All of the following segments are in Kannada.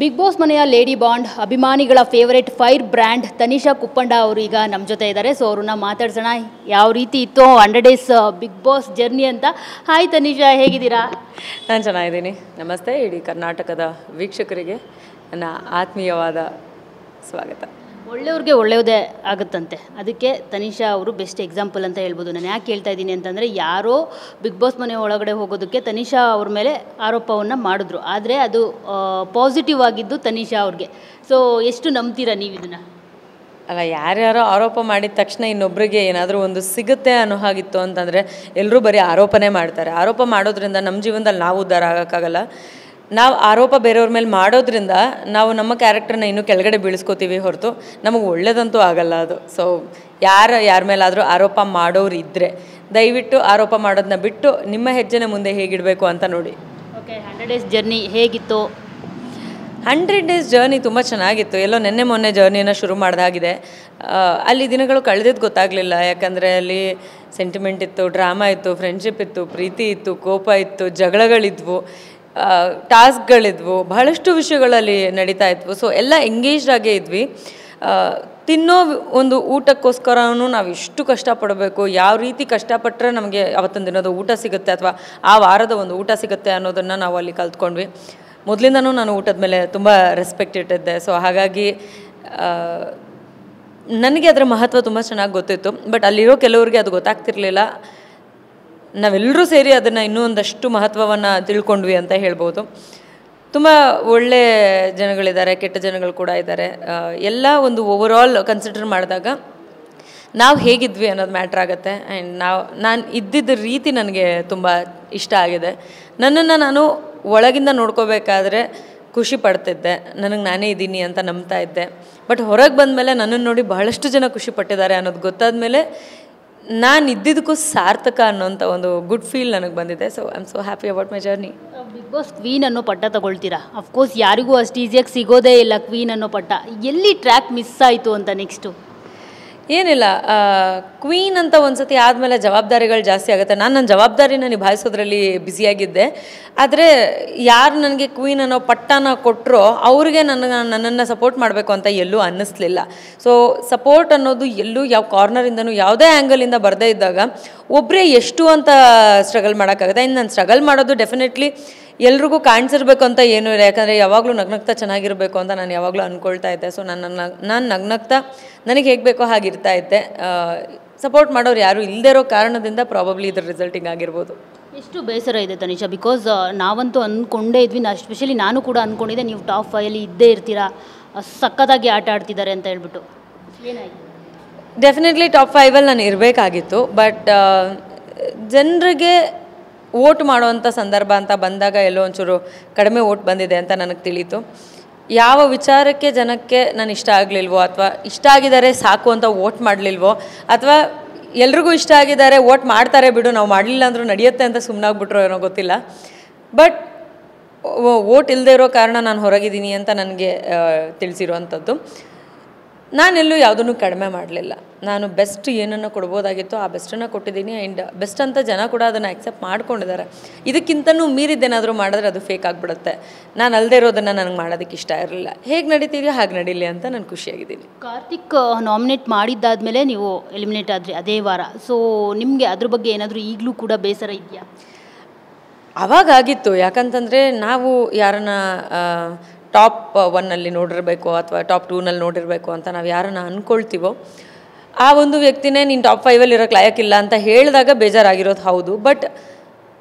ಬಿಗ್ ಬಾಸ್ ಮನೆಯ ಲೇಡಿ ಬಾಂಡ್, ಅಭಿಮಾನಿಗಳ favourite fire brand Tanisha Kuppanda ಅವರು ಈಗ ನಮ್ಮ ಜೊತೆ ಇದ್ದಾರೆ. ಸೊ ಅವ್ರನ್ನ ಮಾತಾಡ್ಸೋಣ. ಯಾವ ರೀತಿ ಇತ್ತು hundred days Bigg Boss journey ಅಂತ? ಹಾಯ್ ತನಿಷಾ. ಹೇಗಿದ್ದೀರಾ? ನಾನು ಚೆನ್ನಾಗಿದ್ದೀನಿ. ನಮಸ್ತೆ. ಇಡೀ ಕರ್ನಾಟಕದ ವೀಕ್ಷಕರಿಗೆ ನನ್ನ ಆತ್ಮೀಯವಾದ ಸ್ವಾಗತ. ಒಳ್ಳೆಯವ್ರಿಗೆ ಒಳ್ಳೆಯದೇ ಆಗುತ್ತಂತೆ. ಅದಕ್ಕೆ ತನಿಷಾ ಅವರು ಬೆಸ್ಟ್ ಎಕ್ಸಾಂಪಲ್ ಅಂತ ಹೇಳ್ಬೋದು. ನಾನು ಯಾಕೆ ಹೇಳ್ತಾ ಇದ್ದೀನಿ ಅಂತಂದರೆ, ಯಾರೋ ಬಿಗ್ ಬಾಸ್ ಮನೆ ಒಳಗಡೆ ಹೋಗೋದಕ್ಕೆ ತನಿಷಾ ಅವ್ರ ಮೇಲೆ ಆರೋಪವನ್ನು ಮಾಡಿದ್ರು. ಆದರೆ ಅದು ಪಾಸಿಟಿವ್ ಆಗಿದ್ದು ತನಿಷಾ ಅವ್ರಿಗೆ. ಸೊ ಎಷ್ಟು ನಂಬ್ತೀರಾ ನೀವು ಇದನ್ನು? ಅಲ್ಲ, ಯಾರ್ಯಾರೋ ಆರೋಪ ಮಾಡಿದ ತಕ್ಷಣ ಇನ್ನೊಬ್ಬರಿಗೆ ಏನಾದರೂ ಒಂದು ಸಿಗುತ್ತೆ ಅನ್ನೋ ಹಾಗಿತ್ತು ಅಂತಂದರೆ ಎಲ್ಲರೂ ಬರೀ ಆರೋಪನೇ ಮಾಡ್ತಾರೆ. ಆರೋಪ ಮಾಡೋದ್ರಿಂದ ನಮ್ಮ ಜೀವನದಲ್ಲಿ ನಾವು ಉದ್ಧಾರ ಆಗೋಕ್ಕಾಗಲ್ಲ. ನಾವು ಆರೋಪ ಬೇರೆಯವ್ರ ಮೇಲೆ ಮಾಡೋದ್ರಿಂದ ನಾವು ನಮ್ಮ ಕ್ಯಾರೆಕ್ಟರ್ನ ಇನ್ನೂ ಕೆಳಗಡೆ ಬೀಳಿಸ್ಕೋತೀವಿ ಹೊರತು ನಮಗೆ ಒಳ್ಳೇದಂತೂ ಆಗಲ್ಲ ಅದು. ಸೊ ಯಾರು ಯಾರ ಮೇಲಾದರೂ ಆರೋಪ ಮಾಡೋರು ಇದ್ದರೆ ದಯವಿಟ್ಟು ಆರೋಪ ಮಾಡೋದನ್ನ ಬಿಟ್ಟು ನಿಮ್ಮ ಹೆಜ್ಜೆನ ಮುಂದೆ ಹೇಗಿಡಬೇಕು ಅಂತ ನೋಡಿ. ಓಕೆ ಹಂಡ್ರೆಡ್ ಡೇಸ್ ಜರ್ನಿ ಹೇಗಿತ್ತು? ಹಂಡ್ರೆಡ್ ಡೇಸ್ ಜರ್ನಿ ತುಂಬ ಚೆನ್ನಾಗಿತ್ತು. ಎಲ್ಲೋ ನಿನ್ನೆ ಮೊನ್ನೆ ಜರ್ನಿನ ಶುರು ಮಾಡಿದಾಗಿದೆ ಅಲ್ಲಿ ದಿನಗಳು ಕಳೆದಿದ್ದು ಗೊತ್ತಾಗಲಿಲ್ಲ. ಯಾಕಂದರೆ ಅಲ್ಲಿ ಸೆಂಟಿಮೆಂಟ್ ಇತ್ತು ಡ್ರಾಮಾ ಇತ್ತು ಫ್ರೆಂಡ್ಶಿಪ್ ಇತ್ತು ಪ್ರೀತಿ ಇತ್ತು ಕೋಪ ಇತ್ತು ಜಗಳಗಳಿದ್ವು. ಟಾಸ್ಕ್ಗಳಿದ್ವು ಬಹಳಷ್ಟು ವಿಷಯಗಳಲ್ಲಿ ನಡೀತಾ ಇದ್ವು. ಸೊ ಎಲ್ಲ ಎಂಗೇಜ್ಡ್ ಆಗೇ ಇದ್ವಿ. ತಿನ್ನೋ ಒಂದು ಊಟಕ್ಕೋಸ್ಕರನೂ ನಾವು ಎಷ್ಟು ಕಷ್ಟಪಡಬೇಕು. ಯಾವ ರೀತಿ ಕಷ್ಟಪಟ್ಟರೆ ನಮಗೆ ಅವತ್ತೊಂದು ದಿನದ ಊಟ ಸಿಗುತ್ತೆ ಅಥವಾ ಆ ವಾರದ ಒಂದು ಊಟ ಸಿಗುತ್ತೆ ಅನ್ನೋದನ್ನು ನಾವು ಅಲ್ಲಿ ಕಲ್ತ್ಕೊಂಡ್ವಿ. ಮೊದಲಿಂದನೂ ನಾನು ಊಟದ ಮೇಲೆ ತುಂಬ ರೆಸ್ಪೆಕ್ಟ್ ಇಟ್ಟಿದ್ದೆ. ಸೊ ಹಾಗಾಗಿ ನನಗೆ ಅದರ ಮಹತ್ವ ತುಂಬ ಚೆನ್ನಾಗಿ ಗೊತ್ತಿತ್ತು. ಬಟ್ ಅಲ್ಲಿರೋ ಕೆಲವರಿಗೆ ಅದು ಗೊತ್ತಾಗ್ತಿರ್ಲಿಲ್ಲ. ನಾವೆಲ್ಲರೂ ಸೇರಿ ಅದನ್ನು ಇನ್ನೂ ಒಂದಷ್ಟು ಮಹತ್ವವನ್ನು ತಿಳ್ಕೊಂಡ್ವಿ ಅಂತ ಹೇಳ್ಬೋದು. ತುಂಬ ಒಳ್ಳೆ ಜನಗಳಿದ್ದಾರೆ, ಕೆಟ್ಟ ಜನಗಳು ಕೂಡ ಇದ್ದಾರೆ. ಎಲ್ಲ ಒಂದು ಓವರಾಲ್ ಕನ್ಸಿಡರ್ ಮಾಡಿದಾಗ ನಾವು ಹೇಗಿದ್ವಿ ಅನ್ನೋದು ಮ್ಯಾಟ್ರ್ ಆಗುತ್ತೆ. ಆ್ಯಂಡ್ ನಾವು, ನಾನು ಇದ್ದಿದ್ದ ರೀತಿ ನನಗೆ ತುಂಬ ಇಷ್ಟ ಆಗಿದೆ. ನನ್ನನ್ನು ನಾನು ಒಳಗಿಂದ ನೋಡ್ಕೋಬೇಕಾದ್ರೆ ಖುಷಿ ಪಡ್ತಿದ್ದೆ. ನನಗೆ ನಾನೇ ಇದ್ದೀನಿ ಅಂತ ನಂಬ್ತಾ ಇದ್ದೆ. ಬಟ್ ಹೊರಗೆ ಬಂದಮೇಲೆ ನನ್ನನ್ನು ನೋಡಿ ಬಹಳಷ್ಟು ಜನ ಖುಷಿ ಪಟ್ಟಿದ್ದಾರೆ ಅನ್ನೋದು ಗೊತ್ತಾದ ಮೇಲೆ ನಾನು ಇದ್ದಿದ್ದಕ್ಕೂ ಸಾರ್ಥಕ ಅನ್ನೋಂಥ ಒಂದು ಗುಡ್ ಫೀಲ್ ನನಗೆ ಬಂದಿದೆ. So I am so happy about my journey Bigg Boss queen ಅನ್ನೋ ಪಟ್ಟ ತಗೊಳ್ತೀರಾ? ಅಫ್ಕೋರ್ಸ್ ಯಾರಿಗೂ ಅಷ್ಟು ಈಸಿಯಾಗಿ ಸಿಗೋದೇ ಇಲ್ಲ ಕ್ವೀನ್ ಅನ್ನೋ ಪಟ್ಟ. ಎಲ್ಲಿ ಟ್ರ್ಯಾಕ್ ಮಿಸ್ ಆಯಿತು ಅಂತ ನೆಕ್ಸ್ಟು ಏನಿಲ್ಲ ಕ್ವೀನ್ ಅಂತ ಒಂದ್ಸತಿ ಆದಮೇಲೆ ಜವಾಬ್ದಾರಿಗಳು ಜಾಸ್ತಿ ಆಗುತ್ತೆ. ನಾನು ನನ್ನ ಜವಾಬ್ದಾರಿನ ನಿಭಾಯಿಸೋದ್ರಲ್ಲಿ ಬ್ಯುಸಿಯಾಗಿದ್ದೆ. ಆದರೆ ಯಾರು ನನಗೆ ಕ್ವೀನ್ ಅನ್ನೋ ಪಟ್ಟನ ಕೊಟ್ಟರೋ ಅವ್ರಿಗೆ ನನ್ನ, ನನ್ನನ್ನು ಸಪೋರ್ಟ್ ಮಾಡಬೇಕು ಅಂತ ಎಲ್ಲೂ ಅನ್ನಿಸ್ಲಿಲ್ಲ. ಸೊ ಸಪೋರ್ಟ್ ಅನ್ನೋದು ಎಲ್ಲೂ ಯಾವ ಕಾರ್ನರಿಂದನೂ ಯಾವುದೇ ಆ್ಯಂಗಲಿಂದ ಬರದೇ ಇದ್ದಾಗ ಒಬ್ಬರೇ ಎಷ್ಟು ಅಂತ ಸ್ಟ್ರಗಲ್ ಮಾಡೋಕ್ಕಾಗುತ್ತೆ. ಇನ್ನು ನಾನು ಸ್ಟ್ರಗಲ್ ಮಾಡೋದು ಡೆಫಿನೆಟ್ಲಿ ಎಲ್ರಿಗೂ ಕಾಣಿಸಿರ್ಬೇಕು ಅಂತ ಏನೂ ಇಲ್ಲ. ಯಾಕಂದರೆ ಯಾವಾಗಲೂ ನಗ್ನಗ್ತಾ ಚೆನ್ನಾಗಿರಬೇಕು ಅಂತ ನಾನು ಯಾವಾಗಲೂ ಅಂದ್ಕೊಳ್ತಾ ಇದ್ದೆ. ಸೊ ನನ್ನ ನಾನು ನಗ್ನಗ್ತಾ ನನಗೆ ಹೇಗೆ ಬೇಕೋ ಹಾಗೆ ಇರ್ತಾ ಇದ್ದೆ. ಸಪೋರ್ಟ್ ಮಾಡೋರು ಯಾರು ಇಲ್ಲದೇ ಇರೋ ಕಾರಣದಿಂದ ಪ್ರಾಬಬ್ಲಿ ಇದ್ರ ರಿಸಲ್ಟಿಂಗ್ ಆಗಿರ್ಬೋದು. ಎಷ್ಟು ಬೇಸರ ಇದೆ ತನಿಷಾ ಬಿಕಾಸ್ ನಾವಂತೂ ಅಂದ್ಕೊಂಡೇ ಇದ್ವಿ. ನಾ ಸ್ಪೆಷಲಿ ನಾನು ಕೂಡ ಅಂದ್ಕೊಂಡಿದ್ದೆ ನೀವು ಟಾಪ್ ಫೈವಲ್ಲಿ ಇದ್ದೇ ಇರ್ತೀರಾ ಸಕ್ಕತ್ತಾಗಿ ಆಟ ಆಡ್ತಿದ್ದಾರೆ ಅಂತ ಹೇಳ್ಬಿಟ್ಟು. ಏನಾಯಿತು? ಡೆಫಿನೆಟ್ಲಿ ಟಾಪ್ ಫೈವಲ್ಲಿ ನಾನು ಇರಬೇಕಾಗಿತ್ತು ಬಟ್ ಜನರಿಗೆ ಓಟ್ ಮಾಡುವಂಥ ಸಂದರ್ಭ ಅಂತ ಬಂದಾಗ ಎಲ್ಲೋ ಒಂಚೂರು ಕಡಿಮೆ ಓಟ್ ಬಂದಿದೆ ಅಂತ ನನಗೆ ತಿಳಿತು ಯಾವ ವಿಚಾರಕ್ಕೆ ಜನಕ್ಕೆ ನಾನು ಇಷ್ಟ ಆಗಲಿಲ್ವೋ ಅಥವಾ ಇಷ್ಟ ಆಗಿದ್ದಾರೆ ಸಾಕು ಅಂತ ಓಟ್ ಮಾಡಲಿಲ್ವೋ ಅಥವಾ ಎಲ್ರಿಗೂ ಇಷ್ಟ ಆಗಿದ್ದಾರೆ ಓಟ್ ಮಾಡ್ತಾರೆ ಬಿಡು, ನಾವು ಮಾಡಲಿಲ್ಲ ಅಂದರೂ ನಡೆಯುತ್ತೆ ಅಂತ ಸುಮ್ಮನಾಗ್ಬಿಟ್ರೋ ಏನೋ ಗೊತ್ತಿಲ್ಲ. ಬಟ್ ಓಟ್ ಇಲ್ಲದೆ ಇರೋ ಕಾರಣ ನಾನು ಹೊರಗಿದ್ದೀನಿ ಅಂತ ನನಗೆ ತಿಳಿಸಿರುವಂಥದ್ದು. ನಾನೆಲ್ಲೂ ಯಾವುದನ್ನು ಕಡಿಮೆ ಮಾಡಲಿಲ್ಲ. ನಾನು ಬೆಸ್ಟ್ ಏನನ್ನು ಕೊಡ್ಬೋದಾಗಿತ್ತು ಆ ಬೆಸ್ಟನ್ನು ಕೊಟ್ಟಿದ್ದೀನಿ ಆ್ಯಂಡ್ ಬೆಸ್ಟ್ ಅಂತ ಜನ ಕೂಡ ಅದನ್ನು ಆ್ಯಕ್ಸೆಪ್ಟ್ ಮಾಡ್ಕೊಂಡಿದ್ದಾರೆ. ಇದಕ್ಕಿಂತನೂ ಮೀರಿದ್ದೇನಾದರೂ ಮಾಡಿದ್ರೆ ಅದು ಫೇಕ್ ಆಗಿಬಿಡುತ್ತೆ. ನಾನು ಅಲ್ಲದೆ ಇರೋದನ್ನು ನನಗೆ ಮಾಡೋದಕ್ಕೆ ಇಷ್ಟ ಇರಲಿಲ್ಲ. ಹೇಗೆ ನಡೀತಿದೆಯೋ ಹಾಗೆ ನಡೀಲಿ ಅಂತ ನಾನು ಖುಷಿಯಾಗಿದ್ದೀನಿ. ಕಾರ್ತಿಕ್ ನಾಮಿನೇಟ್ ಮಾಡಿದ್ದಾದಮೇಲೆ ನೀವು ಎಲಿಮಿನೇಟ್ ಆದ್ರಿ ಅದೇ ವಾರ. ಸೊ ನಿಮಗೆ ಅದ್ರ ಬಗ್ಗೆ ಏನಾದರೂ ಈಗಲೂ ಕೂಡ ಬೇಸರ ಇದೆಯಾ? ಅವಾಗ ಆಗಿತ್ತು. ಯಾಕಂತಂದರೆ ನಾವು ಯಾರನ್ನ ಟಾಪ್ ಒನ್ನಲ್ಲಿ ನೋಡಿರಬೇಕು ಅಥವಾ ಟಾಪ್ ಟೂನಲ್ಲಿ ನೋಡಿರಬೇಕು ಅಂತ ನಾವು ಯಾರನ್ನ ಅಂದ್ಕೊಳ್ತೀವೋ ಆ ಒಂದು ವ್ಯಕ್ತಿನೇ ನೀನು ಟಾಪ್ ಫೈವಲ್ಲಿ ಇರೋಕ್ಕೆ ಲಾಯಕ್ಕಿಲ್ಲ ಅಂತ ಹೇಳಿದಾಗ ಬೇಜಾರಾಗಿರೋದು ಹೌದು. ಬಟ್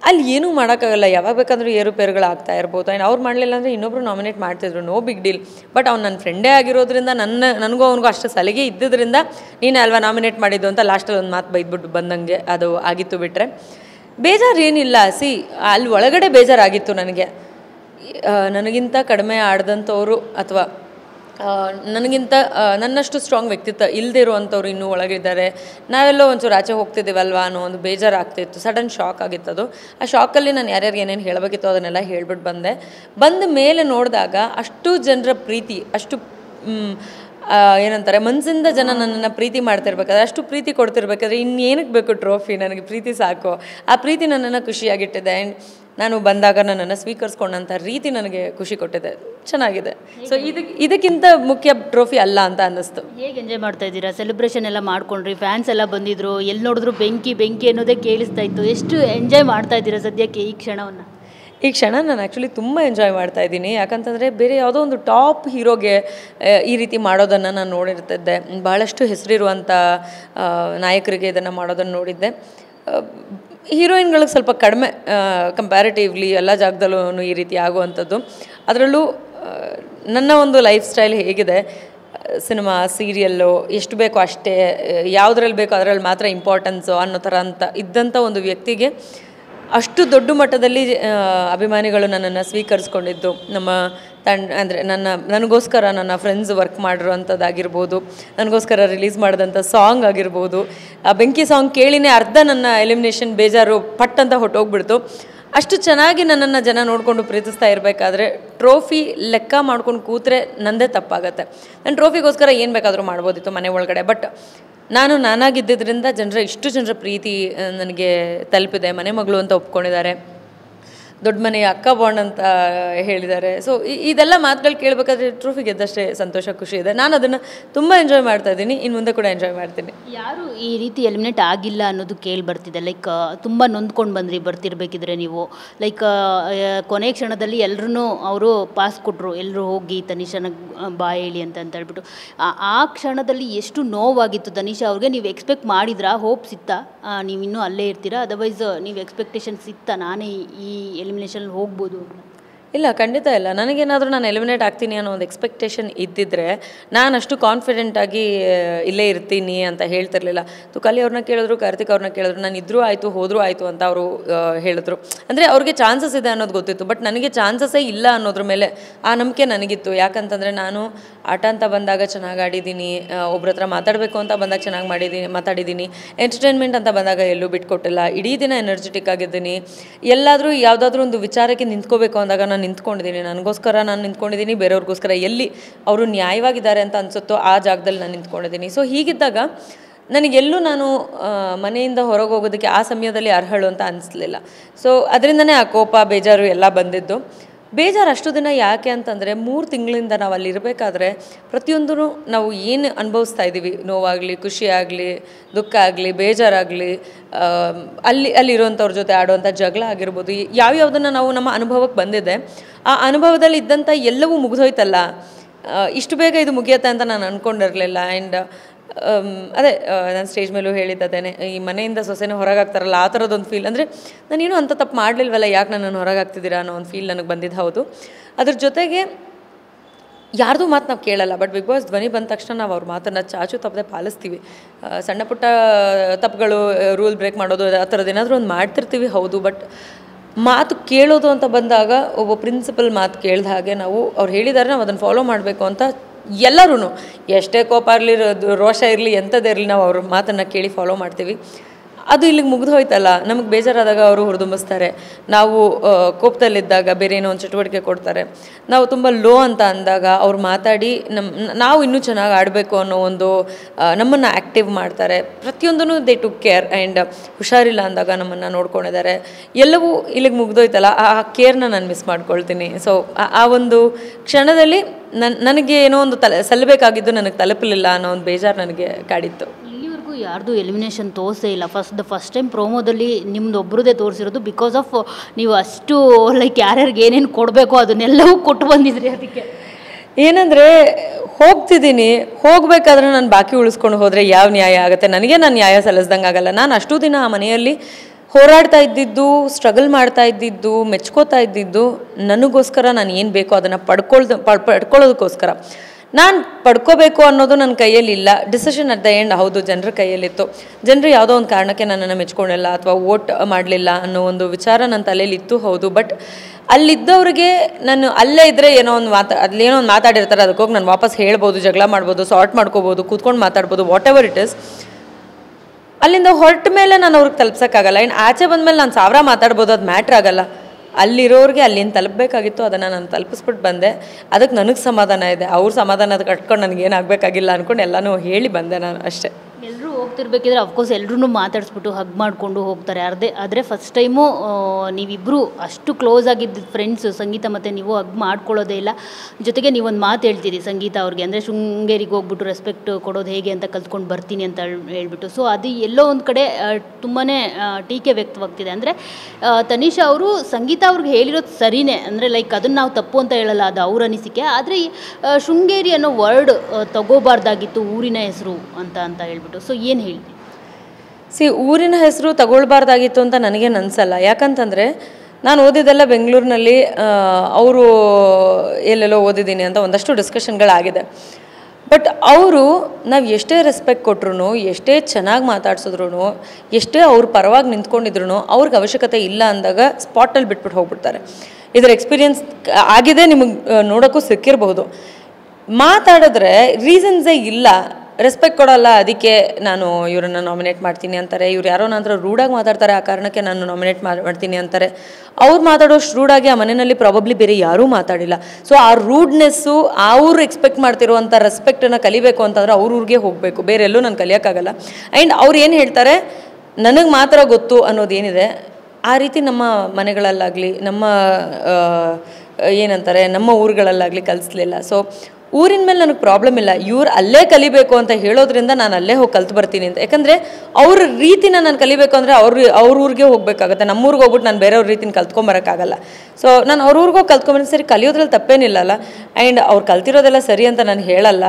ಅಲ್ಲಿ ಏನೂ ಮಾಡೋಕ್ಕಾಗಲ್ಲ. ಯಾವಾಗ ಬೇಕಂದ್ರೂ ಏರುಪೇರುಗಳು ಆಗ್ತಾ ಇರ್ಬೋದು. ಆ್ಯಂಡ್ ಅವ್ರು ಮಾಡಲಿಲ್ಲ ಅಂದರೆ ಇನ್ನೊಬ್ರು ನಾಮಿನೇಟ್ ಮಾಡ್ತಿದ್ರು. ನೋ ಬಿಗ್ ಡೀಲ್ ಬಟ್ ಅವ್ನು ನನ್ನ ಫ್ರೆಂಡೇ ಆಗಿರೋದ್ರಿಂದ, ನನ್ನ, ನನಗೂ ಅವನಿಗೂ ಅಷ್ಟು ಸಲಿಗೆ ಇದ್ದಿದ್ದರಿಂದ ನೀನು ಅಲ್ವಾ ನಾಮಿನೇಟ್ ಮಾಡಿದ್ದು ಅಂತ ಲಾಸ್ಟಲ್ಲಿ ಒಂದು ಮಾತು ಬೈದ್ಬಿಟ್ಟು ಬಂದಂಗೆ ಅದು ಆಗಿತ್ತು ಬಿಟ್ಟರೆ ಬೇಜಾರು ಏನಿಲ್ಲ. ಸಿ ಅಲ್ಲಿ ಒಳಗಡೆ ಬೇಜಾರಾಗಿತ್ತು ನನಗೆ. ನನಗಿಂತ ಕಡಿಮೆ ಆಡ್ದಂಥವ್ರು ಅಥವಾ ನನಗಿಂತ ನನ್ನಷ್ಟು ಸ್ಟ್ರಾಂಗ್ ವ್ಯಕ್ತಿತ್ವ ಇಲ್ಲದೆ ಇರುವಂಥವ್ರು ಇನ್ನೂ ಒಳಗಿದ್ದಾರೆ. ನಾವೆಲ್ಲೋ ಒಂಚೂರು ಆಚೆ ಹೋಗ್ತಿದ್ದೀವಲ್ವ ಅನ್ನೋ ಒಂದು ಬೇಜಾರಾಗ್ತಿತ್ತು. ಸಡನ್ ಶಾಕ್ ಆಗಿತ್ತು ಅದು ಆ ಶಾಕಲ್ಲಿ ನಾನು ಯಾರ್ಯಾರಿಗೆ ಏನೇನು ಹೇಳಬೇಕಿತ್ತು ಅದನ್ನೆಲ್ಲ ಹೇಳ್ಬಿಟ್ಟು ಬಂದೆ. ಬಂದ ಮೇಲೆ ನೋಡಿದಾಗ ಅಷ್ಟು ಜನರ ಪ್ರೀತಿ, ಅಷ್ಟು ಏನಂತಾರೆ ಮನಸ್ಸಿಂದ ಜನ ನನ್ನನ್ನು ಪ್ರೀತಿ ಮಾಡ್ತಿರ್ಬೇಕಾದ್ರೆ ಅಷ್ಟು ಪ್ರೀತಿ ಕೊಡ್ತಿರ್ಬೇಕಾದ್ರೆ ಇನ್ನೇನಕ್ಕೆ ಬೇಕು ಟ್ರೋಫಿ? ನನಗೆ ಪ್ರೀತಿ ಸಾಕು. ಆ ಪ್ರೀತಿ ನನ್ನನ್ನು ಖುಷಿಯಾಗಿಟ್ಟಿದೆ. ಆ್ಯಂಡ್ ನಾನು ಬಂದಾಗ ನನ್ನನ್ನು ಸ್ವೀಕರಿಸ್ಕೊಂಡಂಥ ರೀತಿ ನನಗೆ ಖುಷಿ ಕೊಟ್ಟಿದೆ. ಚೆನ್ನಾಗಿದೆ. ಸೊ ಇದಕ್ಕೆ ಇದಕ್ಕಿಂತ ಮುಖ್ಯ ಟ್ರೋಫಿ ಅಲ್ಲ ಅಂತ ಅನ್ನಿಸ್ತು. ಹೇಗೆ ಎಂಜಾಯ್ ಮಾಡ್ತಾ ಇದ್ದೀರಾ? ಸೆಲೆಬ್ರೇಷನ್ ಎಲ್ಲ ಮಾಡ್ಕೊಂಡ್ರಿ ಫ್ಯಾನ್ಸ್ ಎಲ್ಲ ಬಂದಿದ್ರು ಎಲ್ಲಿ ನೋಡಿದ್ರು ಬೆಂಕಿ ಬೆಂಕಿ ಅನ್ನೋದೇ ಕೇಳಿಸ್ತಾ ಇತ್ತು. ಎಷ್ಟು ಎಂಜಾಯ್ ಮಾಡ್ತಾ ಇದ್ದೀರಾ ಸದ್ಯಕ್ಕೆ ಈ ಕ್ಷಣವನ್ನು? ಈ ಕ್ಷಣ ನಾನು ಆ್ಯಕ್ಚುಲಿ ತುಂಬ ಎಂಜಾಯ್ ಮಾಡ್ತಾ ಇದ್ದೀನಿ. ಯಾಕಂತಂದರೆ ಬೇರೆ ಯಾವುದೋ ಒಂದು ಟಾಪ್ ಹೀರೋಗೆ ಈ ರೀತಿ ಮಾಡೋದನ್ನು ನಾನು ನೋಡಿರ್ತಿದ್ದೆ. ಭಾಳಷ್ಟು ಹೆಸರಿರುವಂಥ ನಾಯಕರಿಗೆ ಇದನ್ನು ಮಾಡೋದನ್ನು ನೋಡಿದ್ದೆ. ಹೀರೋಯಿನ್ಗಳಿಗೆ ಸ್ವಲ್ಪ ಕಡಿಮೆ ಕಂಪ್ಯಾರಿಟಿವ್ಲಿ ಎಲ್ಲ ಜಾಗದಲ್ಲೂ ಈ ರೀತಿ ಆಗುವಂಥದ್ದು. ಅದರಲ್ಲೂ ನನ್ನ ಒಂದು ಲೈಫ್ ಸ್ಟೈಲ್ ಹೇಗಿದೆ. ಸಿನಿಮಾ ಸೀರಿಯಲ್ಲು ಎಷ್ಟು ಬೇಕೋ ಅಷ್ಟೇ ಯಾವುದ್ರಲ್ಲಿ ಬೇಕೋ ಅದರಲ್ಲಿ ಮಾತ್ರ ಇಂಪಾರ್ಟೆನ್ಸು ಅನ್ನೋ ಥರ ಅಂತ ಇದ್ದಂಥ ಒಂದು ವ್ಯಕ್ತಿಗೆ ಅಷ್ಟು ದೊಡ್ಡ ಮಟ್ಟದಲ್ಲಿ ಅಭಿಮಾನಿಗಳು ನನ್ನನ್ನು ಸ್ವೀಕರಿಸ್ಕೊಂಡಿದ್ದು. ನಮ್ಮ ತಂಡ, ಅಂದರೆ ನನ್ನ, ನನಗೋಸ್ಕರ ನನ್ನ ಫ್ರೆಂಡ್ಸ್ ವರ್ಕ್ ಮಾಡಿರೋವಂಥದ್ದಾಗಿರ್ಬೋದು, ನನಗೋಸ್ಕರ ರಿಲೀಸ್ ಮಾಡಿದಂಥ ಸಾಂಗ್ ಆಗಿರ್ಬೋದು. ಆ ಬೆಂಕಿ ಸಾಂಗ್ ಕೇಳಿನೇ ಅರ್ಧ ನನ್ನ ಎಲಿಮಿನೇಷನ್ ಬೇಜಾರು ಪಟ್ ಅಂತ ಹೊಟ್ಟೋಗ್ಬಿಡ್ತು. ಅಷ್ಟು ಚೆನ್ನಾಗಿ ನನ್ನನ್ನು ಜನ ನೋಡಿಕೊಂಡು ಪ್ರೀತಿಸ್ತಾ ಇರಬೇಕಾದ್ರೆ ಟ್ರೋಫಿ ಲೆಕ್ಕ ಮಾಡ್ಕೊಂಡು ಕೂತ್ರೆ ನಂದೇ ತಪ್ಪಾಗತ್ತೆ. ನಾನು ಟ್ರೋಫಿಗೋಸ್ಕರ ಏನು ಬೇಕಾದರೂ ಮಾಡ್ಬೋದಿತ್ತು ಮನೆ ಒಳಗಡೆ ಬಟ್ ನಾನು ನಾನಾಗಿದ್ದರಿಂದ ಜನರ ಇಷ್ಟು ಜನರ ಪ್ರೀತಿ ನನಗೆ ತಲುಪಿದೆ. ಮನೆ ಮಗಳು ಅಂತ ಒಪ್ಕೊಂಡಿದ್ದಾರೆ. ದೊಡ್ಡ ಮನೆಯ ಅಕ್ಕ ಬಾಂಡ್ ಅಂತ ಹೇಳಿದ್ದಾರೆ. ಸೊ ಇದೆಲ್ಲ ಮಾತುಗಳು ಕೇಳಬೇಕಾದ್ರೆ ಟ್ರೋಫಿ ಗೆದ್ದಷ್ಟೇ ಸಂತೋಷ, ಖುಷಿ ಇದೆ. ನಾನು ಅದನ್ನು ತುಂಬ ಎಂಜಾಯ್ ಮಾಡ್ತಾ ಇದ್ದೀನಿ. ಇನ್ನು ಮುಂದೆ ಕೂಡ ಎಂಜಾಯ್ ಮಾಡ್ತೀನಿ. ಯಾರು ಈ ರೀತಿ ಎಲಿಮಿನೇಟ್ ಆಗಿಲ್ಲ ಅನ್ನೋದು ಕೇಳಿ ಬರ್ತಿದೆ. ಲೈಕ್ ತುಂಬ ನೊಂದ್ಕೊಂಡು ಬಂದ್ರಿ, ಬರ್ತಿರ್ಬೇಕಿದ್ರೆ ನೀವು. ಲೈಕ್ ಕೊನೆ ಕ್ಷಣದಲ್ಲಿ ಎಲ್ಲರೂ ಅವರು ಪಾಸ್ ಕೊಟ್ಟರು ಎಲ್ಲರೂ ಹೋಗಿ ತನಿಷನ ಬಾ ಹೇಳಿ ಅಂತ ಅಂತ ಹೇಳ್ಬಿಟ್ಟು. ಆ- ಕ್ಷಣದಲ್ಲಿ ಎಷ್ಟು ನೋವಾಗಿತ್ತು ತನಿಷಾ ಅವ್ರಿಗೆ? ನೀವು ಎಕ್ಸ್ಪೆಕ್ಟ್ ಮಾಡಿದ್ರಾ? ಹೋಪ್ಸ್ ಇತ್ತ ನೀವು ಇನ್ನೂ ಅಲ್ಲೇ ಇರ್ತೀರಾ? ಅದರ್ವೈಸ್ ನೀವು ಎಕ್ಸ್ಪೆಕ್ಟೇಷನ್ಸ್ ಇತ್ತಾ ನಾನೇ ಈ ಎಲಿಮಿನೇಷನ್ ಹೋಗ್ಬೋದು ಅಂತ ಇಲ್ಲ, ಖಂಡಿತ ಇಲ್ಲ. ನನಗೇನಾದರೂ ನಾನು ಎಲಿಮಿನೇಟ್ ಆಗ್ತೀನಿ ಅನ್ನೋ ಒಂದು ಎಕ್ಸ್ಪೆಕ್ಟೇಷನ್ ಇದ್ದಿದ್ರೆ ನಾನು ಅಷ್ಟು ಕಾನ್ಫಿಡೆಂಟಾಗಿ ಇಲ್ಲೇ ಇರ್ತೀನಿ ಅಂತ ಹೇಳ್ತಿರ್ಲಿಲ್ಲ. ತುಕಾಲಿ ಅವ್ರನ್ನ ಕೇಳಿದ್ರು, ಕಾರ್ತಿಕ್ ಅವ್ರನ್ನ ಕೇಳಿದ್ರು, ನಾನು ಇದ್ರೂ ಆಯಿತು, ಹೋದರೂ ಆಯಿತು ಅಂತ ಅವರು ಹೇಳಿದ್ರು. ಅಂದರೆ ಅವ್ರಿಗೆ ಚಾನ್ಸಸ್ ಇದೆ ಅನ್ನೋದು ಗೊತ್ತಿತ್ತು ಬಟ್ ನನಗೆ ಚಾನ್ಸಸ್ಸೇ ಇಲ್ಲ ಅನ್ನೋದ್ರ ಮೇಲೆ ಆ ನಂಬಿಕೆ ನನಗಿತ್ತು. ಯಾಕಂತಂದರೆ ನಾನು ಆಟ ಅಂತ ಬಂದಾಗ ಚೆನ್ನಾಗಿ ಆಡಿದ್ದೀನಿ ಒಬ್ರ ಹತ್ರ ಮಾತಾಡಬೇಕು ಅಂತ ಬಂದಾಗ ಚೆನ್ನಾಗಿ ಮಾಡಿದ್ದೀನಿ ಮಾತಾಡಿದ್ದೀನಿ ಎಂಟರ್ಟೈನ್ಮೆಂಟ್ ಅಂತ ಬಂದಾಗ ಎಲ್ಲೂ ಬಿಟ್ಕೊಟ್ಟಿಲ್ಲ. ಇಡೀ ದಿನ ಎನರ್ಜೆಟಿಕ್ ಆಗಿದ್ದೀನಿ. ಎಲ್ಲಾದರೂ ಯಾವುದಾದ್ರೂ ಒಂದು ವಿಚಾರಕ್ಕೆ ನಿಂತ್ಕೋಬೇಕು ಅಂದಾಗ ನಾನು ನಿಂತ್ಕೊಂಡಿದ್ದೀನಿ, ನನಗೋಸ್ಕರ ನಾನು ನಿಂತ್ಕೊಂಡಿದ್ದೀನಿ, ಬೇರೆಯವ್ರಿಗೋಸ್ಕರ ಎಲ್ಲಿ ಅವರು ನ್ಯಾಯವಾಗಿದ್ದಾರೆ ಅಂತ ಅನಿಸುತ್ತೋ ಆ ಜಾಗದಲ್ಲಿ ನಾನು ನಿಂತ್ಕೊಂಡಿದ್ದೀನಿ. ಸೊ ಹೀಗಿದ್ದಾಗ ನನಗೆಲ್ಲೂ ನಾನು ಮನೆಯಿಂದ ಹೊರಗೆ ಹೋಗೋದಕ್ಕೆ ಆ ಸಮಯದಲ್ಲಿ ಅರ್ಹಳು ಅಂತ ಅನಿಸ್ಲಿಲ್ಲ. ಸೊ ಅದರಿಂದನೇ ಆ ಕೋಪ, ಬೇಜಾರು ಎಲ್ಲ ಬಂದಿದ್ದು. ಬೇಜಾರು ಅಷ್ಟು ದಿನ ಯಾಕೆ ಅಂತಂದರೆ ಮೂರು ತಿಂಗಳಿಂದ ನಾವು ಅಲ್ಲಿ ಇರಬೇಕಾದ್ರೆ ಪ್ರತಿಯೊಂದೂ ನಾವು ಏನು ಅನುಭವಿಸ್ತಾ ಇದ್ದೀವಿ ನೋವಾಗಲಿ ಖುಷಿ ಆಗಲಿ ದುಃಖ ಆಗಲಿ, ಬೇಜಾರಾಗಲಿ ಅಲ್ಲಿ ಅಲ್ಲಿರೋಂಥವ್ರ ಜೊತೆ ಆಡುವಂಥ ಜಗಳ ಆಗಿರ್ಬೋದು ಯಾವ್ಯಾವುದನ್ನು ನಾವು ನಮ್ಮ ಅನುಭವಕ್ಕೆ ಬಂದಿದೆ. ಆ ಅನುಭವದಲ್ಲಿ ಇದ್ದಂಥ ಎಲ್ಲವೂ ಮುಗಿದೋಯ್ತಲ್ಲ? ಇಷ್ಟು ಬೇಗ ಇದು ಮುಗಿಯತ್ತೆ ಅಂತ ನಾನು ಅಂದ್ಕೊಂಡಿರಲಿಲ್ಲ ಆ್ಯಂಡ್ ಅದೇ ನಾನು ಸ್ಟೇಜ್ ಮೇಲೂ ಹೇಳಿದ್ದೇನೆ ಈ ಮನೆಯಿಂದ ಸೊಸೆನ ಹೊರಗಾಗ್ತಾರಲ್ಲ, ಆ ಥರದೊಂದು ಫೀಲ್ ಅಂದರೆ ನಾನೇನು ಅಂಥ ತಪ್ಪು ಮಾಡಲಿಲ್ವಲ್ಲ, ಯಾಕೆ ನನ್ನನ್ನು ಹೊರಗಾಗ್ತಿದ್ದೀರಾ ಅನ್ನೋ ಒಂದು ಫೀಲ್ ನನಗೆ ಬಂದಿದ್ದು ಹೌದು. ಅದ್ರ ಜೊತೆಗೆ ಯಾರ್ದು ಮಾತು ನಾವು ಕೇಳಲ್ಲ ಬಟ್ ಬಿಗ್ ಬಾಸ್ ಧ್ವನಿ ಬಂದ ತಕ್ಷಣ ನಾವು ಅವ್ರ ಮಾತನ್ನು ಚಾಚು ತಪ್ಪದೆ ಪಾಲಿಸ್ತೀವಿ. ಸಣ್ಣ ಪುಟ್ಟ ತಪ್ಪುಗಳು ರೂಲ್ ಬ್ರೇಕ್ ಮಾಡೋದು, ಆ ಥರದ್ದು ಏನಾದರೂ ಒಂದು ಮಾಡ್ತಿರ್ತೀವಿ, ಹೌದು ಬಟ್ ಮಾತು ಕೇಳೋದು ಅಂತ ಬಂದಾಗ ಒಬ್ಬ ಪ್ರಿನ್ಸಿಪಲ್ ಮಾತು ಕೇಳಿದ ಹಾಗೆ ನಾವು ಅವ್ರು ಹೇಳಿದ್ದಾರೆ ನಾವು ಅದನ್ನು ಫಾಲೋ ಮಾಡಬೇಕು ಅಂತ ಎಲ್ಲರೂ ಎಷ್ಟೇ ಕೋಪ ಇರಲಿ ರೋಷ ಇರಲಿ ಎಂಥದ್ದೇ ಇರಲಿ ನಾವು ಅವ್ರ ಮಾತನ್ನು ಕೇಳಿ ಫಾಲೋ ಮಾಡ್ತೀವಿ. ಅದು ಇಲ್ಲಿಗೆ ಮುಗಿದು ಹೋಯ್ತಲ್ಲ, ನಮಗೆ ಬೇಜಾರಾದಾಗ ಅವರು ಹುರಿದುಂಬಿಸ್ತಾರೆ. ನಾವು ಕೋಪದಲ್ಲಿದ್ದಾಗ ಬೇರೆ ಏನೋ ಒಂದು ಚಟುವಟಿಕೆ ಕೊಡ್ತಾರೆ. ನಾವು ತುಂಬ ಲೋ ಅಂತ ಅಂದಾಗ ಅವ್ರು ಮಾತಾಡಿ ನಮ್ಮ ನಾವು ಇನ್ನೂ ಚೆನ್ನಾಗಿ ಆಡಬೇಕು ಅನ್ನೋ ಒಂದು ನಮ್ಮನ್ನು ಆ್ಯಕ್ಟಿವ್ ಮಾಡ್ತಾರೆ. ಪ್ರತಿಯೊಂದೂ ದೇ ಟು ಕೇರ್ ಆ್ಯಂಡ್ ಹುಷಾರಿಲ್ಲ ಅಂದಾಗ ನಮ್ಮನ್ನು ನೋಡ್ಕೊಂಡಿದ್ದಾರೆ. ಎಲ್ಲವೂ ಇಲ್ಲಿಗೆ ಮುಗ್ದೋಯ್ತಲ್ಲ ಆ ಕೇರ್ನ ನಾನು ಮಿಸ್ ಮಾಡ್ಕೊಳ್ತೀನಿ. ಸೊ ಆ ಒಂದು ಕ್ಷಣದಲ್ಲಿ ನನ್ನ ನನಗೆ ಏನೋ ಒಂದು ತಲೆ, ಸಲ್ಲಬೇಕಾಗಿದ್ದು ನನಗೆ ತಲುಪಲಿಲ್ಲ ಅನ್ನೋ ಒಂದು ಬೇಜಾರು ನನಗೆ ಕಾಡಿತ್ತು. ಯಾರ್ದು ಎಲಿಮಿನೇಷನ್ ತೋರಿಸೇ ಇಲ್ಲ. ಫಸ್ಟ್ ದ ಫಸ್ಟ್ ಟೈಮ್ ಪ್ರೋಮೋದಲ್ಲಿ ನಿಮ್ದು ಒಬ್ಬರದೇ ತೋರಿಸಿರೋದು ಬಿಕಾಸ್ ಆಫ್ ನೀವು ಅಷ್ಟು ಲೈಕ್ ಯಾರ್ಯಾರಿಗೆ ಏನೇನು ಕೊಡಬೇಕು ಅದನ್ನೆಲ್ಲವೂ ಕೊಟ್ಟು ಬಂದಿದ್ರಿ ಅದಕ್ಕೆ. ಏನಂದರೆ ಹೋಗ್ತಿದ್ದೀನಿ ಹೋಗಬೇಕಾದ್ರೆ ನಾನು ಬಾಕಿ ಉಳಿಸ್ಕೊಂಡು ಹೋದರೆ ಯಾವ ನ್ಯಾಯ ಆಗುತ್ತೆ? ನನಗೆ ನಾನು ನ್ಯಾಯ ಸಲ್ಲಿಸ್ದಂಗೆ ಆಗಲ್ಲ. ನಾನು ಅಷ್ಟು ದಿನ ಆ ಮನೆಯಲ್ಲಿ ಹೋರಾಡ್ತಾ ಇದ್ದಿದ್ದು ಸ್ಟ್ರಗಲ್ ಮಾಡ್ತಾ ಇದ್ದಿದ್ದು, ಮೆಚ್ಕೋತಾ ಇದ್ದಿದ್ದು, ನನಗೋಸ್ಕರ ನಾನು ಏನು ಬೇಕೋ ಅದನ್ನು ಪಡ್ಕೊಳ್ದು ಪಡ್ ಪಡ್ಕೊಳ್ಳೋದಕ್ಕೋಸ್ಕರ. ನಾನು ಪಡ್ಕೋಬೇಕು ಅನ್ನೋದು ನನ್ನ ಕೈಯಲ್ಲಿ ಇಲ್ಲ. ಡಿಸಿಷನ್ ಅಟ್ ದ ಎಂಡ್ ಹೌದು, ಜನರ ಕೈಯಲ್ಲಿತ್ತು. ಜನರು ಯಾವುದೋ ಒಂದು ಕಾರಣಕ್ಕೆ ನನ್ನನ್ನು ಮೆಚ್ಕೊಂಡಿಲ್ಲ ಅಥವಾ ವೋಟ್ ಮಾಡಲಿಲ್ಲ ಅನ್ನೋ ಒಂದು ವಿಚಾರ ನನ್ನ ತಲೆಯಲ್ಲಿ ಇತ್ತು ಹೌದು. ಬಟ್ ಅಲ್ಲಿದ್ದವ್ರಿಗೆ ನಾನು ಅಲ್ಲೇ ಇದ್ದರೆ ಏನೋ ಒಂದು ಮಾತಾ ಏನೋ ಒಂದು ಮಾತಾಡಿರ್ತಾರೆ, ಅದಕ್ಕೆ ಹೋಗಿ ನಾನು ವಾಪಸ್ ಹೇಳ್ಬೋದು, ಜಗಳ ಮಾಡ್ಬೋದು ಸಾರ್ಟ್ ಮಾಡ್ಕೋಬೋದು, ಕೂತ್ಕೊಂಡು ಮಾತಾಡ್ಬೋದು ವಾಟ್ ಎವರ್ ಇಟ್ ಇಸ್ ಅಲ್ಲಿಂದ ಹೊರಟ ಮೇಲೆ ನಾನು ಅವ್ರಿಗೆ ತಲುಪ್ಸೋಕ್ಕಾಗಲ್ಲ. ಇನ್ನು ಆಚೆ ಬಂದ ಮೇಲೆ ನಾನು ಸಾವಿರ ಮಾತಾಡ್ಬೋದು, ಅದು ಮ್ಯಾಟ್ರ್ ಆಗಲ್ಲ. ಅಲ್ಲಿರೋರಿಗೆ ಅಲ್ಲಿಂದ ತಲುಪಬೇಕಾಗಿತ್ತು ಅದನ್ನು ನಾನು ತಲುಪಿಸ್ಬಿಟ್ಟು ಬಂದೆ. ಅದಕ್ಕೆ ನನಗೆ ಸಮಾಧಾನ ಇದೆ. ಅವ್ರ ಸಮಾಧಾನ ಅದು ಕಟ್ಕೊಂಡು ನನಗೇನಾಗಬೇಕಾಗಿಲ್ಲ ಅಂದ್ಕೊಂಡು ಎಲ್ಲನೂ ಹೇಳಿ ಬಂದೆ ನಾನು ಅಷ್ಟೇ. ಎಲ್ಲರೂ ಹೋಗ್ತಿರ್ಬೇಕಿದ್ರೆ ಅಫ್ಕೋರ್ಸ್ ಎಲ್ಲರೂ ಮಾತಾಡಿಸ್ಬಿಟ್ಟು ಹಗ್ ಮಾಡಿಕೊಂಡು ಹೋಗ್ತಾರೆ. ಅದೇ ಆದರೆ ಫಸ್ಟ್ ಟೈಮು ನೀವಿಬ್ಬರು ಅಷ್ಟು ಕ್ಲೋಸ್ ಆಗಿದ್ದ ಫ್ರೆಂಡ್ಸು ಸಂಗೀತ ಮತ್ತು ನೀವು ಹಗ್ ಮಾಡ್ಕೊಳ್ಳೋದೇ ಇಲ್ಲ. ಜೊತೆಗೆ ನೀವೊಂದು ಮಾತು ಹೇಳ್ತೀರಿ ಸಂಗೀತ ಅವ್ರಿಗೆ, ಅಂದರೆ ಶೃಂಗೇರಿಗೆ ಹೋಗ್ಬಿಟ್ಟು ರೆಸ್ಪೆಕ್ಟ್ ಕೊಡೋದು ಹೇಗೆ ಅಂತ ಕಲ್ತ್ಕೊಂಡು ಬರ್ತೀನಿ ಅಂತ ಹೇಳ್- ಹೇಳ್ಬಿಟ್ಟು. ಸೊ ಅದು ಎಲ್ಲೋ ಒಂದು ಕಡೆ ತುಂಬಾ ಟೀಕೆ ವ್ಯಕ್ತವಾಗ್ತಿದೆ. ಅಂದರೆ ತನಿಷಾ ಅವರು ಸಂಗೀತ ಅವ್ರಿಗೆ ಹೇಳಿರೋದು ಸರಿನೇ. ಅಂದರೆ ಲೈಕ್ ಅದನ್ನು ನಾವು ತಪ್ಪು ಅಂತ ಹೇಳಲ್ಲ, ಅದು ಅವ್ರ ಅನಿಸಿಕೆ. ಆದರೆ ಶೃಂಗೇರಿ ಅನ್ನೋ ವರ್ಡ್ ತಗೋಬಾರ್ದಾಗಿತ್ತು ಊರಿನ ಹೆಸರು ಅಂತ ಅಂತ ಹೇಳ್ಬಿಟ್ಟು. ಸೊ ಏನು ಹೇಳಿ ಸಿ ಊರಿನ ಹೆಸರು ತಗೊಳ್ಬಾರ್ದಾಗಿತ್ತು ಅಂತ ನನಗೇನು ಅನಿಸಲ್ಲ. ಯಾಕಂತಂದರೆ, ನಾನು ಓದಿದ್ದೆಲ್ಲ ಬೆಂಗಳೂರಿನಲ್ಲಿ ಅವರು ಎಲ್ಲೆಲ್ಲೋ ಓದಿದ್ದೀನಿ ಅಂತ ಒಂದಷ್ಟು ಡಿಸ್ಕಷನ್ಗಳಾಗಿದೆ ಬಟ್ ಅವರು ನಾವು ಎಷ್ಟೇ ರೆಸ್ಪೆಕ್ಟ್ ಕೊಟ್ರು ಎಷ್ಟೇ ಚೆನ್ನಾಗಿ ಮಾತಾಡ್ಸಿದ್ರು ಎಷ್ಟೇ ಅವ್ರ ಪರವಾಗಿ ನಿಂತ್ಕೊಂಡಿದ್ರು ಅವ್ರಿಗೆ ಅವಶ್ಯಕತೆ ಇಲ್ಲ ಅಂದಾಗ ಸ್ಪಾಟಲ್ಲಿ ಬಿಟ್ಬಿಟ್ಟು ಹೋಗ್ಬಿಡ್ತಾರೆ. ಇದರ ಎಕ್ಸ್ಪೀರಿಯನ್ಸ್ ಆಗಿದೆ ನಿಮಗೆ ನೋಡೋಕ್ಕೂ ಸಿಕ್ಕಿರಬಹುದು ಮಾತಾಡಿದ್ರೆ ರೀಸನ್ಸೇ ಇಲ್ಲ. ರೆಸ್ಪೆಕ್ಟ್ ಕೊಡೋಲ್ಲ, ಅದಕ್ಕೆ ನಾನು ಇವರನ್ನು ನಾಮಿನೇಟ್ ಮಾಡ್ತೀನಿ ಅಂತಾರೆ. ಇವ್ರು ಯಾರೋ ನಂತರ ರೂಡಾಗಿ ಮಾತಾಡ್ತಾರೆ, ಆ ಕಾರಣಕ್ಕೆ ನಾನು ನಾಮಿನೇಟ್ ಮಾಡ್ತೀನಿ ಅಂತಾರೆ. ಅವ್ರು ಮಾತಾಡೋಷ್ಟು ರೂಡಾಗಿ ಆ ಮನೆಯಲ್ಲಿ ಪ್ರಾಬಬ್ಲಿ ಬೇರೆ ಯಾರೂ ಮಾತಾಡಿಲ್ಲ. ಸೊ ಆ ರೂಡ್ನೆಸ್ಸು ಅವ್ರು ಎಕ್ಸ್ಪೆಕ್ಟ್ ಮಾಡ್ತಿರುವಂಥ ರೆಸ್ಪೆಕ್ಟನ್ನು ಕಲಿಬೇಕು ಅಂತಂದ್ರೆ ಅವ್ರ ಊರಿಗೆ ಹೋಗಬೇಕು. ಬೇರೆ ಎಲ್ಲೂ ನಾನು ಕಲಿಯೋಕ್ಕಾಗಲ್ಲ. ಆ್ಯಂಡ್ ಅವ್ರು ಏನು ಹೇಳ್ತಾರೆ, ನನಗೆ ಮಾತ್ರ ಗೊತ್ತು ಅನ್ನೋದೇನಿದೆ ಆ ರೀತಿ ನಮ್ಮ ಮನೆಗಳಲ್ಲಾಗಲಿ, ನಮ್ಮ ಏನಂತಾರೆ, ನಮ್ಮ ಊರುಗಳಲ್ಲಾಗಲಿ ಕಲಿಸ್ಲಿಲ್ಲ. ಸೊ ಊರಿನ ಮೇಲೆ ನನಗೆ ಪ್ರಾಬ್ಲಮ್ ಇಲ್ಲ. ಇವ್ರು ಅಲ್ಲೇ ಕಲಿಬೇಕು ಅಂತ ಹೇಳೋದ್ರಿಂದ ನಾನು ಅಲ್ಲೇ ಹೋಗಿ ಕಲ್ತು ಬರ್ತೀನಿ ಅಂತ. ಯಾಕಂದರೆ ಅವ್ರ ರೀತಿನ ನಾನು ಕಲಿಬೇಕು ಅಂದರೆ ಅವ್ರ ಅವ್ರ ಊರಿಗೆ ಹೋಗಬೇಕಾಗುತ್ತೆ. ನಮ್ಮ ಊರಿಗೆ ಹೋಗ್ಬಿಟ್ಟು ನಾನು ಬೇರೆಯವ್ರ ರೀತಿನ ಕಲ್ತ್ಕೊಂಬರೋಕ್ಕಾಗಲ್ಲ ಸೊ ನಾನು ಅವ್ರ ಊರಿಗೆ ಹೋಗಿ ಕಲ್ತ್ಕೊಂಬಂದ್ರೆ ಸರಿ, ಕಲಿಯೋದ್ರಲ್ಲಿ ತಪ್ಪೇನಿಲ್ಲಲ್ಲ ಆ್ಯಂಡ್ ಅವ್ರು ಕಲ್ತಿರೋದೆಲ್ಲ ಸರಿ ಅಂತ ನಾನು ಹೇಳಲ್ಲ.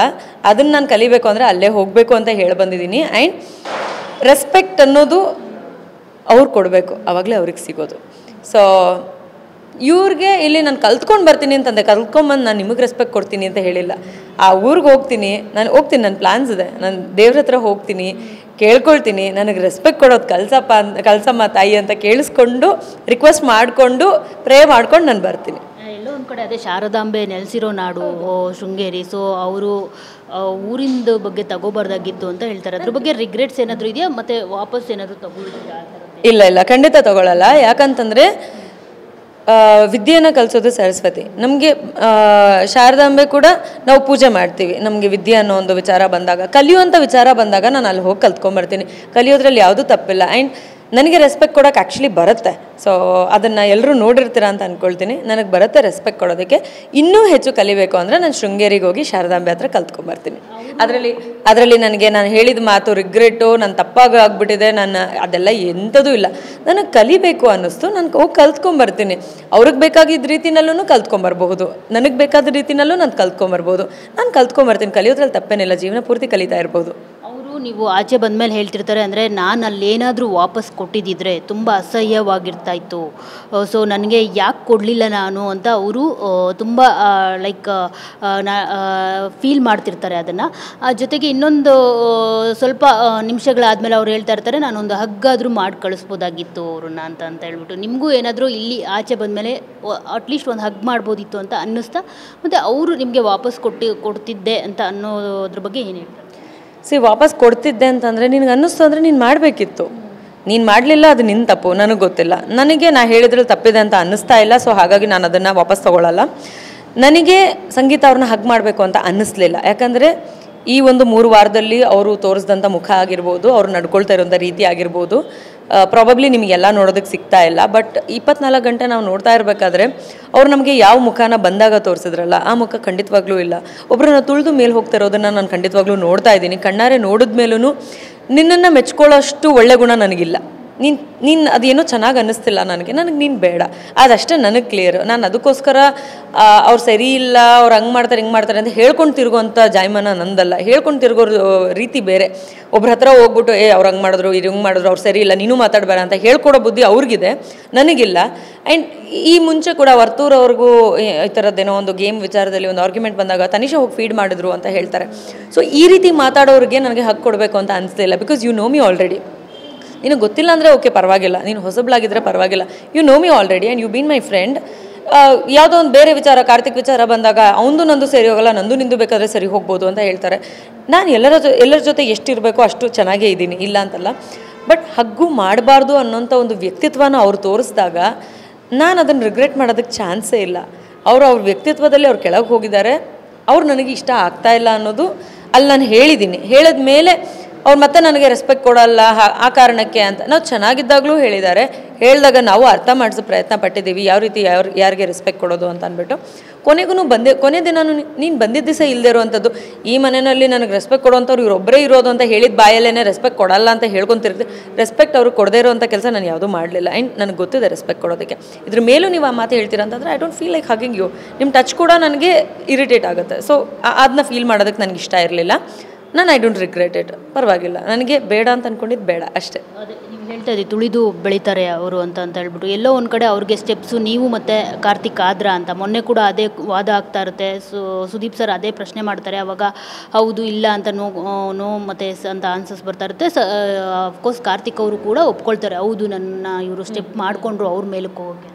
ಅದನ್ನು ನಾನು ಕಲಿಬೇಕು ಅಂದರೆ ಅಲ್ಲೇ ಹೋಗಬೇಕು ಅಂತ ಹೇಳಿ ಬಂದಿದ್ದೀನಿ. ಆ್ಯಂಡ್ ರೆಸ್ಪೆಕ್ಟ್ ಅನ್ನೋದು ಅವ್ರು ಕೊಡಬೇಕು. ಆವಾಗಲೇ ಅವ್ರಿಗೆ ಸಿಗೋದು. ಸೊ ಇವ್ರಿಗೆ ಇಲ್ಲಿ ನಾನು ಕಲ್ತ್ಕೊಂಡು ಬರ್ತೀನಿ ಅಂತಂದೆ ಕಲ್ತ್ಕೊಂಬಂದು ನಾನು ನಿಮಗೆ ರೆಸ್ಪೆಕ್ಟ್ ಕೊಡ್ತೀನಿ ಅಂತ ಹೇಳಿಲ್ಲ. ಆ ಊರಿಗೆ ಹೋಗ್ತೀನಿ. ನಾನು ಹೋಗ್ತೀನಿ ನನ್ನ ಪ್ಲ್ಯಾನ್ಸ್ ಇದೆ. ನಾನು ದೇವ್ರ ಹತ್ರ ಹೋಗ್ತೀನಿ ಕೇಳ್ಕೊಳ್ತೀನಿ. ನನಗೆ ರೆಸ್ಪೆಕ್ಟ್ ಕೊಡೋದು ಕಲ್ಸಪ್ಪ ಅಂತ ಕಲ್ಸಮ್ಮ ತಾಯಿ ಅಂತ ಕೇಳಿಸ್ಕೊಂಡು ರಿಕ್ವೆಸ್ಟ್ ಮಾಡಿಕೊಂಡು ಪ್ರೇ ಮಾಡ್ಕೊಂಡು ನಾನು ಬರ್ತೀನಿ. ಎಲ್ಲೋ ಒಂದು ಕಡೆ ಅದೇ ಶಾರದಾಂಬೆ ನೆಲೆಸಿರೋ ನಾಡು ಓ, ಶೃಂಗೇರಿ. ಸೊ ಅವರು ಊರಿಂದ ಬಗ್ಗೆ ತಗೋಬಾರ್ದಾಗಿತ್ತು ಅಂತ ಹೇಳ್ತಾರೆ. ಅದ್ರ ಬಗ್ಗೆ ರಿಗ್ರೆಟ್ಸ್ ಏನಾದರೂ ಇದೆಯಾ? ಮತ್ತೆ ವಾಪಸ್ ಏನಾದರೂ ತಗೊಳ್ತೀರಾ? ಇಲ್ಲ ಇಲ್ಲ. ಖಂಡಿತ ತಗೊಳ್ಳಲ್ಲ ಯಾಕಂತಂದರೆ ವಿದ್ಯೆಯನ್ನು ಕಲಿಸೋದು ಸರಸ್ವತಿ. ನಮಗೆ ಶಾರದಾಂಬೆ ಕೂಡ ನಾವು ಪೂಜೆ ಮಾಡ್ತೀವಿ, ನಮಗೆ ವಿದ್ಯೆ ಅನ್ನೋ ಒಂದು ವಿಚಾರ ಬಂದಾಗ. ಕಲಿಯುವಂಥ ವಿಚಾರ ಬಂದಾಗ ನಾನು ಅಲ್ಲಿ ಹೋಗಿ ಕಲ್ತ್ಕೊಂಬರ್ತೀನಿ ಕಲಿಯೋದ್ರಲ್ಲಿ ಯಾವುದೂ ತಪ್ಪಿಲ್ಲ. ಆ್ಯಂಡ್ ನನಗೆ ರೆಸ್ಪೆಕ್ಟ್ ಕೊಡೋಕೆ ಆ್ಯಕ್ಚುಲಿ ಬರುತ್ತೆ. ಸೊ ಅದನ್ನು ಎಲ್ಲರೂ ನೋಡಿರ್ತೀರ ಅಂತ ಅಂದ್ಕೊಳ್ತೀನಿ ನನಗೆ ಬರುತ್ತೆ ರೆಸ್ಪೆಕ್ಟ್ ಕೊಡೋದಕ್ಕೆ. ಇನ್ನೂ ಹೆಚ್ಚು ಕಲಿಬೇಕು ಅಂದರೆ ನಾನು ಶೃಂಗೇರಿಗೆ ಹೋಗಿ ಶಾರದಾಂಬೆ ಹತ್ರ ಕಲ್ತ್ಕೊಂಬರ್ತೀನಿ. ಅದರಲ್ಲಿ ಅದರಲ್ಲಿ ನನಗೆ ನಾನು ಹೇಳಿದ ಮಾತು ರಿಗ್ರೆಟು ನಾನು ತಪ್ಪಾಗಿ ಆಗ್ಬಿಟ್ಟಿದೆ, ನಾನು ಅದೆಲ್ಲ ಎಂಥದೂ ಇಲ್ಲ. ನನಗೆ ಕಲಿಬೇಕು ಅನ್ನಿಸ್ತು. ನಾನು ಹೋಗಿ ಕಲ್ತ್ಕೊಂಬರ್ತೀನಿ. ಅವ್ರಿಗೆ ಬೇಕಾಗಿದ್ದ ರೀತಿನಲ್ಲೂ ಕಲ್ತ್ಕೊಂಬರ್ಬಹುದು. ನನಗೆ ಬೇಕಾದ ರೀತಿನಲ್ಲೂ ನಾನು ಕಲ್ತ್ಕೊಂಬರ್ಬೋದು ನಾನು ಕಲ್ತ್ಕೊಂಬರ್ತೀನಿ. ಕಲಿಯೋದ್ರಲ್ಲಿ ತಪ್ಪೇನಿಲ್ಲ. ಜೀವನ ಪೂರ್ತಿ ಕಲಿತಾ ಇರ್ಬೋದು. ನೀವು ಆಚೆ ಬಂದ ಮೇಲೆ ಹೇಳ್ತಿರ್ತಾರೆ ಅಂದರೆ ನಾನು ಅಲ್ಲೇನಾದರೂ ವಾಪಸ್ ಕೊಟ್ಟಿದ್ದಿದ್ರೆ ತುಂಬ ಅಸಹ್ಯವಾಗಿರ್ತಾ ಇತ್ತು ಸೊ ನನಗೆ ಯಾಕೆ ಕೊಡಲಿಲ್ಲ ನಾನು ಅಂತ ಅವರು ತುಂಬ ಲೈಕ್ ಫೀಲ್ ಮಾಡ್ತಿರ್ತಾರೆ ಅದನ್ನು. ಜೊತೆಗೆ ಇನ್ನೊಂದು ಸ್ವಲ್ಪ ನಿಮಿಷಗಳಾದಮೇಲೆ ಅವ್ರು ಹೇಳ್ತಾ ಇರ್ತಾರೆ, ನಾನೊಂದು ಹಗ್ಗಾದರೂ ಮಾಡಿ ಕಳಿಸ್ಬೋದಾಗಿತ್ತು ಅವ್ರನ್ನ ಅಂತ ಅಂತ ಹೇಳ್ಬಿಟ್ಟು. ನಿಮಗೂ ಏನಾದರೂ ಇಲ್ಲಿ ಆಚೆ ಬಂದಮೇಲೆ ಅಟ್ಲೀಸ್ಟ್ ಒಂದು ಹಗ್ ಮಾಡ್ಬೋದಿತ್ತು ಅಂತ ಅನ್ನಿಸ್ತಾ? ಮತ್ತು ಅವರು ನಿಮಗೆ ವಾಪಸ್ ಕೊಟ್ಟು, ಕೊಡ್ತಿದ್ದೆ ಅಂತ ಅನ್ನೋದ್ರ ಬಗ್ಗೆ ಏನು ಹೇಳ್ತಾರೆ? ಸಿ, ವಾಪಸ್ ಕೊಡ್ತಿದ್ದೆ ಅಂತಂದರೆ ನಿನಗೆ ಅನ್ನಿಸ್ತು ಅಂದರೆ ನೀನು ಮಾಡಬೇಕಿತ್ತು. ನೀನು ಮಾಡಲಿಲ್ಲ ಅದು ನಿನ್ನ ತಪ್ಪು, ನನಗೆ ಗೊತ್ತಿಲ್ಲ. ನನಗೆ ನಾ ಹೇಳಿದ್ರಲ್ಲಿ ತಪ್ಪಿದೆ ಅಂತ ಅನ್ನಿಸ್ತಾ ಇಲ್ಲ, ಸೊ ಹಾಗಾಗಿ ನಾನು ಅದನ್ನು ವಾಪಸ್ ತೊಗೊಳ್ಳಲ್ಲ ನನಗೆ ಸಂಗೀತ ಅವ್ರನ್ನ ಹಗ್ ಮಾಡಬೇಕು ಅಂತ ಅನ್ನಿಸ್ಲಿಲ್ಲ. ಯಾಕಂದರೆ ಈ ಒಂದು ಮೂರು ವಾರದಲ್ಲಿ ಅವರು ತೋರಿಸಿದಂಥ ಮುಖ ಆಗಿರ್ಬೋದು, ಅವರು ನಡ್ಕೊಳ್ತಾ ಇರೋಂಥ ರೀತಿ ಆಗಿರ್ಬೋದು ಪ್ರಾಬಬ್ಲಿ ನಿಮಗೆಲ್ಲ ನೋಡೋದಕ್ಕೆ ಸಿಗ್ತಾ ಇಲ್ಲ ಬಟ್ ಇಪ್ಪತ್ನಾಲ್ಕು ಗಂಟೆ ನಾವು ನೋಡ್ತಾ ಇರಬೇಕಾದ್ರೆ ಅವ್ರು ನಮಗೆ ಯಾವ ಮುಖನ ಬಂದಾಗ ತೋರಿಸಿದ್ರಲ್ಲ, ಆ ಮುಖ ಖಂಡಿತವಾಗ್ಲೂ ಇಲ್ಲ. ಒಬ್ಬರನ್ನ ತುಳಿದು ಮೇಲೆ ಹೋಗ್ತಾ ಇರೋದನ್ನು ನಾನು ಖಂಡಿತವಾಗ್ಲೂ ನೋಡ್ತಾ ಇದ್ದೀನಿ. ಕಣ್ಣಾರೆ ನೋಡಿದ ಮೇಲೂ ನಿನ್ನನ್ನು ಮೆಚ್ಕೊಳ್ಳೋಷ್ಟು ಒಳ್ಳೆ ಗುಣ ನನಗಿಲ್ಲ. ನೀನು ನೀನು ಅದೇನೋ ಚೆನ್ನಾಗಿ ಅನ್ನಿಸ್ತಿಲ್ಲ ನನಗೆ. ನನಗೆ ನೀನು ಬೇಡ. ಅದಷ್ಟೇ ನನಗೆ ಕ್ಲಿಯರ್ ನಾನು ಅದಕ್ಕೋಸ್ಕರ ಅವ್ರು ಸರಿ ಇಲ್ಲ, ಅವ್ರು ಹಂಗೆ ಮಾಡ್ತಾರೆ, ಹಿಂಗೆ ಮಾಡ್ತಾರೆ ಅಂತ ಹೇಳ್ಕೊಂಡು ತಿರುಗುವಂಥ ಜಾಯ್ಮಾನ ನಂದಲ್ಲ. ಹೇಳ್ಕೊಂಡು ತಿರುಗೋ ರೀತಿ ಬೇರೆ. ಒಬ್ರ ಹತ್ರ ಹೋಗ್ಬಿಟ್ಟು, ಏ, ಅವ್ರು ಹಂಗೆ ಮಾಡಿದ್ರು ಇದು ಹಿಂಗೆ ಮಾಡಿದ್ರು, ಅವ್ರು ಸರಿ ಇಲ್ಲ, ನೀನು ಮಾತಾಡಬೇಡ ಅಂತ ಹೇಳ್ಕೊಡೋ ಬುದ್ಧಿ ಅವ್ರಿಗಿದೆ. ನನಗಿಲ್ಲ. ಆ್ಯಂಡ್ ಈ ಮುಂಚೆ ಕೂಡ ವರ್ತೂರ್ ಅವ್ರಿಗೂ ಈ- ಈ ಥರದ್ದೇನೋ ಒಂದು ಗೇಮ್ ವಿಚಾರದಲ್ಲಿ ಒಂದು ಆರ್ಗ್ಯುಮೆಂಟ್ ಬಂದಾಗ ತನಿಷಾ ಹೋಗಿ ಫೀಡ್ ಮಾಡಿದ್ರು ಅಂತ ಹೇಳ್ತಾರೆ. ಸೊ, ಈ ರೀತಿ ಮಾತಾಡೋರಿಗೆ ನನಗೆ ಹಕ್ಕು ಕೊಡಬೇಕು ಅಂತ ಅನಿಸ್ತಿಲ್ಲ, because you know me already. ನಿನಗೆ ಗೊತ್ತಿಲ್ಲ ಅಂದರೆ ಓಕೆ, ಪರವಾಗಿಲ್ಲ. ನೀನು ಹೊಸಬ್ಳಾಗಿದ್ದರೆ ಪರವಾಗಿಲ್ಲ. You know me already and you been my friend ಯಾವುದೋ ಒಂದು ಬೇರೆ ವಿಚಾರ, ಕಾರ್ತಿಕ್ ವಿಚಾರ ಬಂದಾಗ ಅವನದು ನಂದು ಸರಿ ಹೋಗಲ್ಲ, ನಂದು ನಿಂದು ಬೇಕಾದರೆ ಸರಿ ಹೋಗ್ಬೋದು ಅಂತ ಹೇಳ್ತಾರೆ. ನಾನು ಎಲ್ಲರ ಜೊ, ಎಲ್ಲರ ಜೊತೆ ಎಷ್ಟಿರಬೇಕು ಅಷ್ಟು ಚೆನ್ನಾಗೇ ಇದ್ದೀನಿ, ಇಲ್ಲ ಅಂತಲ್ಲ. ಬಟ್ ಹಗ್ಗು ಮಾಡಬಾರ್ದು ಅನ್ನೋಂಥ ಒಂದು ವ್ಯಕ್ತಿತ್ವನ ಅವ್ರು ತೋರಿಸಿದಾಗ ನಾನು ಅದನ್ನು ರಿಗ್ರೆಟ್ ಮಾಡೋದಕ್ಕೆ ಚಾನ್ಸೇ ಇಲ್ಲ. ಅವರು ಅವ್ರ ವ್ಯಕ್ತಿತ್ವದಲ್ಲಿ ಅವ್ರು ಕೆಳಗೆ ಹೋಗಿದ್ದಾರೆ. ಅವ್ರು ನನಗೆ ಇಷ್ಟ ಆಗ್ತಾ ಇಲ್ಲ ಅನ್ನೋದು ಅಲ್ಲಿ ನಾನು ಹೇಳಿದ್ದೀನಿ. ಹೇಳಿದ ಮೇಲೆ ಅವ್ರು ಮತ್ತೆ ನನಗೆ ರೆಸ್ಪೆಕ್ಟ್ ಕೊಡಲ್ಲ ಆ ಕಾರಣಕ್ಕೆ ಅಂತ. ನಾವು ಚೆನ್ನಾಗಿದ್ದಾಗಲೂ ಹೇಳಿದ್ದಾರೆ. ಹೇಳಿದಾಗ ನಾವು ಅರ್ಥ ಮಾಡಿಸೋ ಪ್ರಯತ್ನ ಪಟ್ಟಿದ್ದೀವಿ. ಯಾವ ರೀತಿ ಯಾರು ಯಾರಿಗೆ ರೆಸ್ಪೆಕ್ಟ್ ಕೊಡೋದು ಅಂತ ಅಂದ್ಬಿಟ್ಟು. ಕೊನೆಗೂ ಬಂದೆ, ಕೊನೆ ದಿನ ನೀನು ಬಂದಿದ್ದ ದಿವಸ ಇಲ್ಲದೆ ಇರುವಂಥದ್ದು. ಈ ಮನೆಯಲ್ಲಿ ನನಗೆ ರೆಸ್ಪೆಕ್ಟ್ ಕೊಡುವಂಥವ್ರು ಇವರೊಬ್ಬರೇ ಇರೋದು ಅಂತ ಹೇಳಿದ ಬಾಯಲ್ಲೇ ರೆಸ್ಪೆಕ್ಟ್ ಕೊಡಲ್ಲ ಅಂತ ಹೇಳ್ಕೊತಿರ್ತೀವಿ ರೆಸ್ಪೆಕ್ಟ್ ಅವರು ಕೊಡದೇ ಇರೋವಂಥ ಕೆಲಸ ನಾನು ಯಾವುದೂ ಮಾಡಲಿಲ್ಲ. ಆ್ಯಂಡ್ ನನಗೆ ಗೊತ್ತಿದೆ ರೆಸ್ಪೆಕ್ಟ್ ಕೊಡೋದಕ್ಕೆ. ಇದ್ರ ಮೇಲೂ ನೀವು ಆ ಮಾತು ಹೇಳ್ತೀರಾ ಅಂತಂದರೆ I don't feel like hugging you ನಿಮ್ಮ ಟಚ್ ಕೂಡ ನನಗೆ ಇರಿಟೇಟ್ ಆಗುತ್ತೆ. ಸೊ ಅದನ್ನ ಫೀಲ್ ಮಾಡೋದಕ್ಕೆ ನನಗೆ ಇಷ್ಟ ಇರಲಿಲ್ಲ. ನಾನು ಐ ಡೋಂಟ್ ರಿಗ್ರೆಟ್ ಇಟ್ ಪರವಾಗಿಲ್ಲ. ನನಗೆ ಬೇಡ ಅಂತ ಅಂದ್ಕೊಂಡಿದ್ದು ಬೇಡ ಅಷ್ಟೇ. ಅದೇ ನೀವು ಹೇಳ್ತಾ ಇದ್ದೀವಿ ತುಳಿದು ಬೆಳೀತಾರೆ ಅವರು ಅಂತ ಅಂತ ಹೇಳ್ಬಿಟ್ಟು. ಎಲ್ಲೋ ಒಂದು ಕಡೆ ಅವ್ರಿಗೆ ಸ್ಟೆಪ್ಸು ನೀವು ಮತ್ತು ಕಾರ್ತಿಕ್ ಆದ್ರ ಅಂತ. ಮೊನ್ನೆ ಕೂಡ ಅದೇ ವಾದ ಆಗ್ತಾ ಇರುತ್ತೆ. ಸೊ ಸುದೀಪ್ ಸರ್ ಅದೇ ಪ್ರಶ್ನೆ ಮಾಡ್ತಾರೆ. ಅವಾಗ ಹೌದು ಇಲ್ಲ ಅಂತ ನೋ ನೋ ಮತ್ತು ಅಂತ ಆನ್ಸರ್ಸ್ ಬರ್ತಾ ಇರುತ್ತೆ. ಸ ಅಫ್ಕೋರ್ಸ್ ಕಾರ್ತಿಕ್ ಅವರು ಕೂಡ ಒಪ್ಕೊಳ್ತಾರೆ. ಹೌದು ನನ್ನ ಇವರು ಸ್ಟೆಪ್ ಮಾಡಿಕೊಂಡ್ರು ಅವ್ರ ಮೇಲಕ್ಕೆ ಹೋಗೋಕ್ಕೆ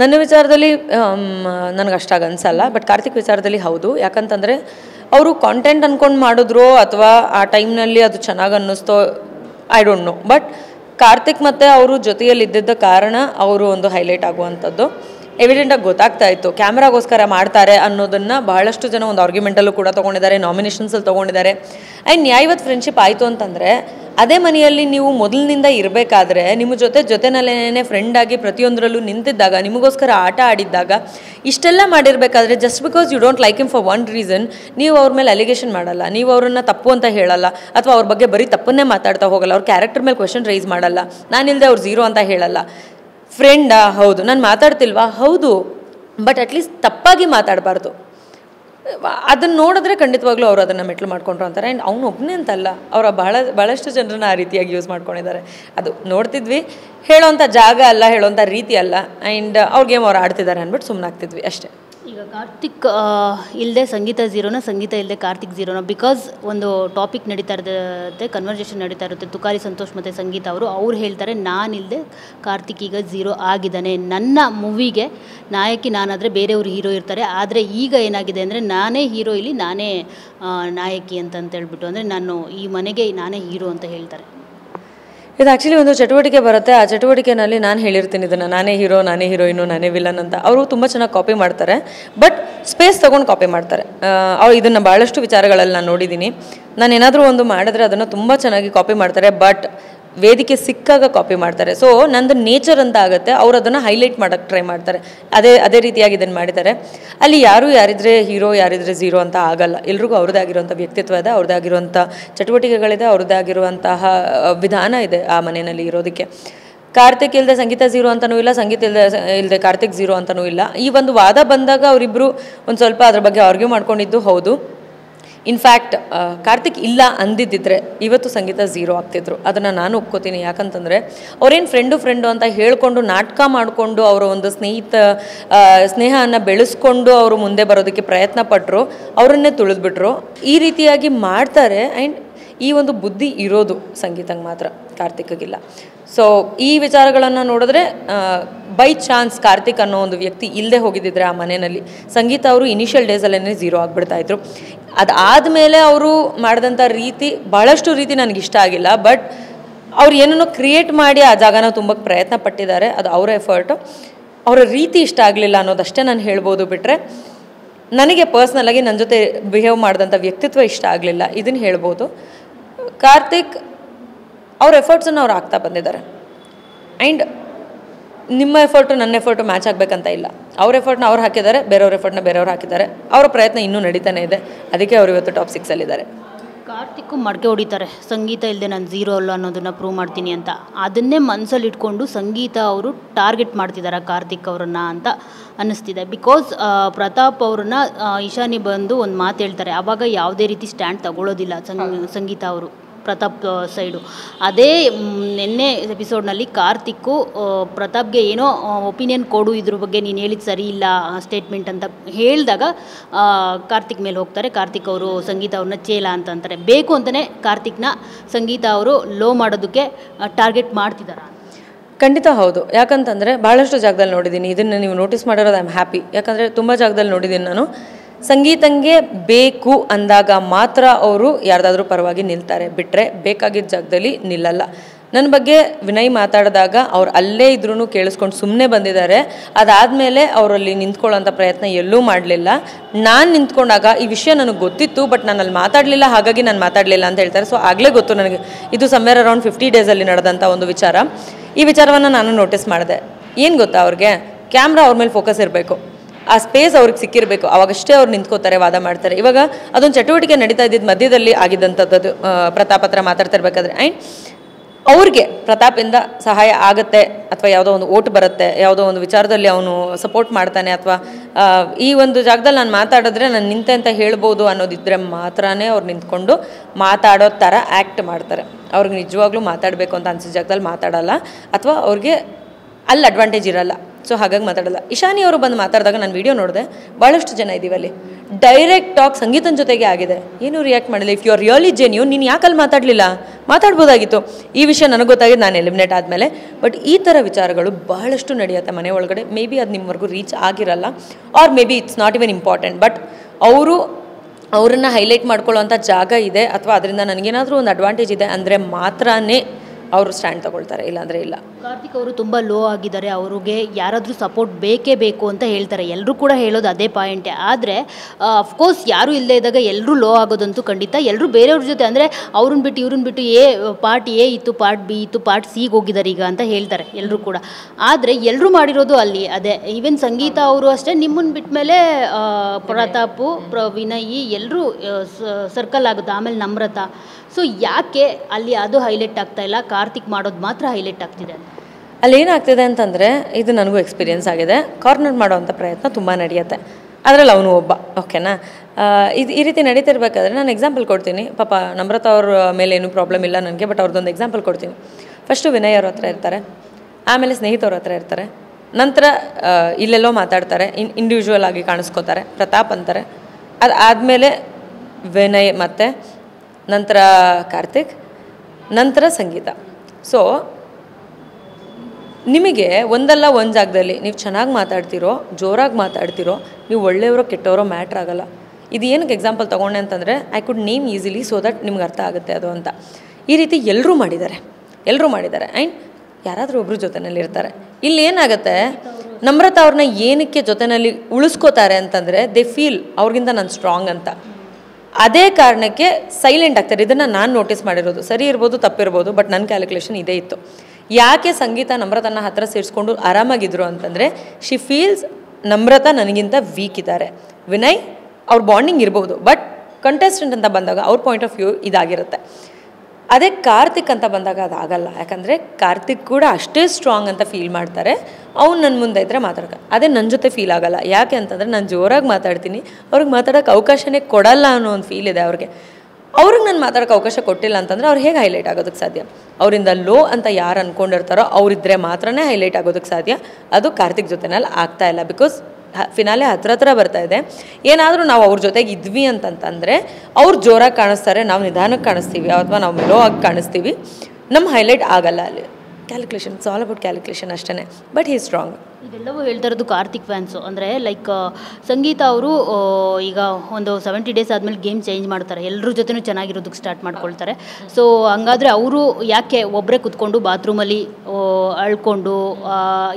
ನನ್ನ ವಿಚಾರದಲ್ಲಿ ನನಗೆ ಅಷ್ಟಾಗಿ ಅನ್ಸಲ್ಲ. ಬಟ್ ಕಾರ್ತಿಕ್ ವಿಚಾರದಲ್ಲಿ ಹೌದು. ಯಾಕಂತಂದರೆ ಅವರು ಕಾಂಟೆಂಟ್ ಅಂದ್ಕೊಂಡು ಮಾಡಿದ್ರು ಅಥವಾ ಆ ಟೈಮ್ನಲ್ಲಿ ಅದು ಚೆನ್ನಾಗಿ ಅನ್ನಿಸ್ತೋ I don't know but Karthik ಮತ್ತು ಅವರು ಜೊತೆಯಲ್ಲಿ ಇದ್ದಿದ್ದ ಕಾರಣ ಅವರು ಒಂದು ಹೈಲೈಟ್ ಆಗುವಂಥದ್ದು. ಎವಿಡೆಂಟಾಗಿ ಗೊತ್ತಾಗ್ತಾ ಇತ್ತು. ಕ್ಯಾಮ್ರಾಗೋಸ್ಕರ ಮಾಡ್ತಾರೆ ಅನ್ನೋದನ್ನು ಬಹಳಷ್ಟು ಜನ ಒಂದು ಆರ್ಗ್ಯುಮೆಂಟಲ್ಲೂ ಕೂಡ ತೊಗೊಂಡಿದ್ದಾರೆ ನಾಮಿನೇಷನ್ಸಲ್ಲಿ ತೊಗೊಂಡಿದ್ದಾರೆ. ಆ್ಯಂಡ್ ನ್ಯಾಯವತ್ ಫ್ರೆಂಡ್ಶಿಪ್ ಆಯಿತು ಅಂತಂದರೆ ಅದೇ ಮನೆಯಲ್ಲಿ ನೀವು ಮೊದಲಿನಿಂದ ಇರಬೇಕಾದ್ರೆ ನಿಮ್ಮ ಜೊತೆ ಜೊತೆನಲ್ಲೇನೆ ಫ್ರೆಂಡ್ ಆಗಿ ಪ್ರತಿಯೊಂದರಲ್ಲೂ ನಿಂತಿದ್ದಾಗ, ನಿಮಗೋಸ್ಕರ ಆಟ ಆಡಿದ್ದಾಗ, ಇಷ್ಟೆಲ್ಲ ಮಾಡಿರಬೇಕಾದ್ರೆ just because you don't like him for one reason ನೀವು ಅವ್ರ ಮೇಲೆ ಅಲಿಗೇಷನ್ ಮಾಡಲ್ಲ, ನೀವು ಅವರನ್ನು ತಪ್ಪು ಅಂತ ಹೇಳಲ್ಲ, ಅಥವಾ ಅವ್ರ ಬಗ್ಗೆ ಬರೀ ತಪ್ಪನ್ನೇ ಮಾತಾಡ್ತಾ ಹೋಗಲ್ಲ, ಅವ್ರ ಕ್ಯಾರೆಕ್ಟರ್ ಮೇಲೆ ಕ್ವೆಶನ್ ರೈಸ್ ಮಾಡಲ್ಲ ನಾನಿಲ್ಲದೆ ಅವ್ರು ಝೀರೋ ಅಂತ ಹೇಳಲ್ಲ. ಫ್ರೆಂಡಾ ಹೌದು. ನಾನು ಮಾತಾಡ್ತಿಲ್ವಾ? ಹೌದು. ಬಟ್ ಅಟ್ಲೀಸ್ಟ್ ತಪ್ಪಾಗಿ ಮಾತಾಡಬಾರ್ದು. ಅದನ್ನು ನೋಡಿದ್ರೆ ಖಂಡಿತವಾಗ್ಲೂ ಅವರು ಅದನ್ನು ಮೆಟ್ಲು ಮಾಡ್ಕೊಂಡ್ರು ಅಂತಾರೆ. ಆ್ಯಂಡ್ ಅವ್ನು ಒಬ್ಬನೇ ಅಂತಲ್ಲ, ಅವರ ಬಹಳ ಭಾಳಷ್ಟು ಜನರನ್ನ ಆ ರೀತಿಯಾಗಿ ಯೂಸ್ ಮಾಡ್ಕೊಂಡಿದ್ದಾರೆ. ಅದು ನೋಡ್ತಿದ್ವಿ. ಹೇಳೋವಂಥ ಜಾಗ ಅಲ್ಲ ಹೇಳೋವಂಥ ರೀತಿ ಅಲ್ಲ. ಆ್ಯಂಡ್ ಅವ್ರ ಗೇಮ್ ಅವ್ರು ಆಡ್ತಿದ್ದಾರೆ ಅಂದ್ಬಿಟ್ಟು ಸುಮ್ಮನಾಗ್ತಿದ್ವಿ ಅಷ್ಟೇ. ಈಗ ಕಾರ್ತಿಕ್ ಇಲ್ಲದೆ ಸಂಗೀತ ಝೀರೋನ, ಸಂಗೀತ ಇಲ್ಲದೆ ಕಾರ್ತಿಕ್ ಝೀರೋನ ಬಿಕಾಸ್ ಒಂದು ಟಾಪಿಕ್ ನಡೀತಾ ಇರುತ್ತೆ ಕನ್ವರ್ಸೇಷನ್ ನಡೀತಾ ಇರುತ್ತೆ, ತುಕಾರಿ ಸಂತೋಷ್ ಮತ್ತು ಸಂಗೀತ ಅವರು, ಅವ್ರು ಹೇಳ್ತಾರೆ ನಾನಿಲ್ಲದೆ ಕಾರ್ತಿಕ್ ಈಗ ಝೀರೋ ಆಗಿದ್ದಾನೆ. ನನ್ನ ಮೂವಿಗೆ ನಾಯಕಿ ನಾನಾದರೆ ಬೇರೆಯವರು ಹೀರೋ ಇರ್ತಾರೆ, ಆದರೆ ಈಗ ಏನಾಗಿದೆ ಅಂದರೆ ನಾನೇ ಹೀರೋ ಇಲ್ಲಿ, ನಾನೇ ನಾಯಕಿ ಅಂತ ಅಂತ ಹೇಳ್ಬಿಟ್ಟು ಅಂದರೆ ನಾನು ಈ ಮನೆಗೆ ನಾನೇ ಹೀರೋ ಅಂತ ಹೇಳ್ತಾರೆ. ಇದು ಆ್ಯಕ್ಚುಲಿ ಒಂದು ಚಟುವಟಿಕೆ ಬರುತ್ತೆ. ಆ ಚಟುವಟಿಕೆನಲ್ಲಿ ನಾನು ಹೇಳಿರ್ತೀನಿ ಇದನ್ನು. ನಾನೇ ಹೀರೋ ನಾನೇ ಹೀರೋಯಿನು ನಾನೇ ವಿಲನ್ ಅಂತ. ಅವರು ತುಂಬ ಚೆನ್ನಾಗಿ ಕಾಪಿ ಮಾಡ್ತಾರೆ. ಬಟ್ ಸ್ಪೇಸ್ ತೊಗೊಂಡು ಕಾಪಿ ಮಾಡ್ತಾರೆ. ಅವ್ರು ಇದನ್ನು ಭಾಳಷ್ಟು ವಿಚಾರಗಳಲ್ಲಿ ನಾನು ನೋಡಿದ್ದೀನಿ ನಾನು ಏನಾದರೂ ಒಂದು ಮಾಡಿದ್ರೆ ಅದನ್ನು ತುಂಬ ಚೆನ್ನಾಗಿ ಕಾಪಿ ಮಾಡ್ತಾರೆ. ಬಟ್ ವೇದಿಕೆ ಸಿಕ್ಕಾಗ ಕಾಪಿ ಮಾಡ್ತಾರೆ. ಸೊ ನಂದು ನೇಚರ್ ಅಂತ ಆಗುತ್ತೆ. ಅವ್ರು ಅದನ್ನು ಹೈಲೈಟ್ ಮಾಡೋಕ್ಕೆ ಟ್ರೈ ಮಾಡ್ತಾರೆ. ಅದೇ ಅದೇ ರೀತಿಯಾಗಿ ಇದನ್ನು ಮಾಡಿದ್ದಾರೆ. ಅಲ್ಲಿ ಯಾರು ಯಾರಿದ್ರೆ ಹೀರೋ ಯಾರಿದ್ರೆ ಝೀರೋ ಅಂತ ಆಗಲ್ಲ. ಎಲ್ರಿಗೂ ಅವ್ರದ್ದೇ ಆಗಿರುವಂಥ ವ್ಯಕ್ತಿತ್ವ ಇದೆ, ಅವ್ರದ್ದೇ ಆಗಿರುವಂಥ ಚಟುವಟಿಕೆಗಳಿದೆ ಅವ್ರದ್ದೇ ಆಗಿರುವಂತಹ ವಿಧಾನ ಇದೆ ಆ ಮನೆಯಲ್ಲಿ ಇರೋದಕ್ಕೆ. ಕಾರ್ತಿಕ್ ಇಲ್ಲದೆ ಸಂಗೀತ ಝೀರೋ ಅಂತನೂ ಇಲ್ಲ, ಸಂಗೀತ ಇಲ್ಲದೆ ಇಲ್ಲದೆ ಕಾರ್ತಿಕ್ ಝೀರೋ ಅಂತನೂ ಇಲ್ಲ. ಈ ಒಂದು ವಾದ ಬಂದಾಗ ಅವರಿಬ್ಬರು ಒಂದು ಸ್ವಲ್ಪ ಅದ್ರ ಬಗ್ಗೆ ಆರ್ಗ್ಯೂ ಮಾಡ್ಕೊಂಡಿದ್ದು ಹೌದು. ಇನ್ಫ್ಯಾಕ್ಟ್ ಕಾರ್ತಿಕ್ ಇಲ್ಲ ಅಂದಿದ್ದಿದ್ರೆ ಇವತ್ತು ಸಂಗೀತ ಝೀರೋ ಆಗ್ತಿದ್ರು. ಅದನ್ನು ನಾನು ಒಪ್ಕೋತೀನಿ. ಯಾಕಂತಂದರೆ ಅವ್ರೇನು ಫ್ರೆಂಡು ಫ್ರೆಂಡು ಅಂತ ಹೇಳಿಕೊಂಡು ನಾಟಕ ಮಾಡಿಕೊಂಡು ಅವರ ಒಂದು ಸ್ನೇಹಿತ ಸ್ನೇಹವನ್ನು ಬೆಳೆಸ್ಕೊಂಡು ಅವರು ಮುಂದೆ ಬರೋದಕ್ಕೆ ಪ್ರಯತ್ನ ಪಟ್ಟರು ಅವರನ್ನೇ ತುಳಿದ್ಬಿಟ್ರು. ಈ ರೀತಿಯಾಗಿ ಮಾಡ್ತಾರೆ. ಆ್ಯಂಡ್ ಈ ಒಂದು ಬುದ್ಧಿ ಇರೋದು ಸಂಗೀತಂಗೆ ಮಾತ್ರ ಕಾರ್ತಿಕ್ಗಿಲ್ಲ ಸೊ ಈ ವಿಚಾರಗಳನ್ನು ನೋಡಿದ್ರೆ ಬೈ ಚಾನ್ಸ್ ಕಾರ್ತಿಕ್ ಅನ್ನೋ ಒಂದು ವ್ಯಕ್ತಿ ಇಲ್ಲದೆ ಹೋಗಿದ್ದಿದ್ರೆ ಆ ಮನೆಯಲ್ಲಿ. ಸಂಗೀತ ಅವರು ಇನಿಷಿಯಲ್ ಡೇಸಲ್ಲೇ ಝೀರೋ ಆಗಿಬಿಡ್ತಾ ಇದ್ರು. ಅದಾದಮೇಲೆ ಅವರು ಮಾಡಿದಂಥ ರೀತಿ ಭಾಳಷ್ಟು ರೀತಿ ನನಗೆ ಇಷ್ಟ ಆಗಿಲ್ಲ ಬಟ್ ಅವ್ರು ಏನನ್ನೋ ಕ್ರಿಯೇಟ್ ಮಾಡಿ ಆ ಜಾಗನ ತುಂಬಕ್ಕೆ ಪ್ರಯತ್ನ ಪಟ್ಟಿದ್ದಾರೆ. ಅದು ಅವರ ಎಫರ್ಟು ಅವರ ರೀತಿ ಇಷ್ಟ ಆಗಲಿಲ್ಲ ಅನ್ನೋದಷ್ಟೇ ನಾನು ಹೇಳ್ಬೋದು ಬಿಟ್ಟರೆ ನನಗೆ ಪರ್ಸ್ನಲ್ಲಾಗಿ ನನ್ನ ಜೊತೆ ಬಿಹೇವ್ ಮಾಡಿದಂಥ ವ್ಯಕ್ತಿತ್ವ ಇಷ್ಟ ಆಗಲಿಲ್ಲ. ಇದನ್ನು ಹೇಳ್ಬೋದು. ಕಾರ್ತಿಕ್ ಅವ್ರ ಎಫರ್ಟ್ಸನ್ನು ಅವ್ರು ಆಗ್ತಾ ಬಂದಿದ್ದಾರೆ. ಆ್ಯಂಡ್ ನಿಮ್ಮ ಎಫರ್ಟು ನನ್ನ ಎಫರ್ಟು ಮ್ಯಾಚ್ ಆಗಬೇಕಂತ ಇಲ್ಲ. ಅವ್ರ ಎಫರ್ಟ್ನ ಅವ್ರು ಹಾಕಿದ್ದಾರೆ, ಬೇರೆಯವ್ರ ಎಫರ್ಟ್ನ ಬೇರೆಯವ್ರು ಹಾಕಿದ್ದಾರೆ. ಅವರ ಪ್ರಯತ್ನ ಇನ್ನೂ ನಡೀತಾನೆ ಇದೆ. ಅದಕ್ಕೆ ಅವರು ಇವತ್ತು ಟಾಪ್ ಸಿಕ್ಸಲ್ಲಿದ್ದಾರೆ ಕಾರ್ತಿಕ್ಕು ಮಡಕೆ ಹೊಡಿತಾರೆ. ಸಂಗೀತ ಇಲ್ಲದೆ ನಾನು ಝೀರೋ ಅಲ್ಲ ಅನ್ನೋದನ್ನು ಪ್ರೂವ್ ಮಾಡ್ತೀನಿ ಅಂತ. ಅದನ್ನೇ ಮನಸ್ಸಲ್ಲಿ ಇಟ್ಕೊಂಡು ಸಂಗೀತ ಅವರು ಟಾರ್ಗೆಟ್ ಮಾಡ್ತಿದ್ದಾರೆ ಕಾರ್ತಿಕ್ ಅವರನ್ನ ಅಂತ ಅನ್ನಿಸ್ತಿದೆ. ಬಿಕಾಸ್ ಪ್ರತಾಪ್ ಅವ್ರನ್ನ ಇಶಾನಿ ಬಂದು ಒಂದು ಮಾತು ಹೇಳ್ತಾರೆ. ಆವಾಗ ಯಾವುದೇ ರೀತಿ ಸ್ಟ್ಯಾಂಡ್ ತಗೊಳ್ಳೋದಿಲ್ಲ ಸಂಗ್, ಸಂಗೀತ ಅವರು. ಪ್ರತಾಪ್ ಸೈಡು. ಅದೇ ನಿನ್ನೆ ಎಪಿಸೋಡ್ನಲ್ಲಿ ಕಾರ್ತಿಕ್ಕು ಪ್ರತಾಪ್ಗೆ ಏನೋ ಒಪಿನಿಯನ್ ಕೊಡು, ಇದ್ರ ಬಗ್ಗೆ ನೀನು ಹೇಳಿದ ಸರಿ ಇಲ್ಲ ಸ್ಟೇಟ್ಮೆಂಟ್ ಅಂತ ಹೇಳಿದಾಗ ಕಾರ್ತಿಕ್ ಮೇಲೆ ಹೋಗ್ತಾರೆ. ಕಾರ್ತಿಕ್ ಅವರು ಸಂಗೀತ ಅವ್ರನ್ನ ಚೇಲ ಅಂತ ಅಂತಾರೆ. ಬೇಕು ಅಂತಲೇ ಕಾರ್ತಿಕ್ನ ಸಂಗೀತ ಅವರು ಲೋ ಮಾಡೋದಕ್ಕೆ ಟಾರ್ಗೆಟ್ ಮಾಡ್ತಿದ್ದಾರೆ ಖಂಡಿತ ಹೌದು. ಯಾಕಂತಂದರೆ ಭಾಳಷ್ಟು ಜಾಗದಲ್ಲಿ ನೋಡಿದ್ದೀನಿ. ಇದನ್ನು ನೀವು ನೋಟಿಸ್ ಮಾಡಿರೋದು ಐ ಆಮ್ ಹ್ಯಾಪಿ ಯಾಕಂದರೆ, ತುಂಬ ಜಾಗದಲ್ಲಿ ನೋಡಿದ್ದೀನಿ ನಾನು. ಸಂಗೀತಂಗೆ ಬೇಕು ಅಂದಾಗ ಮಾತ್ರ ಅವರು ಯಾರ್ದಾದ್ರೂ ಪರವಾಗಿ ನಿಲ್ತಾರೆ. ಬಿಟ್ಟರೆ ಬೇಕಾಗಿದ್ದ ಜಾಗದಲ್ಲಿ ನಿಲ್ಲಲ್ಲ. ನನ್ನ ಬಗ್ಗೆ ವಿನಯ್ ಮಾತಾಡಿದಾಗ ಅವ್ರು ಅಲ್ಲೇ ಇದ್ರೂ ಕೇಳಿಸ್ಕೊಂಡು ಸುಮ್ಮನೆ ಬಂದಿದ್ದಾರೆ. ಅದಾದಮೇಲೆ ಅವರಲ್ಲಿ ನಿಂತ್ಕೊಳ್ಳೋಂಥ ಪ್ರಯತ್ನ ಎಲ್ಲೂ ಮಾಡಲಿಲ್ಲ. ನಾನು ನಿಂತ್ಕೊಂಡಾಗ ಈ ವಿಷಯ ನನಗೆ ಗೊತ್ತಿತ್ತು, ಬಟ್ ನಾನು ಅಲ್ಲಿ ಮಾತಾಡಲಿಲ್ಲ, ಹಾಗಾಗಿ ನಾನು ಮಾತಾಡಲಿಲ್ಲ ಅಂತ ಹೇಳ್ತಾರೆ. ಸೊ ಆಗಲೇ ಗೊತ್ತು ನನಗೆ. ಇದು ಸಮ್ವೇರ್ ಅರೌಂಡ್ ಫಿಫ್ಟಿ ಡೇಸಲ್ಲಿ ನಡೆದಂಥ ಒಂದು ವಿಚಾರ. ಈ ವಿಚಾರವನ್ನು ನಾನು ನೋಟಿಸ್ ಮಾಡಿದೆ. ಏನು ಗೊತ್ತಾ ಅವ್ರಿಗೆ? ಕ್ಯಾಮ್ರಾ ಅವ್ರ ಮೇಲೆ ಫೋಕಸ್ ಇರಬೇಕು. ಆ ಸ್ಪೇಸ್ ಅವ್ರಿಗೆ ಸಿಕ್ಕಿರಬೇಕು. ಅವಾಗಷ್ಟೇ ಅವ್ರು ನಿಂತ್ಕೋತಾರೆ, ವಾದ ಮಾಡ್ತಾರೆ. ಇವಾಗ ಅದೊಂದು ಚಟುವಟಿಕೆ ನಡೀತಾ ಇದ್ದಿದ್ದು ಮಧ್ಯದಲ್ಲಿ ಆಗಿದ್ದಂಥದ್ದು ಪ್ರತಾಪ್ ಹತ್ರ ಮಾತಾಡ್ತಿರ್ಬೇಕಾದ್ರೆ. ಆ್ಯಂಡ್ ಅವ್ರಿಗೆ ಪ್ರತಾಪಿಂದ ಸಹಾಯ ಆಗುತ್ತೆ ಅಥವಾ ಯಾವುದೋ ಒಂದು ಓಟ್ ಬರುತ್ತೆ, ಯಾವುದೋ ಒಂದು ವಿಚಾರದಲ್ಲಿ ಅವನು ಸಪೋರ್ಟ್ ಮಾಡ್ತಾನೆ ಅಥವಾ ಈ ಒಂದು ಜಾಗದಲ್ಲಿ ನಾನು ಮಾತಾಡಿದ್ರೆ ನಾನು ನಿಂತೆ ಅಂತ ಹೇಳ್ಬೋದು ಅನ್ನೋದಿದ್ರೆ ಮಾತ್ರನೇ ಅವ್ರು ನಿಂತ್ಕೊಂಡು ಮಾತಾಡೋ ಥರ ಆ್ಯಕ್ಟ್ ಮಾಡ್ತಾರೆ. ಅವ್ರಿಗೆ ನಿಜವಾಗ್ಲೂ ಮಾತಾಡಬೇಕು ಅಂತ ಅನ್ಸಿದ ಜಾಗದಲ್ಲಿ ಮಾತಾಡಲ್ಲ. ಅಥವಾ ಅವ್ರಿಗೆ ಅಲ್ಲಿ ಅಡ್ವಾಂಟೇಜ್ ಇರಲ್ಲ. ಸೊ ಹಾಗಾಗಿ ಮಾತಾಡಲ್ಲ. ಇಶಾನಿ ಅವರು ಬಂದು ಮಾತಾಡಿದಾಗ ನಾನು ವಿಡಿಯೋ ನೋಡಿದೆ ಭಾಳಷ್ಟು ಜನ ಇದ್ದೀವಲ್ಲಿ ಡೈರೆಕ್ಟ್ ಟಾಕ್ ಸಂಗೀತನ ಜೊತೆಗೆ ಆಗಿದೆ. ಏನು ರಿಯಾಕ್ಟ್ ಮಾಡಿಲ್ಲ? If you are really genuine ನೀನು ಯಾಕಲ್ಲಿ ಮಾತಾಡಲಿಲ್ಲ? ಮಾತಾಡ್ಬೋದಾಗಿತ್ತು. ಈ ವಿಷಯ ನನಗೆ ಗೊತ್ತಾಗಿದೆ, ನಾನು ಎಲಿಮಿನೇಟ್ ಆದಮೇಲೆ. ಬಟ್ ಈ ಥರ ವಿಚಾರಗಳು ಬಹಳಷ್ಟು ನಡೆಯುತ್ತೆ ಮನೆ ಒಳಗಡೆ. ಮೇ ಬಿ ಅದು ನಿಮ್ಮವರೆಗೂ ರೀಚ್ ಆಗಿರಲ್ಲ. Or maybe it's not even important but ಅವರು, ಅವರನ್ನು ಹೈಲೈಟ್ ಮಾಡ್ಕೊಳ್ಳೋ ಜಾಗ ಇದೆ. ಅಥವಾ ಅದರಿಂದ ನನಗೇನಾದರೂ ಒಂದು ಅಡ್ವಾಂಟೇಜ್ ಇದೆ ಅಂದರೆ ಮಾತ್ರನೇ ಅವರು ಸ್ಟ್ಯಾಂಡ್ ತಗೊಳ್ತಾರೆ, ಇಲ್ಲಾಂದರೆ ಇಲ್ಲ. ಕಾರ್ತಿಕ್ ಅವರು ತುಂಬ ಲೋ ಆಗಿದ್ದಾರೆ, ಅವ್ರಿಗೆ ಯಾರಾದರೂ ಸಪೋರ್ಟ್ ಬೇಕೇ ಬೇಕು ಅಂತ ಹೇಳ್ತಾರೆ. ಎಲ್ಲರೂ ಕೂಡ ಹೇಳೋದು ಅದೇ ಪಾಯಿಂಟೇ ಆದರೆ ಅಫ್ಕೋರ್ಸ್ ಯಾರೂ ಇಲ್ಲದೇ ಇದ್ದಾಗ ಎಲ್ಲರೂ ಲೋ ಆಗೋದಂತೂ ಖಂಡಿತ. ಎಲ್ಲರೂ ಬೇರೆಯವ್ರ ಜೊತೆ ಅಂದರೆ ಅವ್ರನ್ನ ಬಿಟ್ಟು ಇವ್ರನ್ನ ಬಿಟ್ಟು ಎ ಪಾರ್ಟ್ ಎ ಇತ್ತು ಪಾರ್ಟ್ ಬಿ ಇತ್ತು ಪಾರ್ಟ್ ಸಿ ಹೋಗಿದ್ದಾರೆ ಈಗ ಅಂತ ಹೇಳ್ತಾರೆ ಎಲ್ಲರೂ ಕೂಡ. ಆದರೆ ಎಲ್ಲರೂ ಮಾಡಿರೋದು ಅಲ್ಲಿ ಅದೇ. ಈವನ್ ಸಂಗೀತ ಅವರು ಅಷ್ಟೇ, ನಿಮ್ಮನ್ನು ಬಿಟ್ಟ ಮೇಲೆ ಪ್ರತಾಪು, ಪ್ರ, ವಿನಯಿ ಎಲ್ಲರೂ ಸರ್ಕಲ್ ಆಗುತ್ತೆ. ಆಮೇಲೆ ನಮ್ರತಾ. ಸೊ ಯಾಕೆ ಅಲ್ಲಿ ಅದು ಹೈಲೈಟ್ ಆಗ್ತಾ ಇಲ್ಲ? ಕಾರ್ತಿಕ್ ಮಾಡೋದು ಮಾತ್ರ ಹೈಲೈಟ್ ಆಗ್ತಿದೆ ಅಲ್ಲಿ ಏನಾಗ್ತಿದೆ ಅಂತಂದರೆ, ಇದು ನನಗೂ ಎಕ್ಸ್ಪೀರಿಯೆನ್ಸ್ ಆಗಿದೆ. ಕಾರ್ನರ್ ಮಾಡೋವಂಥ ಪ್ರಯತ್ನ ತುಂಬ ನಡೆಯುತ್ತೆ. ಅದರಲ್ಲಿ ಅವನು ಒಬ್ಬ ಓಕೆನಾ ಇದು ಈ ರೀತಿ ನಡೀತಿರ್ಬೇಕಾದ್ರೆ ನಾನು ಎಕ್ಸಾಂಪಲ್ ಕೊಡ್ತೀನಿ. ಪಾಪ ನಮ್ರತ ಅವ್ರ ಮೇಲೆ ಏನೂ ಪ್ರಾಬ್ಲಮ್ ಇಲ್ಲ ನನಗೆ ಬಟ್ ಅವ್ರದ್ದೊಂದು ಎಕ್ಸಾಂಪಲ್ ಕೊಡ್ತೀನಿ. ಫಸ್ಟು ವಿನಯ್ ಅವ್ರ ಹತ್ರ ಇರ್ತಾರೆ. ಆಮೇಲೆ ಸ್ನೇಹಿತವ್ರ ಹತ್ರ ಇರ್ತಾರೆ. ನಂತರ ಇಲ್ಲೆಲ್ಲೋ ಮಾತಾಡ್ತಾರೆ. ಇನ್ ಇಂಡಿವಿಜುವಲ್ ಆಗಿ ಕಾಣಿಸ್ಕೋತಾರೆ. ಪ್ರತಾಪ್ ಅಂತಾರೆ. ಅದು ಆದಮೇಲೆ ವಿನಯ್ ಮತ್ತು ನಂತರ ಕಾರ್ತಿಕ್, ನಂತರ ಸಂಗೀತ. ಸೊ ನಿಮಗೆ ಒಂದಲ್ಲ ಒಂದು ಜಾಗದಲ್ಲಿ ನೀವು ಚೆನ್ನಾಗಿ ಮಾತಾಡ್ತಿರೋ, ಜೋರಾಗಿ ಮಾತಾಡ್ತಿರೋ, ನೀವು ಒಳ್ಳೆಯವರೋ ಕೆಟ್ಟವರೋ ಮ್ಯಾಟ್ರ್ ಆಗಲ್ಲ. ಇದು ಏನಕ್ಕೆ ಎಕ್ಸಾಂಪಲ್ ತೊಗೊಂಡೆ ಅಂತಂದರೆ I could name easily so that ನಿಮ್ಗೆ ಅರ್ಥ ಆಗುತ್ತೆ ಅದು ಅಂತ. ಈ ರೀತಿ ಎಲ್ಲರೂ ಮಾಡಿದ್ದಾರೆ. ಎಲ್ಲರೂ ಮಾಡಿದ್ದಾರೆ. ಆ್ಯಂಡ್ ಯಾರಾದರೂ ಒಬ್ಬರು ಜೊತೆಯಲ್ಲಿ ಇರ್ತಾರೆ. ಇಲ್ಲಿ ಏನಾಗುತ್ತೆ, ನಮ್ರತಾ ಅವ್ರನ್ನ ಏನಕ್ಕೆ ಜೊತೆಯಲ್ಲಿ ಉಳಿಸ್ಕೋತಾರೆ ಅಂತಂದರೆ ದೇ ಫೀಲ್ ಅವ್ರಿಗಿಂತ ನಾನು ಸ್ಟ್ರಾಂಗ್ ಅಂತ. ಅದೇ ಕಾರಣಕ್ಕೆ ಸೈಲೆಂಟ್ ಆಗ್ತಾರೆ. ಇದನ್ನು ನಾನು ನೋಟಿಸ್ ಮಾಡಿರೋದು. ಸರಿ ಇರ್ಬೋದು, ತಪ್ಪಿರ್ಬೋದು ಬಟ್ ನನ್ನ ಕ್ಯಾಲ್ಕುಲೇಷನ್ ಇದೇ ಇತ್ತು. ಯಾಕೆ ಸಂಗೀತ ನಮ್ರತನ ಹತ್ರ ಸೇರಿಸ್ಕೊಂಡು ಆರಾಮಾಗಿದ್ರು ಅಂತಂದರೆ ಶಿ ಫೀಲ್ಸ್ ನಮ್ರತ ನನಗಿಂತ ವೀಕ್ ಇದ್ದಾರೆ ವಿನಯ್, ಅವ್ರ ಬಾಂಡಿಂಗ್ ಇರ್ಬೋದು ಬಟ್ ಕಂಟೆಸ್ಟೆಂಟ್ ಅಂತ ಬಂದಾಗ ಅವ್ರ ಪಾಯಿಂಟ್ ಆಫ್ ವ್ಯೂ ಇದಾಗಿರುತ್ತೆ. ಅದೇ ಕಾರ್ತಿಕ್ ಅಂತ ಬಂದಾಗ ಅದಾಗಲ್ಲ ಯಾಕಂದರೆ ಕಾರ್ತಿಕ್ ಕೂಡ ಅಷ್ಟೇ ಸ್ಟ್ರಾಂಗ್ ಅಂತ ಫೀಲ್ ಮಾಡ್ತಾರೆ. ಅವ್ನು ನನ್ನ ಮುಂದೆ ಇದ್ದರೆ ಮಾತಾಡಕ ಅದೇ ನನ್ನ ಜೊತೆ ಫೀಲ್ ಆಗಲ್ಲ. ಯಾಕೆ ಅಂತಂದರೆ ನಾನು ಜೋರಾಗಿ ಮಾತಾಡ್ತೀನಿ. ಅವ್ರಿಗೆ ಮಾತಾಡೋಕ್ಕೆ ಅವಕಾಶನೇ ಕೊಡಲ್ಲ ಅನ್ನೋ ಒಂದು ಫೀಲ್ ಇದೆ ಅವ್ರಿಗೆ. ಅವ್ರಿಗೆ ನಾನು ಮಾತಾಡೋಕೆ ಅವಕಾಶ ಕೊಟ್ಟಿಲ್ಲ ಅಂತಂದರೆ ಅವ್ರು ಹೇಗೆ ಹೈಲೈಟ್ ಆಗೋದಕ್ಕೆ ಸಾಧ್ಯ? ಅವರಿಂದ ಲೋ ಅಂತ ಯಾರು ಅಂದ್ಕೊಂಡಿರ್ತಾರೋ ಅವರಿದ್ದರೆ ಮಾತ್ರನೇ ಹೈಲೈಟ್ ಆಗೋದಕ್ಕೆ ಸಾಧ್ಯ. ಅದು ಕಾರ್ತಿಕ್ ಜೊತೆನಲ್ಲಿ ಆಗ್ತಾಯಿಲ್ಲ ಬಿಕಾಸ್ ಫಿನಾಲೆ ಹತ್ರ ಹತ್ರ ಬರ್ತಾ ಇದೆ. ಏನಾದರೂ ನಾವು ಅವ್ರ ಜೊತೆಗೆ ಇದ್ವಿ ಅಂತಂತಂದರೆ ಅವ್ರು ಜೋರಾಗಿ ಕಾಣಿಸ್ತಾರೆ, ನಾವು ನಿಧಾನಕ್ಕೆ ಕಾಣಿಸ್ತೀವಿ, ಅಥವಾ ನಾವು ಮೆಲೋ ಆಗಿ ಕಾಣಿಸ್ತೀವಿ. ನಮ್ಮ ಹೈಲೈಟ್ ಆಗಲ್ಲ ಅಲ್ಲಿ. Calculation it's all about calculation ಅಷ್ಟೇ ಬಟ್ ಹೀ ಸ್ಟ್ರಾಂಗ್ ಇದೆಲ್ಲವೂ ಹೇಳ್ತಾ ಇರೋದು ಕಾರ್ತಿಕ್ ಫ್ಯಾನ್ಸು ಅಂದರೆ ಲೈಕ್ ಸಂಗೀತ ಅವರು ಈಗ ಒಂದು ಸೆವೆಂಟಿ ಡೇಸ್ ಆದಮೇಲೆ ಗೇಮ್ ಚೇಂಜ್ ಮಾಡ್ತಾರೆ. ಎಲ್ಲರ ಜೊತೆನೂ ಚೆನ್ನಾಗಿರೋದಕ್ಕೆ ಸ್ಟಾರ್ಟ್ ಮಾಡ್ಕೊಳ್ತಾರೆ. ಸೊ ಹಂಗಾದ್ರೆ ಅವರು ಯಾಕೆ ಒಬ್ಬರೇ ಕುತ್ಕೊಂಡು ಬಾತ್ರೂಮಲ್ಲಿ ಅಳ್ಕೊಂಡು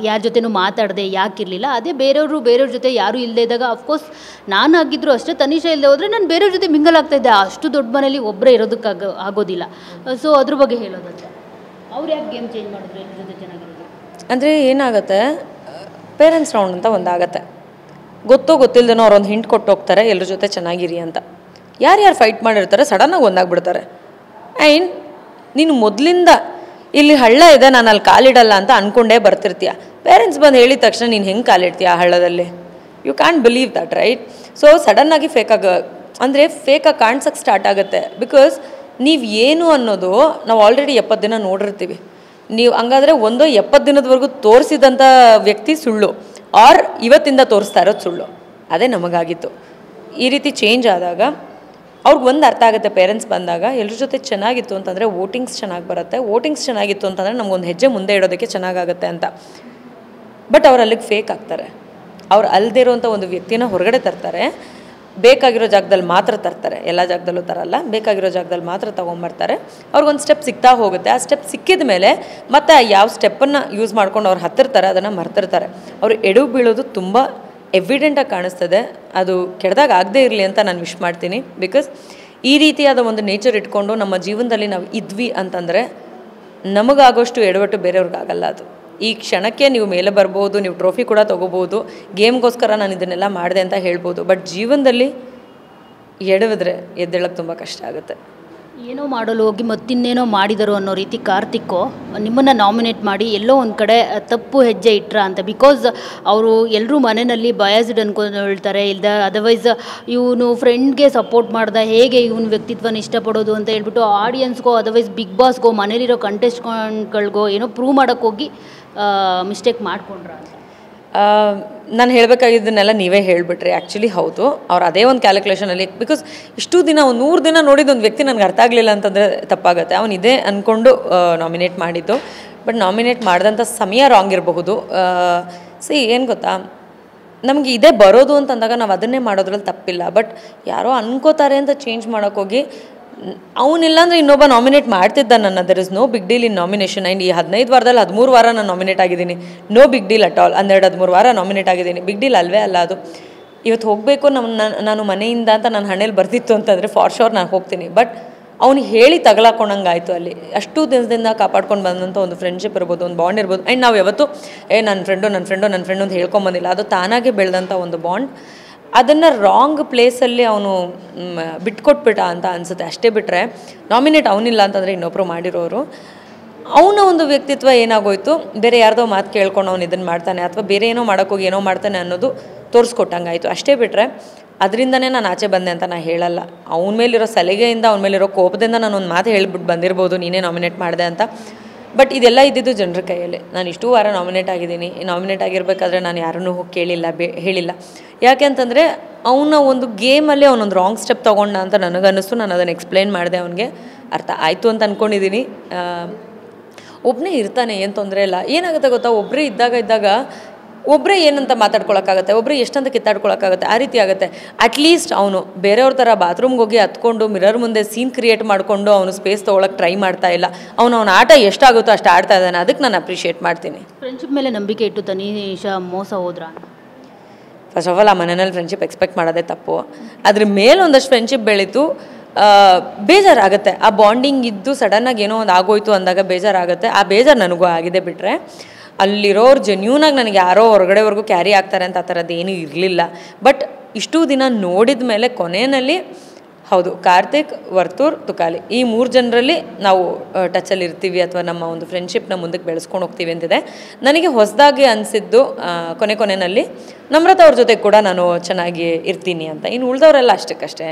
ಯಾರ ಜೊತೆನೂ ಮಾತಾಡದೆ ಯಾಕೆ ಇರಲಿಲ್ಲ ಅದೇ ಬೇರೆಯವರು, ಬೇರೆಯವ್ರ ಜೊತೆ ಯಾರೂ ಇಲ್ಲದೇ ಇದ್ದಾಗ ಅಫ್ಕೋರ್ಸ್ ನಾನು ಆಗಿದ್ರು ಅಷ್ಟೇ ತನಿಷಾ ಇಲ್ಲದೆ ಹೋದರೆ ನಾನು ಬೇರೆಯವ್ರ ಜೊತೆ ಮಿಂಗಲ್ ಆಗ್ತಾ ಇದ್ದೆ. ಅಷ್ಟು ದೊಡ್ಡ ಮನೇಲಿ ಒಬ್ಬರೇ ಇರೋದಕ್ಕಾಗ, ಆಗೋದಿಲ್ಲ. ಸೊ ಅದ್ರ ಬಗ್ಗೆ ಹೇಳೋದಂತೆ ಅವ್ರು ಯಾಕೆ ಗೇಮ್ ಚೇಂಜ್ ಮಾಡಿದ್ರು ಜೊತೆ ಚೆನ್ನಾಗಿರೋದು? ಅಂದರೆ ಏನಾಗುತ್ತೆ? ಪೇರೆಂಟ್ಸ್ ರೌಂಡ್ ಅಂತ ಒಂದಾಗತ್ತೆ. ಗೊತ್ತೋ ಗೊತ್ತಿಲ್ಲದೇನೋ ಅವ್ರೊಂದು ಹಿಂಟ್ ಕೊಟ್ಟು ಹೋಗ್ತಾರೆ ಎಲ್ಲರ ಜೊತೆ ಚೆನ್ನಾಗಿರಿ ಅಂತ. ಯಾರ್ಯಾರು ಫೈಟ್ ಮಾಡಿರ್ತಾರೆ ಸಡನ್ನಾಗಿ ಒಂದಾಗ್ಬಿಡ್ತಾರೆ. ಆ್ಯಂಡ್ ನೀನು ಮೊದಲಿಂದ ಇಲ್ಲಿ ಹಳ್ಳ ಇದೆ, ನಾನು ಅಲ್ಲಿ ಕಾಲಿಡಲ್ಲ ಅಂತ ಅಂದ್ಕೊಂಡೇ ಬರ್ತಿರ್ತೀಯ. ಪೇರೆಂಟ್ಸ್ ಬಂದು ಹೇಳಿದ ತಕ್ಷಣ ನೀನು ಹೆಂಗೆ ಕಾಲಿಡ್ತೀಯ ಆ ಹಳ್ಳದಲ್ಲಿ? You can believe that right so ಸಡನ್ನಾಗಿ ಫೇಕಾಗ ಅಂದರೆ ಫೇಕಾಗಿ ಕಾಣ್ಸಕ್ಕೆ ಸ್ಟಾರ್ಟ್ ಆಗುತ್ತೆ. ಬಿಕಾಸ್ ನೀವು ಏನು ಅನ್ನೋದು ನಾವು ಆಲ್ರೆಡಿ ಎಪ್ಪತ್ತು ದಿನ ನೋಡಿರ್ತೀವಿ. ನೀವು ಹಂಗಾದರೆ ಒಂದು ಎಪ್ಪತ್ತು ದಿನದವರೆಗೂ ತೋರಿಸಿದಂಥ ವ್ಯಕ್ತಿ ಸುಳ್ಳು ಆರ್ ಇವತ್ತಿಂದ ತೋರಿಸ್ತಾ ಇರೋದು ಸುಳ್ಳು. ಅದೇ ನಮಗಾಗಿತ್ತು. ಈ ರೀತಿ ಚೇಂಜ್ ಆದಾಗ, ಅವ್ರಿಗೆ ಒಂದು ಅರ್ಥ ಆಗುತ್ತೆ ಪೇರೆಂಟ್ಸ್ ಬಂದಾಗ ಎಲ್ಲರ ಜೊತೆ ಚೆನ್ನಾಗಿತ್ತು ಅಂತಂದರೆ ವೋಟಿಂಗ್ಸ್ ಚೆನ್ನಾಗಿ ಬರುತ್ತೆ ವೋಟಿಂಗ್ಸ್ ಚೆನ್ನಾಗಿತ್ತು ಅಂತಂದರೆ ನಮಗೊಂದು ಹೆಜ್ಜೆ ಮುಂದೆ ಇಡೋದಕ್ಕೆ ಚೆನ್ನಾಗಾಗುತ್ತೆ ಅಂತ. ಬಟ್ ಅವ್ರು ಅಲ್ಲಿಗೆ ಫೇಕ್ ಆಗ್ತಾರೆ. ಅವ್ರು ಅಲ್ಲದೆ ಇರೋವಂಥ ಒಂದು ವ್ಯಕ್ತಿನ ಹೊರಗಡೆ ತರ್ತಾರೆ. ಬೇಕಾಗಿರೋ ಜಾಗದಲ್ಲಿ ಮಾತ್ರ ತರ್ತಾರೆ. ಎಲ್ಲ ಜಾಗದಲ್ಲೂ ತರಲ್ಲ. ಬೇಕಾಗಿರೋ ಜಾಗದಲ್ಲಿ ಮಾತ್ರ ತೊಗೊಂಬರ್ತಾರೆ. ಅವ್ರಿಗೊಂದು ಸ್ಟೆಪ್ ಸಿಗ್ತಾ ಹೋಗುತ್ತೆ. ಆ ಸ್ಟೆಪ್ ಸಿಕ್ಕಿದ ಮೇಲೆ ಮತ್ತೆ ಯಾವ ಸ್ಟೆಪ್ಪನ್ನು ಯೂಸ್ ಮಾಡ್ಕೊಂಡು ಅವ್ರು ಹತ್ತಿರ್ತಾರೆ, ಅದನ್ನು ಮರ್ತಿರ್ತಾರೆ. ಅವರು ಎಡು ಬೀಳೋದು ತುಂಬ ಎವಿಡೆಂಟಾಗಿ ಕಾಣಿಸ್ತದೆ. ಅದು ಕೆಡ್ದಾಗ ಆಗದೇ ಇರಲಿ ಅಂತ ನಾನು ವಿಶ್ ಮಾಡ್ತೀನಿ. ಬಿಕಾಸ್ ಈ ರೀತಿಯಾದ ಒಂದು ನೇಚರ್ ಇಟ್ಕೊಂಡು ನಮ್ಮ ಜೀವನದಲ್ಲಿ ನಾವು ಇದ್ವಿ ಅಂತಂದರೆ ನಮಗಾಗೋಷ್ಟು ಎಡವಟ್ಟು ಬೇರೆಯವ್ರಿಗಾಗಲ್ಲ ಅದು. ಈ ಕ್ಷಣಕ್ಕೆ ನೀವು ಮೇಲೆ ಬರ್ಬೋದು, ನೀವು ಟ್ರೋಫಿ ಕೂಡ ತೊಗೋಬೋದು. ಗೇಮ್ಗೋಸ್ಕರ ನಾನು ಇದನ್ನೆಲ್ಲ ಮಾಡಿದೆ ಅಂತ ಹೇಳ್ಬೋದು. ಬಟ್ ಜೀವನದಲ್ಲಿ ಎಡವಿದ್ರೆ ಎದ್ದೇಳಕ್ಕೆ ತುಂಬ ಕಷ್ಟ ಆಗುತ್ತೆ. ಏನೋ ಮಾಡಲು ಹೋಗಿ ಮತ್ತಿನ್ನೇನೋ ಮಾಡಿದರು ಅನ್ನೋ ರೀತಿ ಕಾರ್ತಿಕ್ಕು ನಿಮ್ಮನ್ನು ನಾಮಿನೇಟ್ ಮಾಡಿ ಎಲ್ಲೋ ಒಂದು ಕಡೆ ತಪ್ಪು ಹೆಜ್ಜೆ ಇಟ್ರ ಅಂತ. ಬಿಕಾಸ್ ಅವರು ಎಲ್ಲರೂ ಮನೆಯಲ್ಲಿ ಬಯಾಸ್ಡ್ ಅನ್ಕೊಂಡು ಹೇಳ್ತಾರೆ ಇಲ್ದ ಅದರ್ವೈಸ್ ಇವನು ಫ್ರೆಂಡ್ಗೆ ಸಪೋರ್ಟ್ ಮಾಡ್ದ ಹೇಗೆ ಇವನು ವ್ಯಕ್ತಿತ್ವನ ಇಷ್ಟಪಡೋದು ಅಂತ ಹೇಳ್ಬಿಟ್ಟು ಆಡಿಯನ್ಸ್ಗೋ ಅದರ್ವೈಸ್ ಬಿಗ್ ಬಾಸ್ಗೋ ಮನೇಲಿರೋ ಕಂಟೆಸ್ಟ್ಗಳಿಗೋ ಏನೋ ಪ್ರೂವ್ ಮಾಡೋಕ್ಕೆ ಹೋಗಿ ಮಿಸ್ಟೇಕ್ ಮಾಡಿಕೊಂಡ್ರ ನಾನು ಹೇಳಬೇಕಾಗಿದ್ದನ್ನೆಲ್ಲ ನೀವೇ ಹೇಳಿಬಿಟ್ರಿ. ಆ್ಯಕ್ಚುಲಿ ಹೌದು. ಅವ್ರು ಅದೇ ಒಂದು ಕ್ಯಾಲ್ಕುಲೇಷನಲ್ಲಿ ಬಿಕಾಸ್ ಇಷ್ಟು ದಿನ ಒಂದು ನೂರು ದಿನ ನೋಡಿದ ಒಂದು ವ್ಯಕ್ತಿ ನನಗೆ ಅರ್ಥ ಆಗಲಿಲ್ಲ ಅಂತಂದರೆ ತಪ್ಪಾಗುತ್ತೆ. ಅವನು ಇದೇ ಅಂದ್ಕೊಂಡು ನಾಮಿನೇಟ್ ಮಾಡಿದ್ದು. ಬಟ್ ನಾಮಿನೇಟ್ ಮಾಡಿದಂಥ ಸಮಯ ರಾಂಗ್ ಇರಬಹುದು. ಸಿ ಏನು ಗೊತ್ತಾ? ನಮಗೆ ಇದೇ ಬರೋದು ಅಂತಂದಾಗ ನಾವು ಅದನ್ನೇ ಮಾಡೋದ್ರಲ್ಲಿ ತಪ್ಪಿಲ್ಲ. ಬಟ್ ಯಾರೋ ಅನ್ಕೋತಾರೆ ಅಂತ ಚೇಂಜ್ ಮಾಡೋಕ್ಕೋಗಿ ಅವನಿಲ್ಲ ಅಂದರೆ ಇನ್ನೊಬ್ಬ ನಾಮಿನೇಟ್ ಮಾಡ್ತಿದ್ದ ನನ್ನ. There is no big deal in nomination and ಈ ಹದಿನೈದು ವಾರದಲ್ಲಿ ಹದಿಮೂರು ವಾರ ನಾನು ನಾಮಿನೇಟ್ ಆಗಿದ್ದೀನಿ. No big deal at all ಹನ್ನೆರಡು, ಹದಿಮೂರು ವಾರ ನಾಮಿನೇಟ್ ಆಗಿದ್ದೀನಿ. ಬಿಗ್ ಡೀಲ್ ಅಲ್ವೇ ಅಲ್ಲ ಅದು. ಇವತ್ತು ಹೋಗಬೇಕು ನಮ್ಮ ನಾನು ಮನೆಯಿಂದ ಅಂತ ನನ್ನ ಹಣೆಯಲ್ಲಿ ಬರ್ತಿತ್ತು ಅಂತಂದರೆ ಫಾರ್ ಶೋರ್ ನಾನು ಹೋಗ್ತೀನಿ. ಬಟ್ ಅವ್ನು ಹೇಳಿ ತಗಲಾಕೊಂಡಂಗೆ ಆಯಿತು ಅಲ್ಲಿ. ಅಷ್ಟು ದಿನದಿಂದ ಕಾಪಾಡ್ಕೊಂಡು ಬಂದಂಥ ಒಂದು ಫ್ರೆಂಡ್ಶಿಪ್ ಇರ್ಬೋದು, ಒಂದು ಬಾಂಡ್ ಇರ್ಬೋದು. ಆ್ಯಂಡ್ ನಾವು ಯಾವತ್ತೂ, ಏ ನನ್ನ ಫ್ರೆಂಡು ನನ್ನ ಫ್ರೆಂಡು ನನ್ನ ಫ್ರೆಂಡು ಅಂತ ಹೇಳ್ಕೊಂಬಂದಿಲ್ಲ ಅದು ತಾನಾಗೆ ಬೆಳೆದಂಥ ಒಂದು ಬಾಂಡ್ ಅದನ್ನು ರಾಂಗ್ ಪ್ಲೇಸಲ್ಲಿ ಅವನು ಬಿಟ್ಕೊಟ್ಬಿಟ್ಟ ಅಂತ ಅನಿಸುತ್ತೆ. ಅಷ್ಟೇ ಬಿಟ್ಟರೆ ನಾಮಿನೇಟ್ ಅವನಿಲ್ಲ ಅಂತಂದರೆ ಇನ್ನೊಬ್ಬರು ಮಾಡಿರೋರು. ಅವನ ಒಂದು ವ್ಯಕ್ತಿತ್ವ ಏನಾಗೋಯ್ತು? ಬೇರೆ ಯಾರ್ದೋ ಮಾತು ಕೇಳ್ಕೊಂಡು ಅವ್ನು ಇದನ್ನು ಮಾಡ್ತಾನೆ ಅಥವಾ ಬೇರೆ ಏನೋ ಮಾಡೋಕ್ಕೋಗಿ ಏನೋ ಮಾಡ್ತಾನೆ ಅನ್ನೋದು ತೋರಿಸ್ಕೊಟ್ಟಂಗಾಯಿತು. ಅಷ್ಟೇ ಬಿಟ್ಟರೆ ಅದರಿಂದನೇ ನಾನು ಆಚೆ ಬಂದೆ ಅಂತ ನಾನು ಹೇಳಲ್ಲ. ಅವನ ಮೇಲಿರೋ ಸಲಿಗೆಯಿಂದ, ಅವನ ಮೇಲಿರೋ ಕೋಪದಿಂದ ನಾನು ಒಂದು ಮಾತು ಹೇಳ್ಬಿಟ್ಟು ಬಂದಿರ್ಬೋದು, ನೀನೇ ನಾಮಿನೇಟ್ ಮಾಡಿದೆ ಅಂತ. ಬಟ್ ಇದೆಲ್ಲ ಇದ್ದಿದ್ದು ಜನರ ಕೈಯಲ್ಲಿ. ನಾನು ಇಷ್ಟು ವಾರ ನಾಮಿನೇಟ್ ಆಗಿದ್ದೀನಿ. ನಾಮಿನೇಟ್ ಆಗಿರಬೇಕಾದ್ರೆ ನಾನು ಯಾರನ್ನೂ ಹೋಗಿ ಕೇಳಿಲ್ಲ, ಬೇ, ಹೇಳಿಲ್ಲ. ಯಾಕೆ ಅಂತಂದರೆ ಅವನ ಒಂದು ಗೇಮಲ್ಲಿ ಅವನೊಂದು ರಾಂಗ್ ಸ್ಟೆಪ್ ತೊಗೊಂಡ ಅಂತ ನನಗನ್ನಿಸ್ತು. ನಾನು ಅದನ್ನು ಎಕ್ಸ್ಪ್ಲೈನ್ ಮಾಡಿದೆ ಅವನಿಗೆ. ಅರ್ಥ ಆಯಿತು ಅಂತ ಅಂದ್ಕೊಂಡಿದ್ದೀನಿ ಒಬ್ಬನೇ ಇರ್ತಾನೆ, ಏನು ತೊಂದರೆ ಇಲ್ಲ. ಏನಾಗುತ್ತೆ ಗೊತ್ತಾ? ಒಬ್ಬರೇ ಇದ್ದಾಗ ಇದ್ದಾಗ ಒಬ್ಬರೇ ಏನಂತ ಮಾತಾಡ್ಕೊಳಕ್ಕಾಗತ್ತೆ ಒಬ್ಬರೇ ಎಷ್ಟಂತ ಕಿತ್ತಾಡ್ಕೊಳಕ್ಕಾಗತ್ತೆ ಆ ರೀತಿ ಆಗುತ್ತೆ. ಅಟ್ಲೀಸ್ಟ್ ಅವನು ಬೇರೆಯವ್ರ ಥರ ಬಾತ್ರೂಮ್ಗೆ ಹೋಗಿ ಹತ್ಕೊಂಡು ಮಿರರ್ ಮುಂದೆ ಸೀನ್ ಕ್ರಿಯೇಟ್ ಮಾಡಿಕೊಂಡು ಅವನು ಸ್ಪೇಸ್ ತೊಗೊಳಕ್ಕೆ ಟ್ರೈ ಮಾಡ್ತಾ ಇಲ್ಲ. ಅವನು ಅವನ ಆಟ ಎಷ್ಟಾಗುತ್ತೋ ಅಷ್ಟು ಆಡ್ತಾ ಇದ್ದಾನೆ ಅದಕ್ಕೆ ನಾನು ಅಪ್ರಿಷಿಯೇಟ್ ಮಾಡ್ತೀನಿ. ಫ್ರೆಂಡ್ಶಿಪ್ ಮೇಲೆ ನಂಬಿಕೆ ಇಟ್ಟು ತನೀಶಾ ಮೋಸ ಹೋದ್ರ? ಫಸ್ಟ್ ಆಫ್ ಆಲ್ ಆ ಮನೆಯಲ್ಲಿ ಫ್ರೆಂಡ್ಶಿಪ್ ಎಕ್ಸ್ಪೆಕ್ಟ್ ಮಾಡೋದೇ ತಪ್ಪು. ಅದ್ರ ಮೇಲೆ ಒಂದಷ್ಟು ಫ್ರೆಂಡ್ಶಿಪ್ ಬೆಳೀತು ಬೇಜಾರಾಗುತ್ತೆ. ಆ ಬಾಂಡಿಂಗ್ ಇದ್ದು ಸಡನ್ನಾಗಿ ಏನೋ ಒಂದು ಆಗೋಯ್ತು ಅಂದಾಗ ಬೇಜಾರಾಗುತ್ತೆ. ಆ ಬೇಜಾರು ನನಗೂ ಆಗಿದೆ ಬಿಟ್ಟರೆ ಅಲ್ಲಿರೋರು ಜೆನ್ಯೂನಾಗಿ ನನಗೆ ಯಾರೋ ಹೊರಗಡೆವರೆಗೂ ಕ್ಯಾರಿ ಆಗ್ತಾರೆ ಅಂತ ಆ ಥರದ್ದು ಇರಲಿಲ್ಲ. ಬಟ್ ಇಷ್ಟು ದಿನ ನೋಡಿದ ಮೇಲೆ ಕೊನೆಯಲ್ಲಿ, ಹೌದು, ಕಾರ್ತಿಕ್, ವರ್ತೂರ್, ತುಕಾಲಿ ಈ ಮೂರು ಜನರಲ್ಲಿ ನಾವು ಟಚಲ್ಲಿ ಇರ್ತೀವಿ ಅಥವಾ ನಮ್ಮ ಒಂದು ಫ್ರೆಂಡ್ಶಿಪ್ನ ಮುಂದಕ್ಕೆ ಬೆಳೆಸ್ಕೊಂಡು ಹೋಗ್ತೀವಿ ಅಂತಿದೆ. ನನಗೆ ಹೊಸದಾಗಿ ಅನಿಸಿದ್ದು ಕೊನೆ ಕೊನೆಯಲ್ಲಿ ನಮ್ರತ ಅವ್ರ ಜೊತೆ ಕೂಡ ನಾನು ಚೆನ್ನಾಗಿ ಇರ್ತೀನಿ ಅಂತ. ಇನ್ನು ಉಳಿದವರೆಲ್ಲ ಅಷ್ಟಕ್ಕಷ್ಟೇ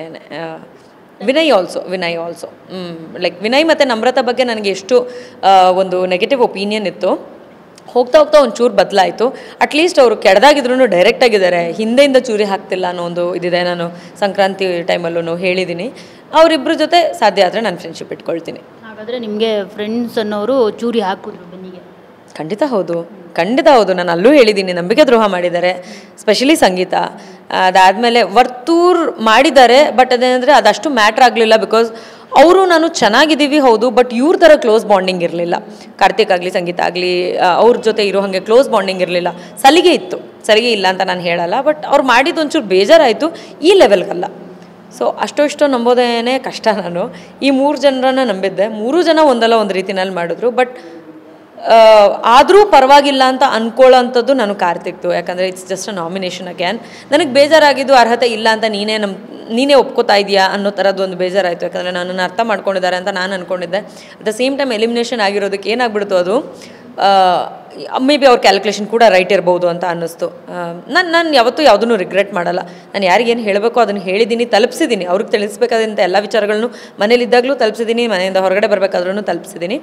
Vinay also Vinay also like Vinay ಮತ್ತು ನಮ್ರತ ಬಗ್ಗೆ ನನಗೆ ಎಷ್ಟು ಒಂದು ನೆಗೆಟಿವ್ ಒಪಿನಿಯನ್ ಇತ್ತು. ಹೋಗ್ತಾ ಹೋಗ್ತಾ ಒಂದು ಚೂರು ಬದಲಾಯಿತು. ಅಟ್ಲೀಸ್ಟ್ ಅವರು ಕೆಡ್ದಾಗಿದ್ರು ಡೈರೆಕ್ಟ್ ಆಗಿದ್ದಾರೆ. ಹಿಂದೆಯಿಂದ ಚೂರಿ ಹಾಕ್ತಿಲ್ಲ ಅನ್ನೋ ಒಂದು ಇದಿದೆ ನಾನು ಸಂಕ್ರಾಂತಿ ಟೈಮಲ್ಲೂ ಹೇಳಿದ್ದೀನಿ ಅವರಿಬ್ಬರ ಜೊತೆ ಸಾಧ್ಯ ಆದರೆ ನಾನು ಫ್ರೆಂಡ್ಶಿಪ್ ಇಟ್ಕೊಳ್ತೀನಿ. ಹಾಗಾದರೆ ನಿಮಗೆ ಫ್ರೆಂಡ್ಸ್ ಅನ್ನೋರು ಚೂರಿ ಹಾಕಿದ್ರು ಬೆನ್ನಿಗೆ? ಖಂಡಿತ ಹೌದು. ಖಂಡಿತ ಹೌದು, ನಾನು ಅಲ್ಲೂ ಹೇಳಿದ್ದೀನಿ ನಂಬಿಕೆ ದ್ರೋಹ ಮಾಡಿದ್ದಾರೆ ಸ್ಪೆಷಲಿ ಸಂಗೀತ. ಅದಾದಮೇಲೆ ವರ್ತೂರ್ ಮಾಡಿದ್ದಾರೆ ಬಟ್ ಅದೇನಂದರೆ ಅದಷ್ಟು ಮ್ಯಾಟ್ರ್ ಆಗಲಿಲ್ಲ ಬಿಕಾಸ್ ಅವರು ನಾನು ಚೆನ್ನಾಗಿದ್ದೀವಿ, ಹೌದು ಬಟ್ ಇವ್ರ ಥರ ಕ್ಲೋಸ್ ಬಾಂಡಿಂಗ್ ಇರಲಿಲ್ಲ. ಕಾರ್ತಿಕ್ ಆಗಲಿ, ಸಂಗೀತ ಆಗಲಿ ಅವ್ರ ಜೊತೆ ಇರೋ ಹಾಗೆ ಕ್ಲೋಸ್ ಬಾಂಡಿಂಗ್ ಇರಲಿಲ್ಲ. ಸಲಿಗೆ ಇತ್ತು ಸರಿಗೆ ಇಲ್ಲ ಅಂತ ನಾನು ಹೇಳಲ್ಲ ಬಟ್ ಅವ್ರು ಮಾಡಿದ್ದು ಒಂಚೂರು ಬೇಜಾರಾಯಿತು, ಈ ಲೆವೆಲ್ಗಲ್ಲ ಸೊ ಅಷ್ಟೋ ಇಷ್ಟೋ ನಂಬೋದೇನೆ ಕಷ್ಟ ನಾನು. ಈ ಮೂರು ಜನರನ್ನ ನಂಬಿದ್ದೆ. ಮೂರು ಜನ ಒಂದಲ್ಲ ಒಂದು ರೀತಿನಲ್ಲಿ ಮಾಡಿದ್ರು ಬಟ್ ಆದರೂ ಪರವಾಗಿಲ್ಲ ಅಂತ ಅನ್ಕೊಳ್ಳೋಂಥದ್ದು ನಾನು ಕಾರ್ತಿತ್ತು ಯಾಕಂದರೆ it's just a nomination again ನನಗೆ ಬೇಜಾರಾಗಿದ್ದು ಅರ್ಹತೆ ಇಲ್ಲ ಅಂತ ನೀನೇ ನಮ್ಮ ನೀನೇ ಒಪ್ಕೋತಾ ಇದೆಯಾ ಅನ್ನೋ ಥರದ್ದು ಒಂದು ಬೇಜಾರಾಯಿತು. ಯಾಕಂದರೆ ನನ್ನನ್ನು ಅರ್ಥ ಮಾಡ್ಕೊಂಡಿದ್ದಾರೆ ಅಂತ ನಾನು ಅಂದ್ಕೊಂಡಿದ್ದೆ at the same time elimination ಆಗಿರೋದಕ್ಕೆ ಏನಾಗ್ಬಿಡ್ತು ಅದು? ಮೇ ಬಿ ಅವ್ರ ಕ್ಯಾಲ್ಕುಲೇಷನ್ ಕೂಡ ರೈಟ್ ಇರ್ಬೋದು ಅಂತ ಅನ್ನಿಸ್ತು. ನಾನು ನಾನು ಯಾವತ್ತೂ ಯಾವುದನ್ನು ರಿಗ್ರೆಟ್ ಮಾಡಲ್ಲ. ನಾನು ಯಾರಿಗೇನು ಹೇಳಬೇಕು ಅದನ್ನು ಹೇಳಿದ್ದೀನಿ ತಲುಪಿಸಿದ್ದೀನಿ ಅವ್ರಿಗೆ ತಿಳಿಸ್ಬೇಕಾದಂಥ ಎಲ್ಲ ವಿಚಾರಗಳನ್ನು ಮನೇಲಿದ್ದಾಗಲೂ ತಲುಪಿಸಿದ್ದೀನಿ ಮನೆಯಿಂದ ಹೊರಗಡೆ ಬರಬೇಕಾದ್ರೂ ತಲುಪಿಸಿದ್ದೀನಿ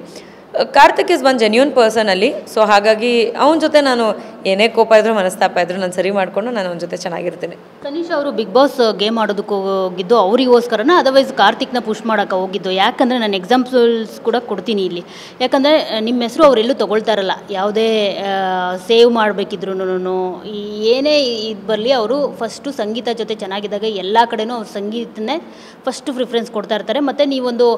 Karthik is one genuine person ಅಲ್ಲಿ. ಸೊ ಹಾಗಾಗಿ ಅವನ ಜೊತೆ ನಾನು ಏನೇ ಕೋಪ ಇದ್ರು, ಮನಸ್ತಾಪ ಇದ್ರು ನಾನು ಸರಿ ಮಾಡಿಕೊಂಡು ನಾನು ಅವನ ಜೊತೆ ಚೆನ್ನಾಗಿರ್ತೀನಿ. ತನಿಷ್ ಅವರು ಬಿಗ್ ಬಾಸ್ ಗೇಮ್ ಆಡೋದಕ್ಕೆ ಹೋಗಿದ್ದು ಅವರಿಗೋಸ್ಕರನ? ಅದರ್ವೈಸ್ ಕಾರ್ತಿಕ್ನ ಪುಷ್ ಮಾಡೋಕೆ ಹೋಗಿದ್ದು? ಯಾಕಂದರೆ ನಾನು ಎಕ್ಸಾಂಪಲ್ಸ್ ಕೂಡ ಕೊಡ್ತೀನಿ ಇಲ್ಲಿ. ಯಾಕಂದರೆ ನಿಮ್ಮ ಹೆಸರು ಅವರೆಲ್ಲೂ ತೊಗೊಳ್ತಾರಲ್ಲ. ಯಾವುದೇ ಸೇವ್ ಮಾಡಬೇಕಿದ್ರು ಏನೇ ಇದು ಬರಲಿ, ಅವರು ಫಸ್ಟು ಸಂಗೀತ ಜೊತೆ ಚೆನ್ನಾಗಿದ್ದಾಗ ಎಲ್ಲ ಕಡೆನೂ ಅವ್ರು ಸಂಗೀತನೇ ಫಸ್ಟ್ ಪ್ರಿಫರೆನ್ಸ್ ಕೊಡ್ತಾ ಇರ್ತಾರೆ. ಮತ್ತು ನೀವೊಂದು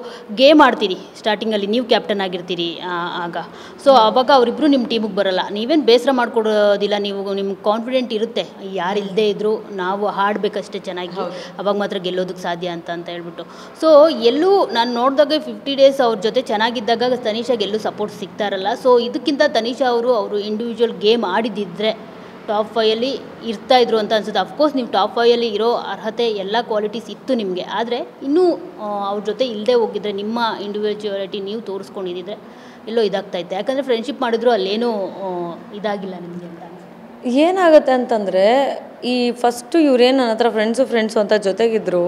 ಗೇಮ್ ಆಡ್ತೀರಿ. ಸ್ಟಾರ್ಟಿಂಗಲ್ಲಿ ನೀವು ಕ್ಯಾಪ್ಟನ್ ಆಗಿರ್ತೀರಿ. ಆ, ಆಗ. ಸೊ ಆವಾಗ ಅವರಿಬ್ಬರು ನಿಮ್ಮ ಟೀಮಿಗೆ ಬರಲ್ಲ. ನೀವೇನು ಬೇಸರ ಮಾಡಿಕೊಡೋದಿಲ್ಲ ನೀವು ನಿಮ್ಗೆ ಕಾನ್ಫಿಡೆಂಟ್ ಇರುತ್ತೆ. ಯಾರು ಇಲ್ಲದೇ ಇದ್ದರೂ ನಾವು ಹಾಡಬೇಕಷ್ಟೇ ಚೆನ್ನಾಗಿ. ಅವಾಗ ಮಾತ್ರ ಗೆಲ್ಲೋದಕ್ಕೆ ಸಾಧ್ಯ ಅಂತ ಅಂತ ಹೇಳ್ಬಿಟ್ಟು. ಸೊ ಎಲ್ಲೂ ನಾನು ನೋಡಿದಾಗ ಫಿಫ್ಟಿ ಡೇಸ್ ಅವ್ರ ಜೊತೆ ಚೆನ್ನಾಗಿದ್ದಾಗ ತನಿಷಾಗೆ ಎಲ್ಲೂ ಸಪೋರ್ಟ್ ಸಿಗ್ತಾ ಇರಲ್ಲ. ಸೊ ಇದಕ್ಕಿಂತ ತನಿಷಾ ಅವರು ಅವರು ಇಂಡಿವಿಜುವಲ್ ಗೇಮ್ ಆಡಿದ್ದಿದ್ರೆ ಟಾಪ್ ಫೈಯಲ್ಲಿ ಇರ್ತಾಯಿದ್ರು ಅಂತ ಅನ್ಸುತ್ತೆ. ಅಫ್ಕೋರ್ಸ್ ನೀವು ಟಾಪ್ ಫೈಯಲ್ಲಿ ಇರೋ ಅರ್ಹತೆ ಎಲ್ಲ ಕ್ವಾಲಿಟೀಸ್ ಇತ್ತು ನಿಮಗೆ. ಆದರೆ ಇನ್ನೂ ಅವ್ರ ಜೊತೆ ಇಲ್ಲದೆ ಹೋಗಿದ್ರೆ ನಿಮ್ಮ ಇಂಡಿವಿಜುವಾಲಿಟಿ ನೀವು ತೋರಿಸ್ಕೊಂಡಿದ್ದಿದ್ರೆ ಎಲ್ಲೋ ಇದಾಗ್ತಾ ಇತ್ತು. ಯಾಕಂದರೆ ಫ್ರೆಂಡ್ಶಿಪ್ ಮಾಡಿದ್ರು ಅಲ್ಲೇನೂ ಇದಾಗಿಲ್ಲ ನಿಮಗೆ ಅಂತ ಏನಾಗುತ್ತೆ ಅಂತಂದರೆ ಈ ಫಸ್ಟು ಇವ್ರೇನು ನನ್ನ ಹತ್ರ ಫ್ರೆಂಡ್ಸು ಫ್ರೆಂಡ್ಸು ಅಂತ ಜೊತೆಗಿದ್ರು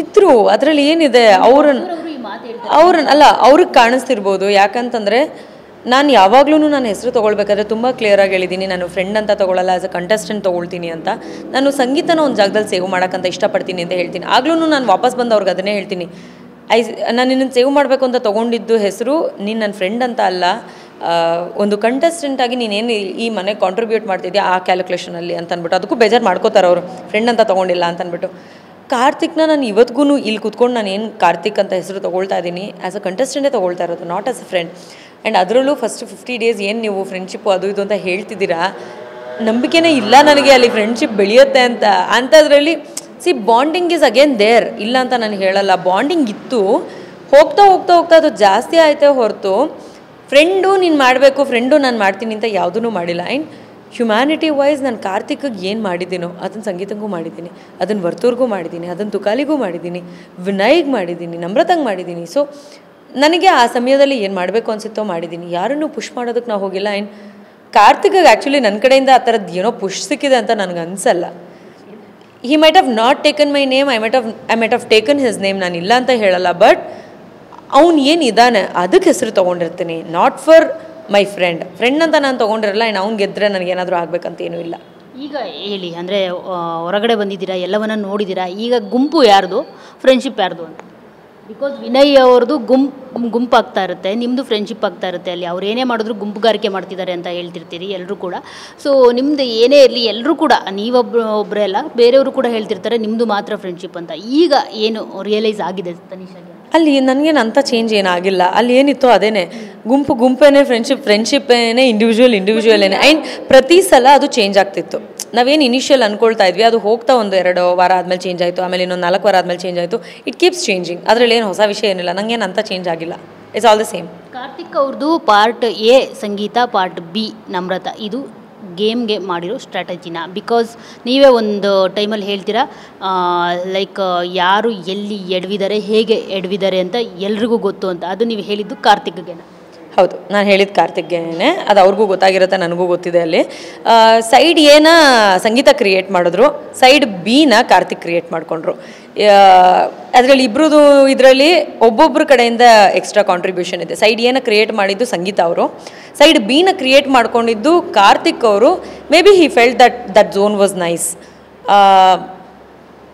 ಇದ್ರು ಅದರಲ್ಲಿ ಏನಿದೆ? ಅವ್ರನ್ನ ಅವ್ರನ್ನ ಅಲ್ಲ ಅವ್ರಿಗೆ ಕಾಣಿಸ್ತಿರ್ಬೋದು. ಯಾಕಂತಂದರೆ ನಾನು ಯಾವಾಗ್ಲೂ ನನ್ನ ಹೆಸರು ತೊಗೊಳ್ಬೇಕಾದ್ರೆ ತುಂಬ ಕ್ಲಿಯರಾಗಿ ಹೇಳಿದ್ದೀನಿ ನಾನು ಫ್ರೆಂಡ್ ಅಂತ ತೊಗೊಳಲ್ಲ ಆಸ್ ಅ ಕಂಟೆಸ್ಟೆಂಟ್ ತೊಗೊಳ್ತೀನಿ ಅಂತ. ನಾನು ಸಂಗೀತನ ಒಂದು ಜಾಗದಲ್ಲಿ ಸೇವ್ ಮಾಡೋಕ್ಕಂತ ಇಷ್ಟಪಡ್ತೀನಿ ಅಂತ ಹೇಳ್ತೀನಿ. ಆಗ್ಲೂ ನಾನು ವಾಪಸ್ ಬಂದವ್ರಿಗೆ ಅದನ್ನೇ ಹೇಳ್ತೀನಿ. ಐ, ನಾನು ನಿನ್ನನ್ನು ಸೇವ್ ಮಾಡಬೇಕು ಅಂತ ತೊಗೊಂಡಿದ್ದು ಹೆಸರು ನೀನು ನನ್ನ ಫ್ರೆಂಡ್ ಅಂತ ಅಲ್ಲ. ಒಂದು ಕಂಟೆಸ್ಟೆಂಟ್ ಆಗಿ ನೀನೇನು ಈ ಮನೆಗೆ ಕಾಂಟ್ರಿಬ್ಯೂಟ್ ಮಾಡ್ತಿದ್ಯಾ ಆ ಕ್ಯಾಲ್ಕುಲೇಷನಲ್ಲಿ ಅಂತ ಅಂದ್ಬಿಟ್ಟು ಅದಕ್ಕೂ ಬೇಜಾರು ಮಾಡ್ಕೋತಾರೆ ಅವರು. ಫ್ರೆಂಡ್ ಅಂತ ತೊಗೊಂಡಿಲ್ಲ ಅಂತ ಅಂದ್ಬಿಟ್ಟು ಕಾರ್ತಿಕ್ನ ನಾನು ಇವತ್ತಿಗೂ ಇಲ್ಲಿ ಕೂತ್ಕೊಂಡು ನಾನು ಏನು ಕಾರ್ತಿಕ್ ಅಂತ ಹೆಸರು ತೊಗೊಳ್ತಾ ಇದ್ದೀನಿ ಆ್ಯಸ್ ಅ ಕಂಟೆಸ್ಟೆಂಟೇ ತೊಗೊಳ್ತಾ ಇರೋದು not as a friend and ಅದರಲ್ಲೂ ಫಸ್ಟ್ ಫಿಫ್ಟಿ ಡೇಸ್ ಏನು ನೀವು ಫ್ರೆಂಡ್ಶಿಪ್ಪು ಅದು ಇದು ಅಂತ ಹೇಳ್ತಿದ್ದೀರಾ? ನಂಬಿಕೆನೇ ಇಲ್ಲ ನನಗೆ ಅಲ್ಲಿ ಫ್ರೆಂಡ್ಶಿಪ್ ಬೆಳೆಯುತ್ತೆ ಅಂತ. ಅಂಥದ್ರಲ್ಲಿ see bonding is again there ಇಲ್ಲ ಅಂತ ನಾನು ಹೇಳಲ್ಲ. ಬಾಂಡಿಂಗ್ ಇತ್ತು. ಹೋಗ್ತಾ ಹೋಗ್ತಾ ಹೋಗ್ತಾ ಅದು ಜಾಸ್ತಿ ಆಯಿತೇ ಹೊರತು. ಫ್ರೆಂಡು ನೀನು ಮಾಡಬೇಕು ಫ್ರೆಂಡು ನಾನು ಮಾಡ್ತೀನಿ ಅಂತ ಯಾವುದೂ ಮಾಡಿಲ್ಲ. ಆ್ಯಂಡ್ ಹ್ಯುಮ್ಯಾನಿಟಿ ವೈಸ್ ನಾನು ಕಾರ್ತಿಕ್ಗೆ ಏನು ಮಾಡಿದ್ದೀನೋ ಅದನ್ನು ಸಂಗೀತಕ್ಕೂ ಮಾಡಿದ್ದೀನಿ ಅದನ್ನು ವರ್ತೂರ್ಗೂ ಮಾಡಿದ್ದೀನಿ ಅದನ್ನು ತುಕಾಲಿಗೂ ಮಾಡಿದ್ದೀನಿ, ವಿನಯ್ಗೆ ಮಾಡಿದ್ದೀನಿ, ನಮ್ರತಂಗೆ ಮಾಡಿದ್ದೀನಿ. ಸೊ ನನಗೆ ಆ ಸಮಯದಲ್ಲಿ ಏನು ಮಾಡಬೇಕು ಅನಿಸುತ್ತೋ ಮಾಡಿದ್ದೀನಿ ಯಾರನ್ನೂ ಪುಷ್ ಮಾಡೋದಕ್ಕೆ ನಾವು ಹೋಗಿಲ್ಲ. ಆ್ಯಂಡ್ ಕಾರ್ತಿಕ್ಗೆ ಆ್ಯಕ್ಚುಲಿ ನನ್ನ ಕಡೆಯಿಂದ ಆ ಥರದ್ದು ಏನೋ ಪುಷ್ ಸಿಕ್ಕಿದೆ ಅಂತ ನನಗೆ ಅನಿಸಲ್ಲ. He might have not taken my name I might have I might have taken his name ನಾನು ಇಲ್ಲ ಅಂತ ಹೇಳಲ್ಲ. ಬಟ್ ಅವ್ನು ಏನು ಇದ್ದಾನೆ ಅದಕ್ಕೆ ಹೆಸರು ತೊಗೊಂಡಿರ್ತೀನಿ. Not for my friend friend ಅಂತ ನಾನು ತೊಗೊಂಡಿರಲ್ಲ ಆ್ಯಂಡ್ ಅವ್ನು ಗೆದ್ದರೆ ನನಗೇನಾದರೂ ಆಗಬೇಕಂತ ಏನೂ ಇಲ್ಲ. ಈಗ ಹೇಳಿ, ಅಂದರೆ ಹೊರಗಡೆ ಬಂದಿದ್ದೀರಾ, ಎಲ್ಲವನ್ನ ನೋಡಿದ್ದೀರಾ, ಈಗ ಗುಂಪು ಯಾರ್ದು? ಫ್ರೆಂಡ್ಶಿಪ್ ಯಾರ್ದು ಅಂತ. ಬಿಕಾಸ್ ವಿನಯ್ ಅವ್ರದ್ದು ಗುಂಪು, ಗುಂಪಾಗ್ತಾ ಇರುತ್ತೆ ನಿಮ್ಮದು ಫ್ರೆಂಡ್ಶಿಪ್ ಆಗ್ತಾ ಇರುತ್ತೆ ಅಲ್ಲಿ. ಅವ್ರು ಏನೇ ಮಾಡಿದ್ರು ಗುಂಪುಗಾರಿಕೆ ಮಾಡ್ತಿದ್ದಾರೆ ಅಂತ ಹೇಳ್ತಿರ್ತೀರಿ ಎಲ್ಲರೂ ಕೂಡ. ಸೊ ನಿಮ್ಮದು ಏನೇ ಇರಲಿ ಎಲ್ಲರೂ ಕೂಡ ನೀವೊಬ್ಬರು ಒಬ್ಬರೇ ಅಲ್ಲ, ಬೇರೆಯವರು ಕೂಡ ಹೇಳ್ತಿರ್ತಾರೆ ನಿಮ್ಮದು ಮಾತ್ರ ಫ್ರೆಂಡ್ಶಿಪ್ ಅಂತ. ಈಗ ಏನು ರಿಯಲೈಸ್ ಆಗಿದೆ, ತನಿಷಾಗೆ? ಅಲ್ಲಿ ನನಗೇನು ಅಂಥ ಚೇಂಜ್ ಏನಾಗಿಲ್ಲ. ಅಲ್ಲಿ ಏನಿತ್ತು ಅದೇನೆ. ಗುಂಪು ಗುಂಪೇನೆ ಫ್ರೆಂಡ್ಶಿಪ್ ಫ್ರೆಂಡ್ಶಿಪ್ಪೇನೆ ಇಂಡಿವಿಜುವಲ್ ಇಂಡಿವಿಜುವಲೇನೆ ಆ್ಯಂಡ್ ಪ್ರತಿ ಸಲ ಅದು ಚೇಂಜ್ ಆಗ್ತಿತ್ತು. ನಾವೇನು ಇನಿಷಿಯಲ್ ಅಂದ್ಕೊಳ್ತಾ ಇದ್ವಿ, ಅದು ಹೋಗ್ತಾ ಒಂದು ಎರಡು ವಾರ ಆದಮೇಲೆ ಚೇಂಜ್ ಆಯಿತು, ಆಮೇಲೆ ಇನ್ನೊಂದು ನಾಲ್ಕು ವಾರ ಆದಮೇಲೆ ಚೇಂಜ್ ಆಯಿತು. ಇಟ್ ಕೀಪ್ಸ್ ಚೇಂಜಿಂಗ್ ಅದರಲ್ಲಿ ಏನು ಹೊಸ ವಿಷಯ ಏನಿಲ್ಲ. ನನಗೇನು ಅಂತ ಚೇಂಜ್ ಆಗಿಲ್ಲ. It's all the same Karthik ಅವ್ರದ್ದು part A Sangeetha part B Namratha. ಇದು ಗೇಮ್ಗೆ ಮಾಡಿರೋ ಸ್ಟ್ರಾಟಜಿನ. ಬಿಕಾಸ್ ನೀವೇ ಒಂದು ಟೈಮಲ್ಲಿ ಹೇಳ್ತೀರಾ ಲೈಕ್ ಯಾರು ಎಲ್ಲಿ ಎಡವಿದ್ದಾರೆ ಹೇಗೆ ಎಡವಿದ್ದಾರೆ ಅಂತ ಎಲ್ರಿಗೂ ಗೊತ್ತು ಅಂತ. ಅದು ನೀವು ಹೇಳಿದ್ದು ಕಾರ್ತಿಕ್ಗೆನ ಹೌದು, ನಾನು ಹೇಳಿದ ಕಾರ್ತಿಕ್ಗೆನೆ ಅದು ಅವ್ರಿಗೂ ಗೊತ್ತಾಗಿರುತ್ತೆ, ನನಗೂ ಗೊತ್ತಿದೆ ಅಲ್ಲಿ. ಸೈಡ್ ಏನ ಸಂಗೀತ ಕ್ರಿಯೇಟ್ ಮಾಡಿದ್ರು ಸೈಡ್ ಬಿನ ಕಾರ್ತಿಕ್ ಕ್ರಿಯೇಟ್ ಮಾಡಿಕೊಂಡ್ರು. ಅದರಲ್ಲಿ ಇಬ್ಬರದು ಇದರಲ್ಲಿ ಒಬ್ಬೊಬ್ಬರ ಕಡೆಯಿಂದ ಎಕ್ಸ್ಟ್ರಾ ಕಾಂಟ್ರಿಬ್ಯೂಷನ್ ಇದೆ. ಸೈಡ್ ಏನ ಕ್ರಿಯೇಟ್ ಮಾಡಿದ್ದು ಸಂಗೀತ ಅವರು. ಸೈಡ್ ಬಿನ ಕ್ರಿಯೇಟ್ ಮಾಡ್ಕೊಂಡಿದ್ದು ಕಾರ್ತಿಕ್ ಅವರು. Maybe he felt that that zone was nice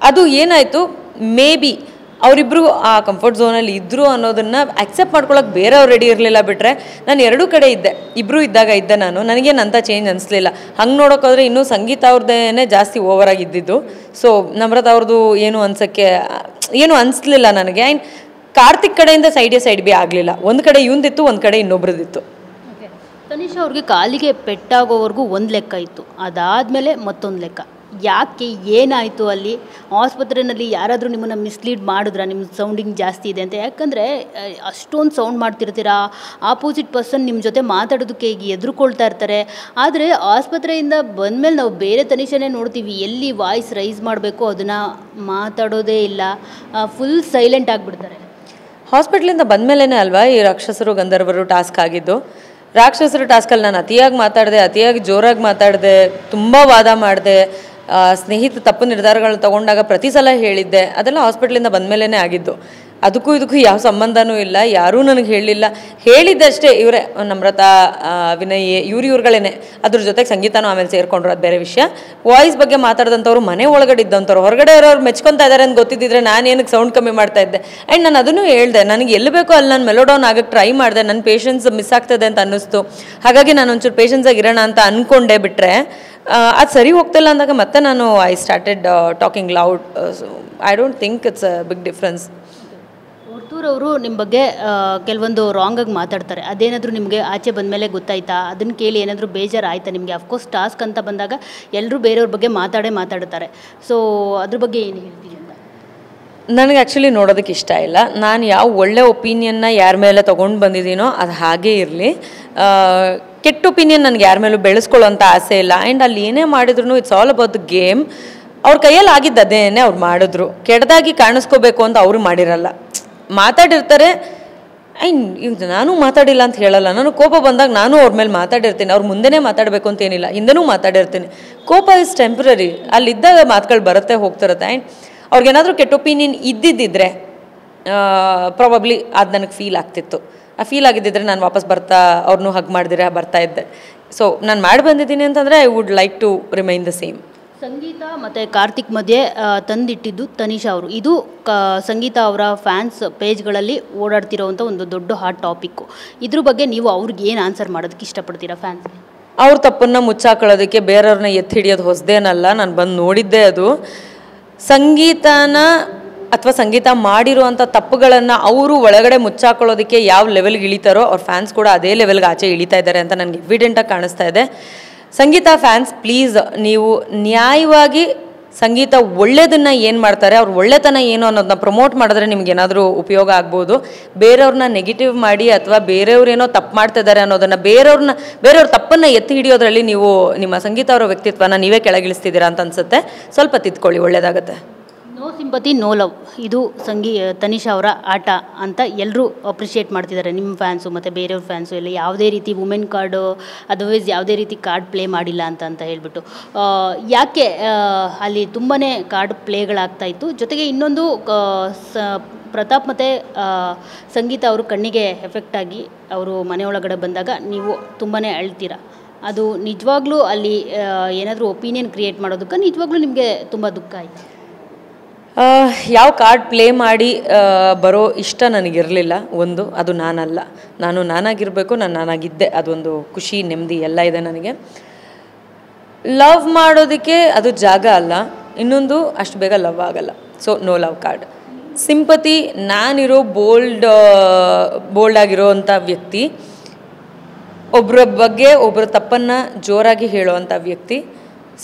ಅದು ಏನಾಯಿತು? ಮೇ ಬಿ ಅವರಿಬ್ಬರು ಆ ಕಂಫರ್ಟ್ ಝೋನಲ್ಲಿ ಇದ್ದರು ಅನ್ನೋದನ್ನು ಅಕ್ಸೆಪ್ಟ್ ಮಾಡ್ಕೊಳ್ಳೋಕೆ ಬೇರೆಯವ್ರು ರೆಡಿ ಇರಲಿಲ್ಲ ಬಿಟ್ಟರೆ ನಾನು ಎರಡೂ ಕಡೆ ಇದ್ದೆ. ಇಬ್ಬರು ಇದ್ದಾಗ ಇದ್ದೆ ನಾನು. ನನಗೇನು ಅಂತ ಚೇಂಜ್ ಅನಿಸ್ಲಿಲ್ಲ. ಹಂಗೆ ನೋಡೋಕ್ಕೋದ್ರೆ ಇನ್ನೂ ಸಂಗೀತ ಅವ್ರದ್ದೇನೆ ಜಾಸ್ತಿ ಓವರ್ ಇದ್ದಿದ್ದು. ಸೊ ನಮ್ರತ ಅವ್ರದ್ದು ಏನು ಅನ್ಸೋಕ್ಕೆ, ಏನು ಅನಿಸ್ಲಿಲ್ಲ ನನಗೆ. ಆ್ಯಂಡ್ ಕಾರ್ತಿಕ್ ಕಡೆಯಿಂದ ಸೈಡ್ ಸೈಡ್ ಬಿ ಆಗಲಿಲ್ಲ. ಒಂದು ಕಡೆ ಇವಂದಿತ್ತು ಒಂದು ಕಡೆ ಇನ್ನೊಬ್ರದ್ದಿತ್ತು ತನಿಷ್ ಅವ್ರಿಗೆ ಕಾಲಿಗೆ ಪೆಟ್ಟಾಗೋವರೆಗೂ ಒಂದು ಲೆಕ್ಕ ಇತ್ತು. ಅದಾದಮೇಲೆ ಮತ್ತೊಂದು ಲೆಕ್ಕ. ಯಾಕೆ ಏನಾಯಿತು ಅಲ್ಲಿ? ಆಸ್ಪತ್ರೆಯಲ್ಲಿ ಯಾರಾದರೂ ನಿಮ್ಮನ್ನು ಮಿಸ್ಲೀಡ್ ಮಾಡಿದ್ರಾ? ನಿಮ್ಮ ಸೌಂಡಿಂಗ್ ಜಾಸ್ತಿ ಇದೆ ಅಂತ. ಯಾಕಂದರೆ ಅಷ್ಟೊಂದು ಸೌಂಡ್ ಮಾಡ್ತಿರ್ತೀರಾ? ಆಪೋಸಿಟ್ ಪರ್ಸನ್ ನಿಮ್ಮ ಜೊತೆ ಮಾತಾಡೋದಕ್ಕೆ ಈಗ ಎದುರುಕೊಳ್ತಾ ಇರ್ತಾರೆ. ಆದರೆ ಆಸ್ಪತ್ರೆಯಿಂದ ಬಂದಮೇಲೆ ನಾವು ಬೇರೆ ತನಿಷೆನೇ ನೋಡ್ತೀವಿ. ಎಲ್ಲಿ ವಾಯ್ಸ್ ರೈಸ್ ಮಾಡಬೇಕು ಅದನ್ನು ಮಾತಾಡೋದೇ ಇಲ್ಲ. ಫುಲ್ ಸೈಲೆಂಟ್ ಆಗಿಬಿಡ್ತಾರೆ. ಹಾಸ್ಪಿಟ್ಲಿಂದ ಬಂದಮೇಲೆ ಅಲ್ವಾ ಈ ರಾಕ್ಷಸರು ಗಂಧರ್ವರು ಟಾಸ್ಕ್ ಆಗಿದ್ದು? ರಾಕ್ಷಸರು ಟಾಸ್ಕಲ್ಲಿ ನಾನು ಅತಿಯಾಗಿ ಮಾತಾಡಿದೆ, ಅತಿಯಾಗಿ ಜೋರಾಗಿ ಮಾತಾಡಿದೆ, ತುಂಬ ವಾದ ಮಾಡಿದೆ ಸ್ನೇಹಿತ ತಪ್ಪು ನಿರ್ಧಾರಗಳನ್ನ ತಗೊಂಡಾಗ ಪ್ರತಿ ಸಲ ಹೇಳಿದ್ದೆ. ಅದೆಲ್ಲ ಹಾಸ್ಪಿಟ್ಲಿಂದ ಬಂದಮೇಲೆ ಆಗಿದ್ದು. ಅದಕ್ಕೂ ಇದಕ್ಕೂ ಯಾವ ಸಂಬಂಧನೂ ಇಲ್ಲ. ಯಾರೂ ನನಗೆ ಹೇಳಿಲ್ಲ. ಹೇಳಿದ್ದಷ್ಟೇ ಇವರೇ, ನಮ್ರತಾ ವಿನಯ್, ಇವ್ರು ಇವ್ರುಗಳೇನೆ. ಅದ್ರ ಜೊತೆಗೆ ಸಂಗೀತನೂ ಆಮೇಲೆ ಸೇರಿಕೊಂಡ್ರು. ಅದು ಬೇರೆ ವಿಷಯ. ವಾಯ್ಸ್ ಬಗ್ಗೆ ಮಾತಾಡಿದಂಥವ್ರು ಮನೆ ಒಳಗಡೆ ಇದ್ದಂಥವ್ರು, ಹೊರಗಡೆ ಇರೋರು ಮೆಚ್ಕೊತಾ ಇದ್ದಾರೆ ಅಂತ ಗೊತ್ತಿದ್ದಿದ್ರೆ ನಾನು ಏನಕ್ಕೆ ಸೌಂಡ್ ಕಮ್ಮಿ ಮಾಡ್ತಾ ಇದ್ದೆ. ಆ್ಯಂಡ್ ನಾನು ಅದನ್ನು ಹೇಳ್ದೆ, ನನಗೆ ಎಲ್ಲಿ ಬೇಕೋ ಅಲ್ಲಿ ನಾನು ಮೆಲೋಡೌನ್ ಆಗಕ್ಕೆ ಟ್ರೈ ಮಾಡಿದೆ. ನನ್ನ ಪೇಷನ್ಸ್ ಮಿಸ್ ಆಗ್ತದೆ ಅಂತ ಅನ್ನಿಸ್ತು. ಹಾಗಾಗಿ ನಾನು ಒಂಚೂರು ಪೇಷನ್ಸಾಗಿ ಇರೋಣ ಅಂತ ಅಂದ್ಕೊಂಡೆ ಬಿಟ್ಟರೆ ಅದು ಸರಿ ಹೋಗ್ತಿಲ್ಲ ಅಂದಾಗ ಮತ್ತೆ ನಾನು I started talking loud I don't think it's a big difference ಅವರು ನಿಮ್ಮ ಬಗ್ಗೆ ಕೆಲವೊಂದು ರಾಂಗಾಗಿ ಮಾತಾಡ್ತಾರೆ. ಅದೇನಾದರೂ ನಿಮಗೆ ಆಚೆ ಬಂದಮೇಲೆ ಗೊತ್ತಾಯ್ತಾ? ಅದನ್ನು ಕೇಳಿ ಏನಾದರೂ ಬೇಜಾರು ಆಯ್ತಾ ನಿಮಗೆ ಅಫ್ಕೋರ್ಸ್ ಟಾಸ್ಕ್ ಅಂತ ಬಂದಾಗ ಎಲ್ಲರೂ ಬೇರೆಯವ್ರ ಬಗ್ಗೆ ಮಾತಾಡೇ ಮಾತಾಡ್ತಾರೆ. ಸೊ ಅದ್ರ ಬಗ್ಗೆ ಏನು ಹೇಳ್ತೀರಿ? ಅಂತ ನನಗೆ ಆ್ಯಕ್ಚುಲಿ ನೋಡೋದಕ್ಕೆ ಇಷ್ಟ ಇಲ್ಲ. ನಾನು ಯಾವ ಒಳ್ಳೆ ಒಪಿನಿಯನ್ನ ಯಾರ ಮೇಲೆ ತೊಗೊಂಡು ಬಂದಿದ್ದೀನೋ ಅದು ಹಾಗೇ ಇರಲಿ. ಕೆಟ್ಟ ಒಪಿನಿಯನ್ ನನಗೆ ಯಾರ ಮೇಲೂ ಬೆಳೆಸ್ಕೊಳ್ಳೋಂಥ ಆಸೆ ಇಲ್ಲ. ಆ್ಯಂಡ್ ಅಲ್ಲಿ ಏನೇ ಮಾಡಿದ್ರು it's all about the game ಅವ್ರ ಕೈಯಲ್ಲಿ ಆಗಿದ್ದು ಅದೇನೇ ಅವ್ರು ಮಾಡಿದ್ರು. ಕೆಟ್ಟದಾಗಿ ಕಾಣಿಸ್ಕೋಬೇಕು ಅಂತ ಅವರು ಮಾಡಿರಲ್ಲ. ಮಾತಾಡಿರ್ತಾರೆ ಇದು ನಾನು ಮಾತಾಡಿಲ್ಲ ಅಂತ ಹೇಳಲ್ಲ. ನಾನು ಕೋಪ ಬಂದಾಗ ನಾನು ಅವ್ರ ಮೇಲೆ ಮಾತಾಡಿರ್ತೀನಿ. ಅವ್ರ ಮುಂದೆನೇ ಮಾತಾಡಬೇಕು ಅಂತ ಏನಿಲ್ಲ. ಹಿಂದೆನೂ ಮಾತಾಡಿರ್ತೀನಿ. ಕೋಪ ಇಸ್ ಟೆಂಪ್ರರಿ ಅಲ್ಲಿದ್ದಾಗ ಮಾತುಗಳು ಬರುತ್ತೆ, ಹೋಗ್ತಿರುತ್ತೆ. ಆ್ಯಂಡ್ ಅವ್ರಿಗೇನಾದರೂ ಕೆಟ್ಟ ಒಪಿನಿಯನ್ ಇದ್ದಿದ್ದಿದ್ರೆ ಪ್ರಾಬಬ್ಲಿ ಅದು ನನಗೆ ಫೀಲ್ ಆಗ್ತಿತ್ತು. ಆ ಫೀಲ್ ಆಗಿದ್ದಿದ್ರೆ ನಾನು ವಾಪಸ್ ಬರ್ತಾ ಅವ್ರನ್ನೂ ಹಗ್ ಮಾಡಿದ್ರೆ ಬರ್ತಾ ಇದ್ದೆ. ಸೊ ನಾನು ಮಾಡಿ ಬಂದಿದ್ದೀನಿ ಅಂತಂದರೆ I would like to remain the same Sangeetha ಮತ್ತು ಕಾರ್ತಿಕ್ ಮಧ್ಯೆ ತಂದಿಟ್ಟಿದ್ದು ತನಿಷಾ ಅವರು. ಇದು ಕ ಸಂಗೀತ ಅವರ ಫ್ಯಾನ್ಸ್ ಪೇಜ್ಗಳಲ್ಲಿ ಓಡಾಡ್ತಿರೋವಂಥ ಒಂದು ದೊಡ್ಡ ಹಾಟ್ ಟಾಪಿಕ್ಕು ಇದ್ರ ಬಗ್ಗೆ ನೀವು ಅವ್ರಿಗೆ ಏನು ಆನ್ಸರ್ ಮಾಡೋದಕ್ಕೆ ಇಷ್ಟಪಡ್ತೀರಾ ಫ್ಯಾನ್ಸ್ ಅವ್ರ ತಪ್ಪನ್ನು ಮುಚ್ಚಾಕೊಳ್ಳೋದಕ್ಕೆ ಬೇರೆಯವ್ರನ್ನ ಎತ್ತಿ ಹಿಡಿಯೋದು ಹೊಸದೇನಲ್ಲ ನಾನು ಬಂದು ನೋಡಿದ್ದೆ ಅದು. ಸಂಗೀತನ ಅಥವಾ ಸಂಗೀತ ಮಾಡಿರುವಂಥ ತಪ್ಪುಗಳನ್ನು ಅವರು ಒಳಗಡೆ ಮುಚ್ಚಾಕೊಳ್ಳೋದಕ್ಕೆ ಯಾವ ಲೆವೆಲ್ಗೆ ಇಳಿತಾರೋ ಅವ್ರ ಫ್ಯಾನ್ಸ್ ಕೂಡ ಅದೇ ಲೆವೆಲ್ಗೆ ಆಚೆ ಇಳಿತಾ ಇದ್ದಾರೆ ಅಂತ ನನಗೆ ಎವಿಡೆಂಟಾಗಿ ಕಾಣಿಸ್ತಾ ಇದೆ. ಸಂಗೀತ ಫ್ಯಾನ್ಸ್ ಪ್ಲೀಸ್ ನೀವು ನ್ಯಾಯವಾಗಿ ಸಂಗೀತ ಒಳ್ಳೇದನ್ನ ಏನು ಮಾಡ್ತಾರೆ, ಅವ್ರ ಒಳ್ಳೆತನ ಏನು ಅನ್ನೋದನ್ನ ಪ್ರಮೋಟ್ ಮಾಡಿದ್ರೆ ನಿಮ್ಗೆ ಏನಾದರೂ ಉಪಯೋಗ ಆಗ್ಬೋದು. ಬೇರೆಯವ್ರನ್ನ ನೆಗೆಟಿವ್ ಮಾಡಿ ಅಥವಾ ಬೇರೆಯವ್ರೇನೋ ತಪ್ಪು ಮಾಡ್ತಾ ಇದ್ದಾರೆ ಅನ್ನೋದನ್ನ ಬೇರೆಯವ್ರನ್ನ ಬೇರೆಯವ್ರ ತಪ್ಪನ್ನು ಎತ್ತಿ ಹಿಡಿಯೋದ್ರಲ್ಲಿ ನೀವು ನಿಮ್ಮ ಸಂಗೀತ ಅವರ ವ್ಯಕ್ತಿತ್ವನ ನೀವೇ ಕೆಳಗಿಳಿಸ್ತಿದ್ದೀರಾ ಅಂತ ಅನ್ಸುತ್ತೆ. ಸ್ವಲ್ಪ ತಿದ್ಕೊಳ್ಳಿ, ಒಳ್ಳೇದಾಗುತ್ತೆ. No sympathy no love. ಇದು ಸಂಗೀ ತನಿಷಾ ಅವರ ಆಟ ಅಂತ ಎಲ್ಲರೂ ಅಪ್ರಿಷಿಯೇಟ್ ಮಾಡ್ತಿದ್ದಾರೆ. ನಿಮ್ಮ ಫ್ಯಾನ್ಸು ಮತ್ತು ಬೇರೆಯವ್ರ ಫ್ಯಾನ್ಸು ಎಲ್ಲ ಯಾವುದೇ ರೀತಿ ವುಮೆನ್ ಕಾರ್ಡು ಅದರ್ವೈಸ್ ಯಾವುದೇ ರೀತಿ ಕಾರ್ಡ್ ಪ್ಲೇ ಮಾಡಿಲ್ಲ ಅಂತ ಅಂತ ಹೇಳಿಬಿಟ್ಟು. ಯಾಕೆ ಅಲ್ಲಿ ತುಂಬಾ ಕಾರ್ಡ್ ಪ್ಲೇಗಳಾಗ್ತಾ ಇತ್ತು? ಜೊತೆಗೆ ಇನ್ನೊಂದು ಸ, ಪ್ರತಾಪ್ ಮತ್ತು ಸಂಗೀತ ಅವರು ಕಣ್ಣಿಗೆ ಎಫೆಕ್ಟ್ ಆಗಿ ಅವರು ಮನೆಯೊಳಗಡೆ ಬಂದಾಗ ನೀವು ತುಂಬಾ ಅಳ್ತೀರಾ? ಅದು ನಿಜವಾಗ್ಲೂ ಅಲ್ಲಿ ಏನಾದರೂ ಒಪಿನಿಯನ್ ಕ್ರಿಯೇಟ್ ಮಾಡೋದಕ್ಕೆ ನಿಜವಾಗ್ಲೂ ನಿಮಗೆ ತುಂಬ ದುಃಖ ಆಯಿತು? ಯಾವ ಕಾರ್ಡ್ ಪ್ಲೇ ಮಾಡಿ ಬರೋ ಇಷ್ಟ ನನಗಿರಲಿಲ್ಲ. ಒಂದು, ಅದು ನಾನಲ್ಲ. ನಾನು ನಾನಾಗಿರಬೇಕು, ನಾನು ನಾನಾಗಿದ್ದೆ. ಅದೊಂದು ಖುಷಿ, ನೆಮ್ಮದಿ ಎಲ್ಲ ಇದೆ ನನಗೆ. ಲವ್ ಮಾಡೋದಕ್ಕೆ ಅದು ಜಾಗ ಅಲ್ಲ. ಇನ್ನೊಂದು, ಅಷ್ಟು ಬೇಗ ಲವ್ ಆಗಲ್ಲ. So no love card sympathy ನಾನಿರೋ ಬೋಲ್ಡ್ ಬೋಲ್ಡ್ ಆಗಿರೋ ಅಂಥ ವ್ಯಕ್ತಿ ಒಬ್ಬರ ಬಗ್ಗೆ ಒಬ್ಬರ ತಪ್ಪನ್ನು ಜೋರಾಗಿ ಹೇಳೋವಂಥ ವ್ಯಕ್ತಿ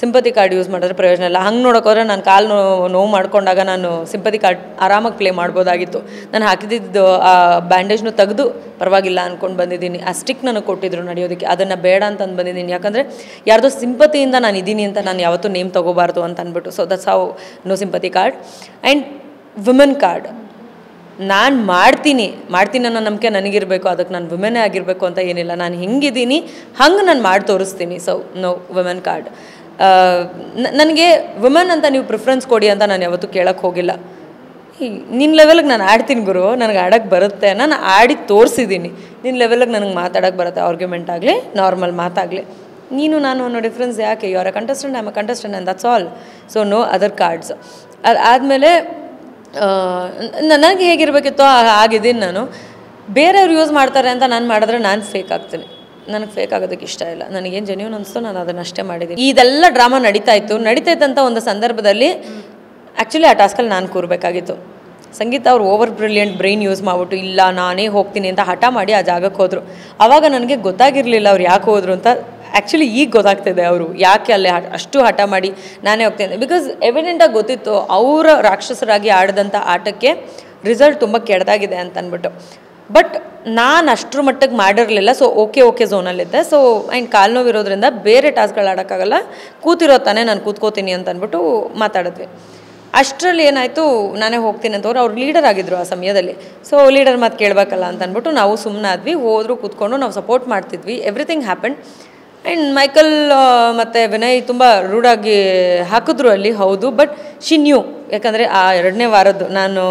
ಸಿಂಪತಿ ಕಾರ್ಡ್ ಯೂಸ್ ಮಾಡಿದ್ರೆ ಪ್ರಯೋಜನ ಇಲ್ಲ. ಹಂಗೆ ನೋಡೋಕೋದ್ರೆ ನಾನು ಕಾಲು ನೋವು ನೋವು ಮಾಡ್ಕೊಂಡಾಗ ನಾನು ಸಿಂಪತಿ ಕಾರ್ಡ್ ಆರಾಮಾಗಿ ಪ್ಲೇ ಮಾಡ್ಬೋದಾಗಿತ್ತು. ನಾನು ಹಾಕಿದ್ದು ಆ ಬ್ಯಾಂಡೇಜ್ನು ತೆಗೆದು ಪರವಾಗಿಲ್ಲ ಅಂದ್ಕೊಂಡು ಬಂದಿದ್ದೀನಿ. ಆ ಸ್ಟಿಕ್ ನನಗೆ ಕೊಟ್ಟಿದ್ರು ನಡೆಯೋದಕ್ಕೆ. ಅದನ್ನು ಬೇಡ ಅಂತಂದು ಬಂದಿದ್ದೀನಿ. ಯಾಕಂದರೆ ಯಾರ್ದೋ ಸಿಂಪತಿಯಿಂದ ನಾನು ಇದ್ದೀನಿ ಅಂತ ನಾನು ಯಾವತ್ತೂ ನೇಮ್ ತೊಗೋಬಾರ್ದು ಅಂತ ಅಂದ್ಬಿಟ್ಟು. So that's how no sympathy card and women card ನಾನು ಮಾಡ್ತೀನಿ. ಮಾಡ್ತೀನಿ ಅನ್ನೋ ನಂಬಿಕೆ ನನಗಿರಬೇಕು. ಅದಕ್ಕೆ ನಾನು ವುಮೆನೇ ಆಗಿರಬೇಕು ಅಂತ ಏನಿಲ್ಲ. ನಾನು ಹೆಂಗಿದ್ದೀನಿ. ಹಂಗೆ ನಾನು ಮಾಡಿ ತೋರಿಸ್ತೀನಿ. ಸೊ ನೋ ವುಮೆನ್ ಕಾರ್ಡ್ ನನಗೆ ವುಮೆನ್ ಅಂತ ನೀವು ಪ್ರಿಫರೆನ್ಸ್ ಕೊಡಿ ಅಂತ ನಾನು ಯಾವತ್ತೂ ಕೇಳೋಕ್ಕೆ ಹೋಗಿಲ್ಲ. ನಿನ್ನ ಲೆವೆಲ್ಗೆ ನಾನು ಆಡ್ತೀನಿ ಗುರು, ನನಗೆ ಆಡೋಕ್ಕೆ ಬರುತ್ತೆ, ನಾನು ಆಡಿ ತೋರಿಸಿದ್ದೀನಿ ನಿನ್ನ ಲೆವೆಲ್ಗೆ ನನಗೆ ಮಾತಾಡೋಕ್ಕೆ ಬರುತ್ತೆ ಆರ್ಗ್ಯುಮೆಂಟ್ ಆಗಲಿ ನಾರ್ಮಲ್ ಮಾತಾಗಲಿ. ನೀನು ನಾನು ಅನ್ನೋ ಡಿಫ್ರೆನ್ಸ್ ಯಾಕೆ? You are a contestant am a contestant and that's all so no other cards ಅದು, ಆದಮೇಲೆ ನನಗೆ ಹೇಗಿರಬೇಕಿತ್ತೋ ಆಗಿದ್ದೀನಿ ನಾನು. ಬೇರೆಯವ್ರು ಯೂಸ್ ಮಾಡ್ತಾರೆ ಅಂತ ನಾನು ಮಾಡಿದ್ರೆ ನಾನು ಫೇಕ್ ಆಗ್ತೀನಿ. ನನಗೆ ಫೇಕ್ ಆಗೋದಕ್ಕೆ ಇಷ್ಟ ಇಲ್ಲ. ನನಗೇನು ಜೆನ್ಯೂನ್ ಅನಿಸ್ತು, ನಾನು ಅದನ್ನು ಅಷ್ಟೇ ಮಾಡಿದ್ದೀನಿ. ಇದೆಲ್ಲ ಡ್ರಾಮಾ ನಡೀತಾ ಇತ್ತು. ನಡೀತಾ ಇದ್ದಂಥ ಒಂದು ಸಂದರ್ಭದಲ್ಲಿ ಆ್ಯಕ್ಚುಲಿ ಆ ಟಾಸ್ಕಲ್ಲಿ ನಾನು ಕೂರಬೇಕಾಗಿತ್ತು. ಸಂಗೀತ ಅವ್ರು ಓವರ್ ಬ್ರಿಲಿಯಂಟ್ ಬ್ರೈನ್ ಯೂಸ್ ಮಾಡಿಬಿಟ್ಟು, ಇಲ್ಲ, ನಾನೇ ಹೋಗ್ತೀನಿ ಅಂತ ಹಠ ಮಾಡಿ ಆ ಜಾಗಕ್ಕೆ ಹೋದರು. ಆವಾಗ ನನಗೆ ಗೊತ್ತಾಗಿರಲಿಲ್ಲ ಅವ್ರು ಯಾಕೆ ಹೋದರು ಅಂತ. ಆ್ಯಕ್ಚುಲಿ ಈಗ ಗೊತ್ತಾಗ್ತಿದೆ ಅವರು ಯಾಕೆ ಅಲ್ಲಿ ಅಷ್ಟು ಹಠ ಮಾಡಿ ನಾನೇ ಹೋಗ್ತೇನೆ ಬಿಕಾಸ್ ಎವಿಡೆಂಟಾಗಿ ಗೊತ್ತಿತ್ತು, ಅವರ ರಾಕ್ಷಸರಾಗಿ ಆಡಿದಂಥ ಆಟಕ್ಕೆ ರಿಸಲ್ಟ್ ತುಂಬ ಕೆಡ್ದಾಗಿದೆ ಅಂತ ಅಂದ್ಬಿಟ್ಟು ಬಟ್ ನಾನು ಅಷ್ಟ್ರ ಮಟ್ಟಿಗೆ ಮಾಡಿರಲಿಲ್ಲ. ಸೊ ಓಕೆ ಓಕೆ ಝೋನಲ್ಲಿದ್ದೆ ಸೊ ಆ್ಯಂಡ್ ಕಾಲು ನೋವಿರೋದ್ರಿಂದ ಬೇರೆ ಟಾಸ್ಕ್ಗಳು ಆಡೋಕ್ಕಾಗಲ್ಲ. ಕೂತಿರೋ ತಾನೇ ನಾನು ಕೂತ್ಕೋತೀನಿ ಅಂತ ಅಂದ್ಬಿಟ್ಟು ಮಾತಾಡಿದ್ವಿ. ಅಷ್ಟರಲ್ಲಿ ಏನಾಯಿತು, ನಾನೇ ಹೋಗ್ತೀನಿ ಅಂತವ್ರು ಅವ್ರು ಲೀಡರ್ ಆಗಿದ್ರು ಆ ಸಮಯದಲ್ಲಿ. ಸೊ ಲೀಡರ್ ಮಾತು ಕೇಳಬೇಕಲ್ಲ ಅಂತ ಅಂದ್ಬಿಟ್ಟು ನಾವು ಸುಮ್ಮನಾದ್ವಿ ಹೋದರೂ ಕೂತ್ಕೊಂಡು ನಾವು ಸಪೋರ್ಟ್ ಮಾಡ್ತಿದ್ವಿ. ಎವ್ರಿಥಿಂಗ್ ಹ್ಯಾಪನ್ ಆ್ಯಂಡ್ ಮೈಕಲ್ ಮತ್ತು ವಿನಯ್ ತುಂಬ ರೂಢಾಗಿ ಹಾಕಿದ್ರು ಅಲ್ಲಿ, ಹೌದು ಬಟ್ ಶಿ ನ್ಯೂ ಯಾಕಂದರೆ ಆ ಎರಡನೇ ವಾರದ್ದು ನಾನು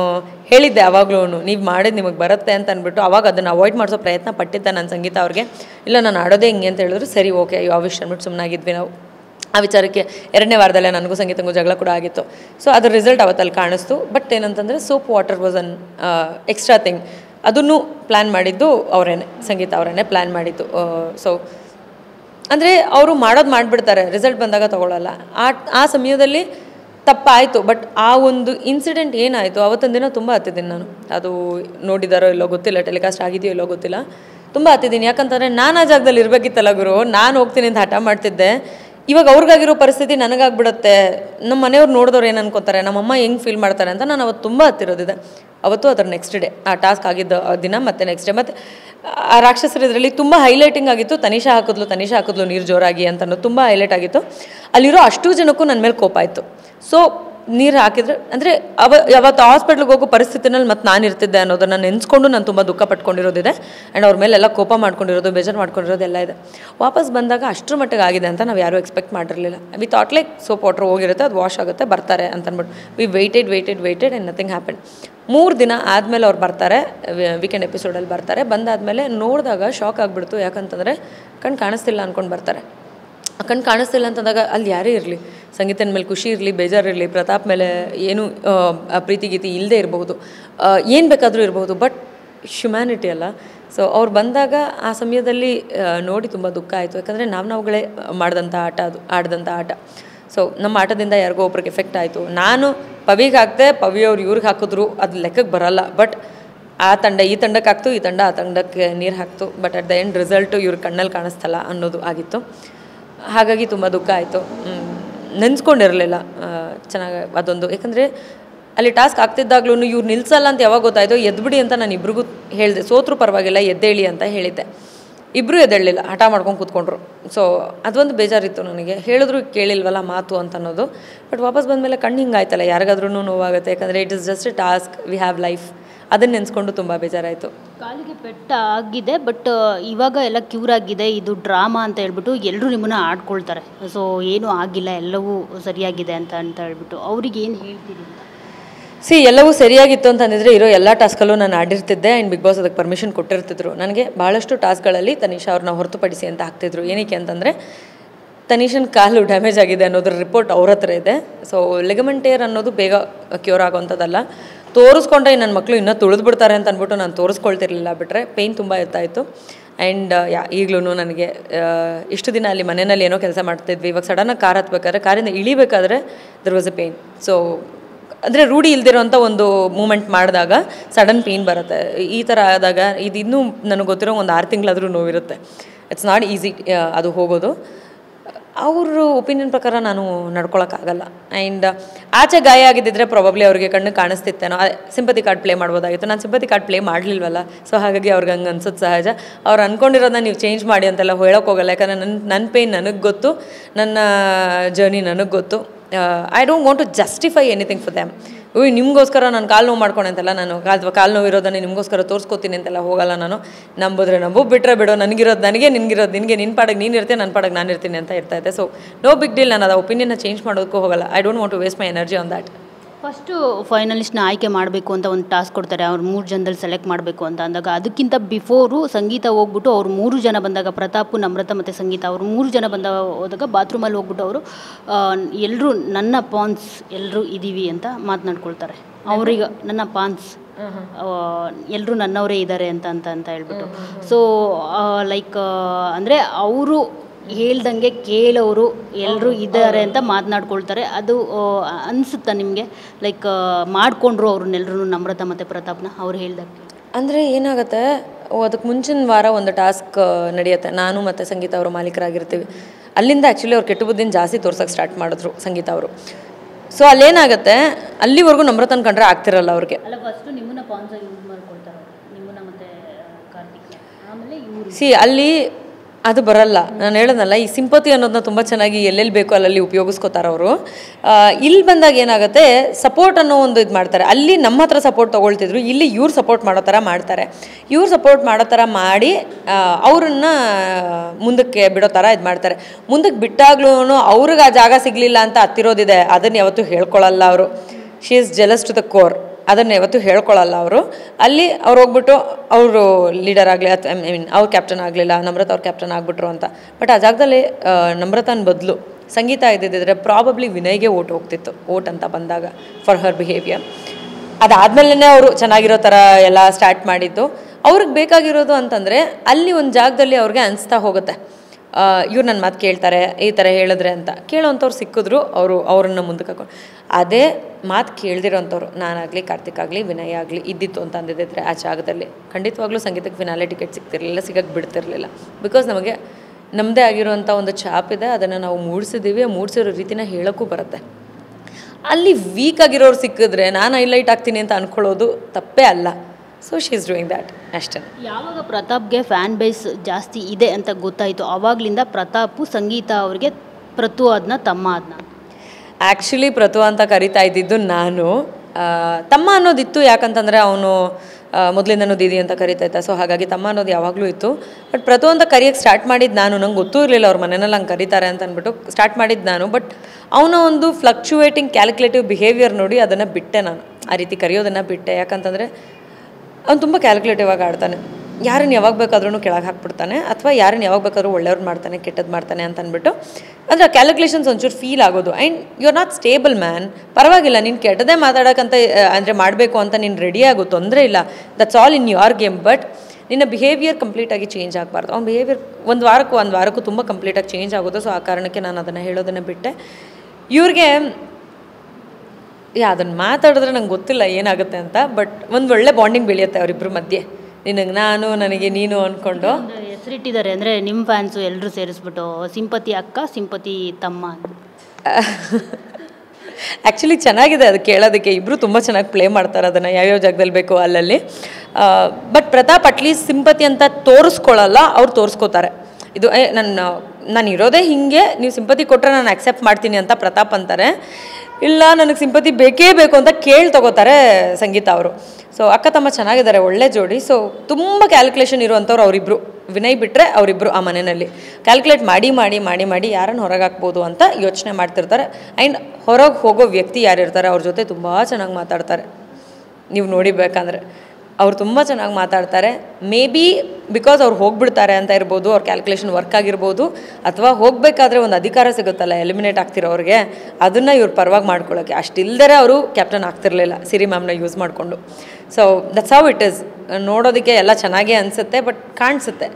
ಹೇಳಿದ್ದೆ ಅವಾಗಲೂ ನೀವು ಮಾಡಿದ್ದು ನಿಮಗೆ ಬರುತ್ತೆ ಅಂತ ಅಂದ್ಬಿಟ್ಟು, ಅವಾಗ ಅದನ್ನು ಅವಾಯ್ಡ್ ಮಾಡಿಸೋ ಪ್ರಯತ್ನ ಪಟ್ಟಿದ್ದೆ ನಾನು ಸಂಗೀತ ಅವ್ರಿಗೆ. ಇಲ್ಲ, ನಾನು ಆಡೋದೇ ಹಿಂಗೆ ಅಂತ ಹೇಳಿದ್ರು. ಸರಿ ಓಕೆ ಯಾವ ವಿಷಯ ಅಂದ್ಬಿಟ್ಟು ಸುಮ್ಮನಾಗಿದ್ವಿ ನಾವು. ಆ ವಿಚಾರಕ್ಕೆ ಎರಡನೇ ವಾರದಲ್ಲೇ ನನಗೂ ಸಂಗೀತಂಗೂ ಜಗಳ ಕೂಡ ಆಗಿತ್ತು. ಸೊ ಅದ್ರ ರಿಸಲ್ಟ್ ಅವತ್ತಲ್ಲಿ ಕಾಣಿಸ್ತು. ಬಟ್ ಏನಂತಂದರೆ soap water was an extra thing ಅದನ್ನು ಪ್ಲ್ಯಾನ್ ಮಾಡಿದ್ದು ಅವರೇನೆ, ಸಂಗೀತ ಅವರೇನೆ ಪ್ಲ್ಯಾನ್ ಮಾಡಿದ್ದು. ಸೊ ಅಂದರೆ ಅವರು ಮಾಡೋದು ಮಾಡಿಬಿಡ್ತಾರೆ ರಿಸಲ್ಟ್ ಬಂದಾಗ ತೊಗೊಳ್ಳಲ್ಲ ಆ ಆ ಸಮಯದಲ್ಲಿ ತಪ್ಪಾಯಿತು ಬಟ್ ಆ ಒಂದು ಇನ್ಸಿಡೆಂಟ್ ಏನಾಯಿತು ಅವತ್ತೊಂದು ದಿನ ತುಂಬ ಹತ್ತಿದ್ದೀನಿ ನಾನು. ಅದು ನೋಡಿದಾರೋ ಇಲ್ಲೋ ಗೊತ್ತಿಲ್ಲ ಟೆಲಿಕಾಸ್ಟ್ ಆಗಿದೆಯೋ ಇಲ್ಲೋ ಗೊತ್ತಿಲ್ಲ. ತುಂಬ ಹತ್ತಿದ್ದೀನಿ, ಯಾಕಂತಂದರೆ ನಾನು ಆ ಜಾಗದಲ್ಲಿ ಇರಬೇಕಿತ್ತಲ್ಲ ಗುರು, ನಾನು ಹೋಗ್ತೀನಿ ಅಂತ ಹಠ ಮಾಡ್ತಿದ್ದೆ. ಇವಾಗ ಅವ್ರಿಗಾಗಿರೋ ಪರಿಸ್ಥಿತಿ ನನಗಾಗ್ಬಿಡುತ್ತೆ. ನಮ್ಮ ಮನೆಯವ್ರು ನೋಡಿದವ್ರು ಏನು ಅನ್ಕೋತಾರೆ ನಮ್ಮಮ್ಮ ಹೆಂಗೆ ಫೀಲ್ ಮಾಡ್ತಾರೆ? ಅಂತ ನಾನು ಅವತ್ತು ತುಂಬ ಹತ್ತಿರೋದಿದೆ ಅವತ್ತು ಅದರ ನೆಕ್ಸ್ಟ್ ಡೇ ಆ ಟಾಸ್ಕ್ ಆಗಿದ್ದ ದಿನ ಮತ್ತು ನೆಕ್ಸ್ಟ್ ಡೇ ಮತ್ತು ಆ ರಾಕ್ಷಸರ ಇದರಲ್ಲಿ ತುಂಬ ಹೈಲೈಟಿಂಗ್ ಆಗಿತ್ತು. ತನಿಷಾ ಹಾಕಿದ್ಲು ತನಿಷಾ ಹಾಕಿದ್ಲು ನೀರು ಜೋರಾಗಿ ಅಂತ ತುಂಬ ಹೈಲೈಟ್ ಆಗಿತ್ತು. ಅಲ್ಲಿರೋ ಅಷ್ಟು ಜನಕ್ಕೂ ನನ್ನ ಮೇಲೆ ಕೋಪ ಆಯಿತು. ಸೊ ನೀರು ಹಾಕಿದ್ರೆ, ಅಂದರೆ ಅವ, ಯಾವತ್ತು ಹಾಸ್ಪಿಟ್ಲಿಗೆ ಹೋಗೋ ಪರಿಸ್ಥಿತಿನಲ್ಲಿ ಮತ್ತೆ ನಾನು ಇರ್ತಿದ್ದೆ ಅನ್ನೋದನ್ನು ನೆನೆಸ್ಕೊಂಡು ನಾನು ತುಂಬ ದುಃಖ ಪಟ್ಕೊಂಡಿರೋದಿದೆ ಆ್ಯಂಡ್ ಅವ್ರ ಮೇಲೆಲ್ಲ ಕೋಪ ಮಾಡ್ಕೊಂಡಿರೋದು, ಬೇಜಾರು ಮಾಡ್ಕೊಂಡಿರೋದೆಲ್ಲ ಇದೆ. ವಾಪಸ್ ಬಂದಾಗ ಅಷ್ಟರ ಮಟ್ಟಿಗೆ ಆಗಿದೆ ಅಂತ ನಾವು ಯಾರೂ ಎಕ್ಸ್ಪೆಕ್ಟ್ ಮಾಡಿರಲಿಲ್ಲ. We thought like soap water ಹೋಗಿರುತ್ತೆ, ಅದು ವಾಶ್ ಆಗುತ್ತೆ, ಬರ್ತಾರೆ ಅಂತ ಅಂದ್ಬಿಟ್ಟು we waited waited waited and nothing happen ಮೂರು ದಿನ ಆದಮೇಲೆ ಅವ್ರು ಬರ್ತಾರೆ ವೀಕೆಂಡ್ ಎಪಿಸೋಡಲ್ಲಿ ಬರ್ತಾರೆ. ಬಂದಾದಮೇಲೆ ನೋಡಿದಾಗ ಶಾಕ್ ಆಗಿಬಿಡ್ತು. ಯಾಕಂತಂದರೆ ಕಣ್ಣು ಕಾಣಿಸ್ತಿಲ್ಲ ಅಂದ್ಕೊಂಡು ಬರ್ತಾರೆ. ಕಣ್ಣು ಕಾಣಿಸ್ತಿಲ್ಲ ಅಂತಂದಾಗ ಅಲ್ಲಿ ಯಾರೇ ಇರಲಿ ಸಂಗೀತನ ಮೇಲೆ ಖುಷಿ ಇರಲಿ ಬೇಜಾರಿರಲಿ ಪ್ರತಾಪ್ ಮೇಲೆ ಏನು ಆ, ಆ ಪ್ರೀತಿ ಗೀತಿ ಇಲ್ಲದೆ ಇರಬಹುದು. ಏನು ಬೇಕಾದರೂ ಇರಬಹುದು ಬಟ್ ಹ್ಯುಮ್ಯಾನಿಟಿ ಅಲ್ಲ. ಸೊ ಅವ್ರು ಬಂದಾಗ ಆ ಸಮಯದಲ್ಲಿ ನೋಡಿ ತುಂಬ ದುಃಖ ಆಯಿತು. ಯಾಕಂದರೆ ನಾವು ನಾವುಗಳೇ ಮಾಡಿದಂಥ ಆಟ ಅದು ಆಡಿದಂಥ ಆಟ. ಸೊ ನಮ್ಮ ಆಟದಿಂದ ಯಾರಿಗೋ ಒಬ್ರಿಗೆ ಎಫೆಕ್ಟ್ ಆಯಿತು. ನಾನು ಪವಿಗೆ ಹಾಕಿದೆ ಪವಿ ಅವ್ರು ಇವ್ರಿಗೆ ಹಾಕಿದ್ರು ಅದು ಲೆಕ್ಕಕ್ಕೆ ಬರಲ್ಲ. ಬಟ್ ಆ ತಂಡ ಈ ತಂಡಕ್ಕೆ ಹಾಕ್ತು ಈ ತಂಡ ಆ ತಂಡಕ್ಕೆ ನೀರು ಹಾಕ್ತು. But at the end result ಇವ್ರ ಕಣ್ಣಲ್ಲಿ ಕಾಣಿಸ್ತಲ್ಲ ಅನ್ನೋದು ಆಗಿತ್ತು. ಹಾಗಾಗಿ ತುಂಬ ದುಃಖ ಆಯಿತು. ನೆನೆಸ್ಕೊಂಡಿರಲಿಲ್ಲ. ಚೆನ್ನಾಗಿ ಅದೊಂದು. ಯಾಕಂದರೆ ಅಲ್ಲಿ ಟಾಸ್ಕ್ ಆಗ್ತಿದ್ದಾಗ್ಲೂ ಇವ್ರು ನಿಲ್ಸಲ್ಲ ಅಂತ ಯಾವಾಗ ಗೊತ್ತಾಯಿತು, ಎದ್ಬಿಡಿ ಅಂತ ನಾನು ಇಬ್ರಿಗೂ ಹೇಳಿದೆ. ಸೋತ್ರು ಪರವಾಗಿಲ್ಲ, ಎದ್ದೇಳಿ ಅಂತ ಹೇಳಿದ್ದೆ. ಇಬ್ಬರೂ ಎದ್ದೇಳಲಿಲ್ಲ. ಹಠ ಮಾಡ್ಕೊಂಡು ಕೂತ್ಕೊಂಡ್ರು. ಸೊ ಅದೊಂದು ಬೇಜಾರಿತ್ತು ನನಗೆ. ಹೇಳಿದ್ರು ಕೇಳಿಲ್ವಲ್ಲ ಮಾತು ಅಂತ ಅನ್ನೋದು ಬಟ್ ವಾಪಸ್ ಬಂದಮೇಲೆ ಕಣ್ಣು ಹಿಂಗಾಯ್ತಲ್ಲ. ಯಾರಿಗಾದ್ರೂ ನೋವಾಗುತ್ತೆ. ಯಾಕಂದರೆ it is just a task we have life ಅದನ್ನು ನೆನೆಸ್ಕೊಂಡು ತುಂಬ ಬೇಜಾರಾಯಿತು. ಕಾಲಿಗೆ ಪೆಟ್ಟ ಆಗಿದೆ ಬಟ್ ಇವಾಗ ಎಲ್ಲ ಕ್ಯೂರ್ ಆಗಿದೆ ಇದು ಡ್ರಾಮಾ ಅಂತ ಹೇಳ್ಬಿಟ್ಟು ಎಲ್ಲರೂ ನಿಮ್ಮನ್ನ ಆಡ್ಕೊಳ್ತಾರೆ. ಸೊ ಏನೂ ಆಗಿಲ್ಲ ಎಲ್ಲವೂ ಸರಿಯಾಗಿದೆ ಅಂತ ಅಂತ ಹೇಳ್ಬಿಟ್ಟು. ಅವ್ರಿಗೆ ಏನು ಹೇಳ್ತೀರಿ? ಸಿ ಎಲ್ಲವೂ ಸರಿಯಾಗಿತ್ತು ಅಂತಂದಿದ್ರೆ ಇರೋ ಎಲ್ಲ ಟಾಸ್ಕಲ್ಲೂ ನಾನು ಆಡಿರ್ತಿದ್ದೆ ಆ್ಯಂಡ್ ಬಿಗ್ ಬಾಸ್ ಅದಕ್ಕೆ ಪರ್ಮಿಷನ್ ಕೊಟ್ಟಿರ್ತಿದ್ರು. ನನಗೆ ಭಾಳಷ್ಟು ಟಾಸ್ಕ್ಗಳಲ್ಲಿ ತನಿಷಾ ಅವ್ರನ್ನ ಹೊರತುಪಡಿಸಿ ಅಂತ ಹಾಕ್ತಿದ್ರು ಏನಕ್ಕೆ ಅಂತಂದರೆ ತನಿಷನ್ ಕಾಲು ಡ್ಯಾಮೇಜ್ ಆಗಿದೆ ಅನ್ನೋದ್ರ ರಿಪೋರ್ಟ್ ಅವ್ರ ಹತ್ರ ಇದೆ. ಸೊ ಲೆಗಮೆಂಟೇರ್ ಅನ್ನೋದು ಬೇಗ ಕ್ಯೂರ್ ಆಗೋವಂಥದ್ದಲ್ಲ. ತೋರಿಸ್ಕೊಂಡ್ರೆ ನನ್ನ ಮಕ್ಕಳು ಇನ್ನೂ ತುಳಿದು ಬಿಡ್ತಾರೆ ಅಂತ ಅಂದ್ಬಿಟ್ಟು ನಾನು ತೋರಿಸ್ಕೊಳ್ತಿರ್ಲಿಲ್ಲ ಬಿಟ್ಟರೆ ಪೇಯ್ನ್ ತುಂಬ ಇರ್ತಾಯಿತ್ತು. ಆ್ಯಂಡ್ ಯಾ ಈಗಲೂ ನನಗೆ ಇಷ್ಟು ದಿನ ಅಲ್ಲಿ ಮನೆಯಲ್ಲಿ ಏನೋ ಕೆಲಸ ಮಾಡ್ತಿದ್ವಿ. ಇವಾಗ ಸಡನ್ನಾಗಿ ಕಾರ್ ಹತ್ಬೇಕಾದ್ರೆ ಕಾರಿಂದ ಇಳಿಬೇಕಾದ್ರೆ there was a pain so ಅಂದರೆ ರೂಢಿ ಇಲ್ದಿರೋಂಥ ಒಂದು ಮೂಮೆಂಟ್ ಮಾಡಿದಾಗ ಸಡನ್ ಪೇಯ್ನ್ ಬರುತ್ತೆ. ಈ ಥರ ಆದಾಗ ಇದು ಇನ್ನೂ ನನಗೆ ಗೊತ್ತಿರೋ ಒಂದು ಆರು ತಿಂಗಳಾದರೂ ನೋವಿರುತ್ತೆ. ಇಟ್ಸ್ ನಾಟ್ ಈಸಿ ಅದು ಹೋಗೋದು. ಅವ್ರ ಒಪಿನಿಯನ್ ಪ್ರಕಾರ ನಾನು ನಡ್ಕೊಳಕ್ಕಾಗಲ್ಲ. ಆ್ಯಂಡ್ ಆಚೆ ಗಾಯ ಆಗಿದ್ದಿದ್ರೆ ಪ್ರಾಬಬ್ಲಿ ಅವ್ರಿಗೆ ಕಣ್ಣು ಕಾಣಿಸ್ತಿತ್ತೇನೋ. ಸಿಂಪತಿ ಕಾರ್ಡ್ ಪ್ಲೇ ಮಾಡ್ಬೋದಾಗಿತ್ತು ನಾನು ಸಿಂಪತಿ ಕಾರ್ಡ್ ಪ್ಲೇ ಮಾಡಲಿಲ್ವಲ್ಲ? ಸೊ ಹಾಗಾಗಿ ಅವ್ರಿಗೆ ಹಂಗೆ ಅನ್ಸೋದು ಸಹಜ. ಅವ್ರು ಅಂದ್ಕೊಂಡಿರೋದನ್ನ ನೀವು ಚೇಂಜ್ ಮಾಡಿ ಅಂತೆಲ್ಲ ಹೋಗಲ್ಲ. ಯಾಕಂದರೆ ನನ್ನ ನನ್ನ ಪೇಯ್ನ್ ನನಗೆ ಗೊತ್ತು. ನನ್ನ ಜರ್ನಿ ನನಗೆ ಗೊತ್ತು. I don't want to justify anything for them uh ನಿಮಗೋಸ್ಕರ ನಾನು ಕಾಲು ನೋವು ಮಾಡ್ಕೊಂಡೆ ಅಂತೆಲ್ಲ ನಾನು, ಕಾಲು ಕಾಲು ನೋವು ಇರೋದನ್ನೇ ನಿಮಗೋಸ್ಕರ ತೋರಿಸ್ಕೋತೀನಿ ಅಂತೆಲ್ಲ ಹೋಗಲ್ಲ ನಾನು. ನಂಬಿದ್ರೆ ನಂಬು ಬಿಟ್ಟರೆ ಬಿಡೋ, ನನಗಿರೋದು ನನಗೆ, ನಿನಗಿರೋದು ನಿನಗೆ ನಿನ್ನ ಪಾಡಕ್ಕೆ ನೀನು ಇರ್ತೀನಿ ನನ್ನ ಪಾಡಕ್ಕೆ ನಾನು ಇರ್ತೀನಿ ಅಂತ ಇರ್ತಾ ಇದೆ ಸೊ ನೋ ಬಿಗ್ ಡೀಲ್ ನಾನು ಅದು ಒಪಿನಿಯನ್ನ ಚೇಂಜ್ ಮಾಡೋದಕ್ಕೂ ಹೋಗಲ್ಲ. I don't want to waste my energy on that first ಫೈನಲಿಸ್ಟ್ನ ಆಯ್ಕೆ ಮಾಡಬೇಕು ಅಂತ ಒಂದು ಟಾಸ್ಕ್ ಕೊಡ್ತಾರೆ. ಅವ್ರು ಮೂರು ಜನದಲ್ಲಿ ಸೆಲೆಕ್ಟ್ ಮಾಡಬೇಕು ಅಂತ ಅಂದಾಗ ಅದಕ್ಕಿಂತ ಬಿಫೋರು ಸಂಗೀತ ಹೋಗ್ಬಿಟ್ಟು ಅವ್ರು ಮೂರು ಜನ ಬಂದಾಗ ಪ್ರತಾಪ್ ನಮ್ರತ ಮತ್ತು ಸಂಗೀತ ಅವರು ಮೂರು ಜನ ಬಂದ ಹೋದಾಗ ಬಾತ್ರೂಮಲ್ಲಿ ಹೋಗ್ಬಿಟ್ಟು ಅವರು ಎಲ್ಲರೂ ನನ್ನ ಪಾನ್ಸ್ ಎಲ್ಲರೂ ಇದ್ದೀವಿ ಅಂತ ಮಾತನಾಡ್ಕೊಳ್ತಾರೆ. ಅವ್ರಿಗೆ ನನ್ನ ಪಾನ್ಸ್ ಎಲ್ಲರೂ ನನ್ನವರೇ ಇದ್ದಾರೆ ಅಂತ ಅಂತ ಅಂತ ಹೇಳ್ಬಿಟ್ಟು. ಸೊ ಲೈಕ್ ಅಂದರೆ ಅವರು ಹೇಳ್ದಂಗೆ ಕೇಳೋರು ಎಲ್ಲರೂ ಇದ್ದಾರೆ ಅಂತ ಮಾತನಾಡ್ಕೊಳ್ತಾರೆ. ಅದು ಅನಿಸುತ್ತಾ ನಿಮಗೆ? ಲೈಕ್ ಮಾಡಿಕೊಂಡ್ರು ಅವ್ರನ್ನೆಲ್ಲರೂ ನಮ್ರತ ಮತ್ತು ಪ್ರತಾಪ್ನ ಅವ್ರು ಹೇಳ್ದಾಗ ಅಂದರೆ ಏನಾಗುತ್ತೆ ಅದಕ್ಕೆ ಮುಂಚಿನ ವಾರ ಒಂದು ಟಾಸ್ಕ್ ನಡೆಯುತ್ತೆ. ನಾನು ಮತ್ತು ಸಂಗೀತ ಅವರು ಮಾಲೀಕರಾಗಿರ್ತೀವಿ. ಅಲ್ಲಿಂದ ಆ್ಯಕ್ಚುಲಿ ಅವ್ರು ಕೆಟ್ಟ ಬುದ್ದಿನ ಜಾಸ್ತಿ ತೋರ್ಸೋಕೆ ಸ್ಟಾರ್ಟ್ ಮಾಡಿದ್ರು ಸಂಗೀತ ಅವರು. ಸೊ ಅಲ್ಲೇನಾಗುತ್ತೆ ಅಲ್ಲಿವರೆಗೂ ನಮ್ರತನ ಕಂಡ್ರೆ ಆಗ್ತಿರಲ್ಲ ಅವ್ರಿಗೆ. ಸಿ ಅಲ್ಲಿ ಅದು ಬರಲ್ಲ. ನಾನು ಹೇಳೋದಲ್ಲ, ಈ ಸಿಂಪತಿ ಅನ್ನೋದನ್ನ ತುಂಬ ಚೆನ್ನಾಗಿ ಎಲ್ಲೆಲ್ಲಿ ಬೇಕು ಅಲ್ಲಲ್ಲಿ ಉಪಯೋಗಿಸ್ಕೋತಾರೆ ಅವರು. ಇಲ್ಲಿ ಬಂದಾಗ ಏನಾಗುತ್ತೆ ಸಪೋರ್ಟ್ ಅನ್ನೋ ಒಂದು ಇದು ಮಾಡ್ತಾರೆ. ಅಲ್ಲಿ ನಮ್ಮ ಹತ್ರ ಸಪೋರ್ಟ್ ತೊಗೊಳ್ತಿದ್ರು, ಇಲ್ಲಿ ಇವ್ರು ಸಪೋರ್ಟ್ ಮಾಡೋ ಥರ ಮಾಡ್ತಾರೆ. ಇವ್ರು ಸಪೋರ್ಟ್ ಮಾಡೋ ಥರ ಮಾಡಿ ಅವ್ರನ್ನ ಮುಂದಕ್ಕೆ ಬಿಡೋ ಥರ ಇದು ಮಾಡ್ತಾರೆ. ಮುಂದಕ್ಕೆ ಬಿಟ್ಟಾಗ್ಲೂ ಅವ್ರಿಗೆ ಆ ಜಾಗ ಸಿಗಲಿಲ್ಲ ಅಂತ ಹತ್ತಿರೋದಿದೆ. ಅದನ್ನು ಯಾವತ್ತೂ ಹೇಳ್ಕೊಳ್ಳಲ್ಲ ಅವರು. She is jealous to the core ಅದನ್ನು ಯಾವತ್ತೂ ಹೇಳ್ಕೊಳ್ಳಲ್ಲ ಅವರು. ಅಲ್ಲಿ ಅವ್ರು ಹೋಗ್ಬಿಟ್ಟು ಅವರು ಲೀಡರ್ ಆಗಲಿ ಅಥವಾ ಐ ಮೀನ್ ಅವ್ರು ಕ್ಯಾಪ್ಟನ್ ಆಗಲಿಲ್ಲ, ನಮ್ರತ ಅವ್ರು ಕ್ಯಾಪ್ಟನ್ ಆಗಿಬಿಟ್ರು ಅಂತ. ಬಟ್ ಆ ಜಾಗದಲ್ಲಿ ನಮ್ರತನ ಬದಲು ಸಂಗೀತ ಇದ್ದಿದ್ದರೆ ಪ್ರಾಬಬ್ಲಿ ವಿನಯ್ಗೆ ಓಟ್ ಹೋಗ್ತಿತ್ತು, ಓಟ್ ಅಂತ ಬಂದಾಗ ಫಾರ್ ಹರ್ ಬಿಹೇವಿಯರ್ ಅದಾದಮೇಲೆ ಅವರು ಚೆನ್ನಾಗಿರೋ ಥರ ಎಲ್ಲ ಸ್ಟಾರ್ಟ್ ಮಾಡಿದ್ದು. ಅವ್ರಿಗೆ ಬೇಕಾಗಿರೋದು ಅಂತಂದರೆ ಅಲ್ಲಿ ಒಂದು ಜಾಗದಲ್ಲಿ ಅವ್ರಿಗೆ ಅನಿಸ್ತಾ ಹೋಗುತ್ತೆ. ಇವ್ರು ನನ್ನ ಮಾತು ಕೇಳ್ತಾರೆ, ಈ ಥರ ಹೇಳಿದ್ರೆ ಅಂತ. ಕೇಳೋವಂಥವ್ರು ಸಿಕ್ಕಿದ್ರು, ಅವರು ಅವ್ರನ್ನ ಮುಂದಕ್ಕೆ ಹಾಕೊಂಡು. ಅದೇ ಮಾತು ಕೇಳ್ದಿರೋಂಥವ್ರು, ನಾನಾಗಲಿ ಕಾರ್ತಿಕ್ ಆಗಲಿ ವಿನಯ್ ಆಗಲಿ, ಇದ್ದಿತ್ತು ಅಂತ ಅಂದಿದ್ದರೆ ಆ ಜಾಗದಲ್ಲಿ. ಖಂಡಿತವಾಗ್ಲೂ ಸಂಗೀತಕ್ಕೆ ಫಿನಾಲೆ ಟಿಕೆಟ್ ಸಿಗ್ತಿರಲಿಲ್ಲ ಸಿಗಕ್ಕೆ ಬಿಡ್ತಿರ್ಲಿಲ್ಲ. ಬಿಕಾಸ್ ನಮಗೆ ನಮ್ಮದೇ ಆಗಿರುವಂಥ ಒಂದು ಛಾಪ್ ಇದೆ, ಅದನ್ನು ನಾವು ಮೂಡಿಸಿದ್ದೀವಿ ಮೂಡಿಸಿರೋ ರೀತಿನ ಹೇಳೋಕ್ಕೂ ಬರುತ್ತೆ. ಅಲ್ಲಿ ವೀಕ್ ಆಗಿರೋರು ಸಿಕ್ಕಿದ್ರೆ ನಾನು ಹೈಲೈಟ್ ಆಗ್ತೀನಿ ಅಂತ ಅಂದ್ಕೊಳ್ಳೋದು ತಪ್ಪೇ ಅಲ್ಲ. So she is doing that ಅಷ್ಟೇ ಯಾವಾಗ ಪ್ರತಾಪ್ಗೆ ಫ್ಯಾನ್ ಬೇಸ್ ಜಾಸ್ತಿ ಇದೆ ಅಂತ ಗೊತ್ತಾಯಿತು? ಆವಾಗಲಿಂದ ಪ್ರತಾಪ್ ಸಂಗೀತ ಅವ್ರಿಗೆ ಪ್ರತು ಅದನ್ನ ತಮ್ಮ ಅದನ್ನ ಆ್ಯಕ್ಚುಲಿ ಪ್ರತು ಅಂತ ಕರಿತಾ ಇದ್ದಿದ್ದು ನಾನು. ತಮ್ಮ ಅನ್ನೋದಿತ್ತು ಯಾಕಂತಂದರೆ ಅವನು ಮೊದಲಿಂದನೂ ದೀದಿ ಅಂತ ಕರಿತಾ ಇದ್ದ. ಸೊ ಹಾಗಾಗಿ ತಮ್ಮ ಅನ್ನೋದು ಯಾವಾಗಲೂ ಇತ್ತು. ಬಟ್ ಪ್ರತು ಅಂತ ಕರಿಯೋಕ್ಕೆ ಸ್ಟಾರ್ಟ್ ಮಾಡಿದ್ದು ನಾನು ನಂಗೆ ಗೊತ್ತೂ ಇರಲಿಲ್ಲ ಅವ್ರ ಮನೆಯಲ್ಲಿ ಹಂಗೆ ಕರೀತಾರೆ ಅಂತ ಅಂದ್ಬಿಟ್ಟು ಸ್ಟಾರ್ಟ್ ಮಾಡಿದ್ದು ನಾನು. ಬಟ್ ಅವನ ಒಂದು ಫ್ಲಕ್ಚುವೇಟಿಂಗ್ ಕ್ಯಾಲ್ಕುಲೇಟಿವ್ ಬಿಹೇವಿಯರ್ ನೋಡಿ ಅದನ್ನು ಬಿಟ್ಟೆ ನಾನು. ಆ ರೀತಿ ಕರೆಯೋದನ್ನು ಬಿಟ್ಟೆ. ಯಾಕಂತಂದರೆ ಅವ್ನು ತುಂಬ ಕ್ಯಾಲ್ಕುಲೇಟಿವ್ ಆಗಿ ಆಡ್ತಾನೆ. ಯಾರನ್ನ ಯಾವಾಗ ಬೇಕಾದ್ರೂ ಕೆಳಗೆ ಹಾಕ್ಬಿಡ್ತಾನೆ ಅಥವಾ ಯಾರನ್ನ ಯಾವಾಗ ಬೇಕಾದ್ರೂ ಒಳ್ಳೆಯವ್ರು ಮಾಡ್ತಾನೆ ಕೆಟ್ಟದ್ದು ಮಾಡ್ತಾನೆ ಅಂತ ಅಂದ್ಬಿಟ್ಟು ಅಂದರೆ ಕ್ಯಾಲ್ಕುಲೇಷನ್ಸ್ ಒಂಚೂರು ಫೀಲ್ ಆಗೋದು. And you are not stable man ಪರವಾಗಿಲ್ಲ, ನೀನು ಕೆಟ್ಟದೇ ಮಾತಾಡೋಕ್ಕಂತ ಅಂದರೆ ಮಾಡಬೇಕು ಅಂತ ನೀನು ರೆಡಿ ಆಗೋ ತೊಂದರೆ ಇಲ್ಲ. That's all in your game but ನಿನ್ನ ಬಿಹೇವಿಯರ್ ಕಂಪ್ಲೀಟಾಗಿ ಚೇಂಜ್ ಆಗಬಾರ್ದು. ಅವ್ನ ಬಿಹೇವಿಯರ್ ಒಂದು ವಾರಕ್ಕೂ ಒಂದು ವಾರಕ್ಕೂ ತುಂಬ ಕಂಪ್ಲೀಟಾಗಿ ಚೇಂಜ್ ಆಗೋದು. ಸೊ ಆ ಕಾರಣಕ್ಕೆ ನಾನು ಅದನ್ನು ಹೇಳೋದನ್ನು ಬಿಟ್ಟೆ. ಇವ್ರಿಗೆ ಯಾ ಅದನ್ನು ಮಾತಾಡಿದ್ರೆ ನಂಗೆ ಗೊತ್ತಿಲ್ಲ ಏನಾಗುತ್ತೆ ಅಂತ ಬಟ್ ಒಂದು ಒಳ್ಳೆ ಬಾಂಡಿಂಗ್ ಬೆಳೆಯುತ್ತೆ ಅವರಿಬ್ಬರ ಮಧ್ಯೆ. ನಿನಗೆ ನಾನು ನನಗೆ ನೀನು ಅಂದ್ಕೊಂಡು ಹೆಸರಿಟ್ಟಿದ್ದಾರೆ ಅಂದರೆ ನಿಮ್ಮ ಫ್ಯಾನ್ಸು ಎಲ್ಲರೂ ಸೇರಿಸ್ಬಿಟ್ಟು ಸಿಂಪತಿ ಅಕ್ಕ ಸಿಂಪತಿ ತಮ್ಮ ಆ್ಯಕ್ಚುಲಿ ಚೆನ್ನಾಗಿದೆ ಅದು ಕೇಳೋದಕ್ಕೆ. ಇಬ್ಬರು ತುಂಬ ಚೆನ್ನಾಗಿ ಪ್ಲೇ ಮಾಡ್ತಾರೆ ಅದನ್ನು ಯಾವ್ಯಾವ ಜಾಗದಲ್ಲಿ ಬೇಕು ಅಲ್ಲಲ್ಲಿ. ಬಟ್ ಪ್ರತಾಪ್ ಅಟ್ಲೀಸ್ಟ್ ಸಿಂಪತಿ ಅಂತ ತೋರಿಸ್ಕೊಳ್ಳಲ್ಲ ಅವ್ರು ತೋರಿಸ್ಕೋತಾರೆ. ಇದು ಏ ನನ್ನ ನಾನು ಇರೋದೇ ಹೀಗೆ ನೀವು ಸಿಂಪತಿ ಕೊಟ್ಟರೆ ನಾನು ಅಕ್ಸೆಪ್ಟ್ ಮಾಡ್ತೀನಿ ಅಂತ ಪ್ರತಾಪ್ ಅಂತಾರೆ. ಇಲ್ಲ, ನನಗೆ ಸಿಂಪತಿ ಬೇಕೇ ಬೇಕು ಅಂತ ಕೇಳಿ ತಗೋತಾರೆ ಸಂಗೀತ ಅವರು. ಸೊ ಅಕ್ಕ ತಮ್ಮ ಚೆನ್ನಾಗಿದ್ದಾರೆ, ಒಳ್ಳೆ ಜೋಡಿ. ಸೊ ತುಂಬ ಕ್ಯಾಲ್ಕುಲೇಷನ್ ಇರುವಂಥವ್ರು ಅವರಿಬ್ಬರು ವಿನಯ್ ಬಿಟ್ಟರೆ ಅವರಿಬ್ಬರು ಆ ಮನೆಯಲ್ಲಿ. ಕ್ಯಾಲ್ಕುಲೇಟ್ ಮಾಡಿ ಮಾಡಿ ಮಾಡಿ ಮಾಡಿ ಯಾರನ್ನು ಹೊರಗೆ ಹಾಕ್ಬೋದು ಅಂತ ಯೋಚನೆ ಮಾಡ್ತಿರ್ತಾರೆ. ಆ್ಯಂಡ್ ಹೊರಗೆ ಹೋಗೋ ವ್ಯಕ್ತಿ ಯಾರಿರ್ತಾರೆ, ಅವ್ರ ಜೊತೆ ತುಂಬ ಚೆನ್ನಾಗಿ ಮಾತಾಡ್ತಾರೆ. ನೀವು ನೋಡಿಬೇಕಂದ್ರೆ ಅವ್ರು ತುಂಬ ಚೆನ್ನಾಗಿ ಮಾತಾಡ್ತಾರೆ. ಮೇ ಬಿ ಬಿಕಾಸ್ ಅವ್ರು ಹೋಗ್ಬಿಡ್ತಾರೆ ಅಂತ ಇರ್ಬೋದು, ಅವ್ರ ಕ್ಯಾಲ್ಕುಲೇಷನ್ ವರ್ಕ್ ಆಗಿರ್ಬೋದು, ಅಥವಾ ಹೋಗಬೇಕಾದ್ರೆ ಒಂದು ಅಧಿಕಾರ ಸಿಗುತ್ತಲ್ಲ ಎಲಿಮಿನೇಟ್ ಆಗ್ತಿರೋರಿಗೆ, ಅದನ್ನು ಇವ್ರು ಪರವಾಗಿ ಮಾಡ್ಕೊಳ್ಳೋಕ್ಕೆ ಅಷ್ಟಿಲ್ದರೆ ಅವರು ಕ್ಯಾಪ್ಟನ್ ಆಗ್ತಿರಲಿಲ್ಲ ಸಿರಿ ಮ್ಯಾಮ್ನ ಯೂಸ್ ಮಾಡಿಕೊಂಡು. So that's how it is ನೋಡೋದಕ್ಕೆ ಎಲ್ಲ ಚೆನ್ನಾಗೇ ಅನಿಸುತ್ತೆ ಬಟ್ ಕಾಣಿಸುತ್ತೆ.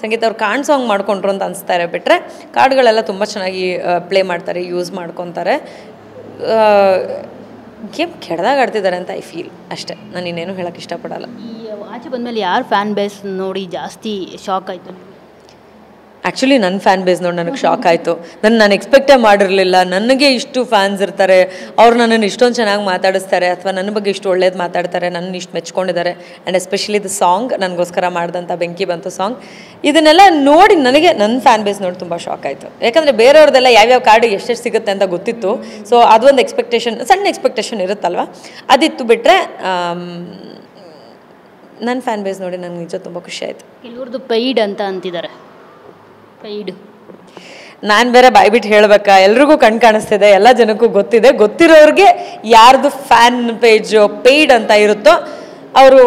ಸಂಗೀತ ಅವ್ರು ಕಾಣಿಸೋ ಹಂಗೆ ಮಾಡ್ಕೊಂಡ್ರು ಅಂತ ಅನಿಸ್ತಾರೆ ಬಿಟ್ಟರೆ ಕಾರ್ಡ್ಗಳೆಲ್ಲ ತುಂಬ ಚೆನ್ನಾಗಿ ಪ್ಲೇ ಮಾಡ್ತಾರೆ ಯೂಸ್ ಮಾಡ್ಕೊತಾರೆ. ಗೇಮ್ ಕೆಡ್ದಾಗ ಆಡ್ತಿದ್ದಾರೆ ಅಂತ ಐ ಫೀಲ್ ಅಷ್ಟೇ. ನಾನು ಇನ್ನೇನು ಹೇಳೋಕ್ಕೆ ಇಷ್ಟಪಡಲ್ಲ. ಈ ಆಚೆ ಬಂದಮೇಲೆ ಯಾರು ಫ್ಯಾನ್ ಬೇಸ್ ನೋಡಿ ಜಾಸ್ತಿ ಶಾಕ್ ಆಯಿತು? ಆ್ಯಕ್ಚುಲಿ ನನ್ನ ಫ್ಯಾನ್ ಬೇಸ್ ನೋಡಿ ನನಗೆ ಶಾಕ್ ಆಯಿತು. ನನ್ನ ನಾನು ಎಕ್ಸ್ಪೆಕ್ಟೇ ಮಾಡಿರಲಿಲ್ಲ. ನನಗೆ ಇಷ್ಟು ಫ್ಯಾನ್ಸ್ ಇರ್ತಾರೆ. ಅವ್ರು ನನ್ನನ್ನು ಇಷ್ಟೊಂದು ಚೆನ್ನಾಗಿ ಮಾತಾಡಿಸ್ತಾರೆ ಅಥವಾ ನನ್ನ ಬಗ್ಗೆ ಇಷ್ಟು ಒಳ್ಳೇದು ಮಾತಾಡ್ತಾರೆ. ನನ್ನ ಇಷ್ಟು ಮೆಚ್ಕೊಂಡಿದ್ದಾರೆ. ಆ್ಯಂಡ್ ಎಸ್ಪೆಷಲಿ ದ ಸಾಂಗ್ ನನಗೋಸ್ಕರ ಮಾಡಿದಂಥ ಬೆಂಕಿ ಬಂತು ಸಾಂಗ್ ಇದನ್ನೆಲ್ಲ ನೋಡಿ ನನಗೆ ನನ್ನ ಫ್ಯಾನ್ ಬೇಸ್ ನೋಡಿ ತುಂಬ ಶಾಕ್ ಆಯಿತು. ಯಾಕಂದರೆ ಬೇರೆಯವ್ರದ್ದೆಲ್ಲ ಯಾವ್ಯಾವ ಕಾರ್ಡ್ ಎಷ್ಟೆಷ್ಟು ಸಿಗುತ್ತೆ ಅಂತ ಗೊತ್ತಿತ್ತು. ಸೊ ಅದೊಂದು ಎಕ್ಸ್ಪೆಕ್ಟೇಷನ್ ಸಣ್ಣ ಎಕ್ಸ್ಪೆಕ್ಟೇಷನ್ ಇರುತ್ತಲ್ವ? ಅದಿತ್ತು ಬಿಟ್ಟರೆ ನನ್ನ ಫ್ಯಾನ್ ಬೇಸ್ ನೋಡಿ ನನಗೆ ನಿಜ ತುಂಬ ಖುಷಿ ಆಯಿತು. ಕೆಲವ್ರದ್ದು ಪೈಡ್ ಅಂತ ಅಂತಿದ್ದಾರೆ. ಪೈಡ್ ನಾನು ಬೇರೆ ಬಾಯ್ಬಿಟ್ಟು ಹೇಳ್ಬೇಕಾ? ಎಲ್ರಿಗೂ ಕಣ್ ಕಾಣಿಸ್ತಿದೆ, ಎಲ್ಲ ಜನಕ್ಕೂ ಗೊತ್ತಿದೆ. ಗೊತ್ತಿರೋರಿಗೆ ಯಾರ್ದು ಫ್ಯಾನ್ ಪೇಜು ಪೇಯ್ಡ್ ಅಂತ ಇರುತ್ತೋ, ಅವರು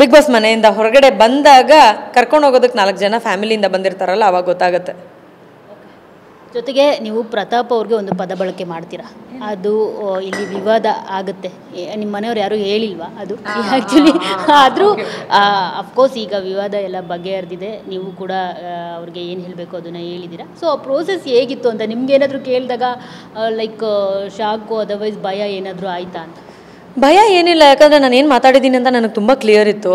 ಬಿಗ್ ಬಾಸ್ ಮನೆಯಿಂದ ಹೊರಗಡೆ ಬಂದಾಗ ಕರ್ಕೊಂಡು ಹೋಗೋದಕ್ಕೆ ನಾಲ್ಕು ಜನ ಫ್ಯಾಮಿಲಿಯಿಂದ ಬಂದಿರ್ತಾರಲ್ಲ, ಅವಾಗ ಗೊತ್ತಾಗುತ್ತೆ. ಜೊತೆಗೆ ನೀವು ಪ್ರತಾಪ್ ಅವ್ರಿಗೆ ಒಂದು ಪದ ಬಳಕೆ ಮಾಡ್ತೀರಾ? ಅದು ಇಲ್ಲಿ ವಿವಾದ ಆಗುತ್ತೆ. ಏ, ನಿಮ್ಮ ಮನೆಯವ್ರು ಯಾರು ಹೇಳಿಲ್ವಾ ಅದು? ಆ್ಯಕ್ಚುಲಿ ಆದರೂ ಅಫ್ಕೋರ್ಸ್ ಈಗ ವಿವಾದ ಎಲ್ಲ ಬಗೆಹರಿದಿದೆ. ನೀವು ಕೂಡ ಅವ್ರಿಗೆ ಏನು ಹೇಳಬೇಕು ಅದನ್ನು ಹೇಳಿದ್ದೀರಾ ಸೊ ಆ ಪ್ರೋಸೆಸ್ ಹೇಗಿತ್ತು ಅಂತ ನಿಮ್ಗೆ ಏನಾದರೂ ಕೇಳಿದಾಗ ಲೈಕ್ ಶಾಕು ಅದರ್ವೈಸ್ ಭಯ ಏನಾದರೂ ಆಯಿತಾ ಅಂತ? ಭಯ ಏನಿಲ್ಲ ಯಾಕಂದರೆ ನಾನು ಏನು ಮಾತಾಡಿದ್ದೀನಿ ಅಂತ ನನಗೆ ತುಂಬ ಕ್ಲಿಯರ್ ಇತ್ತು.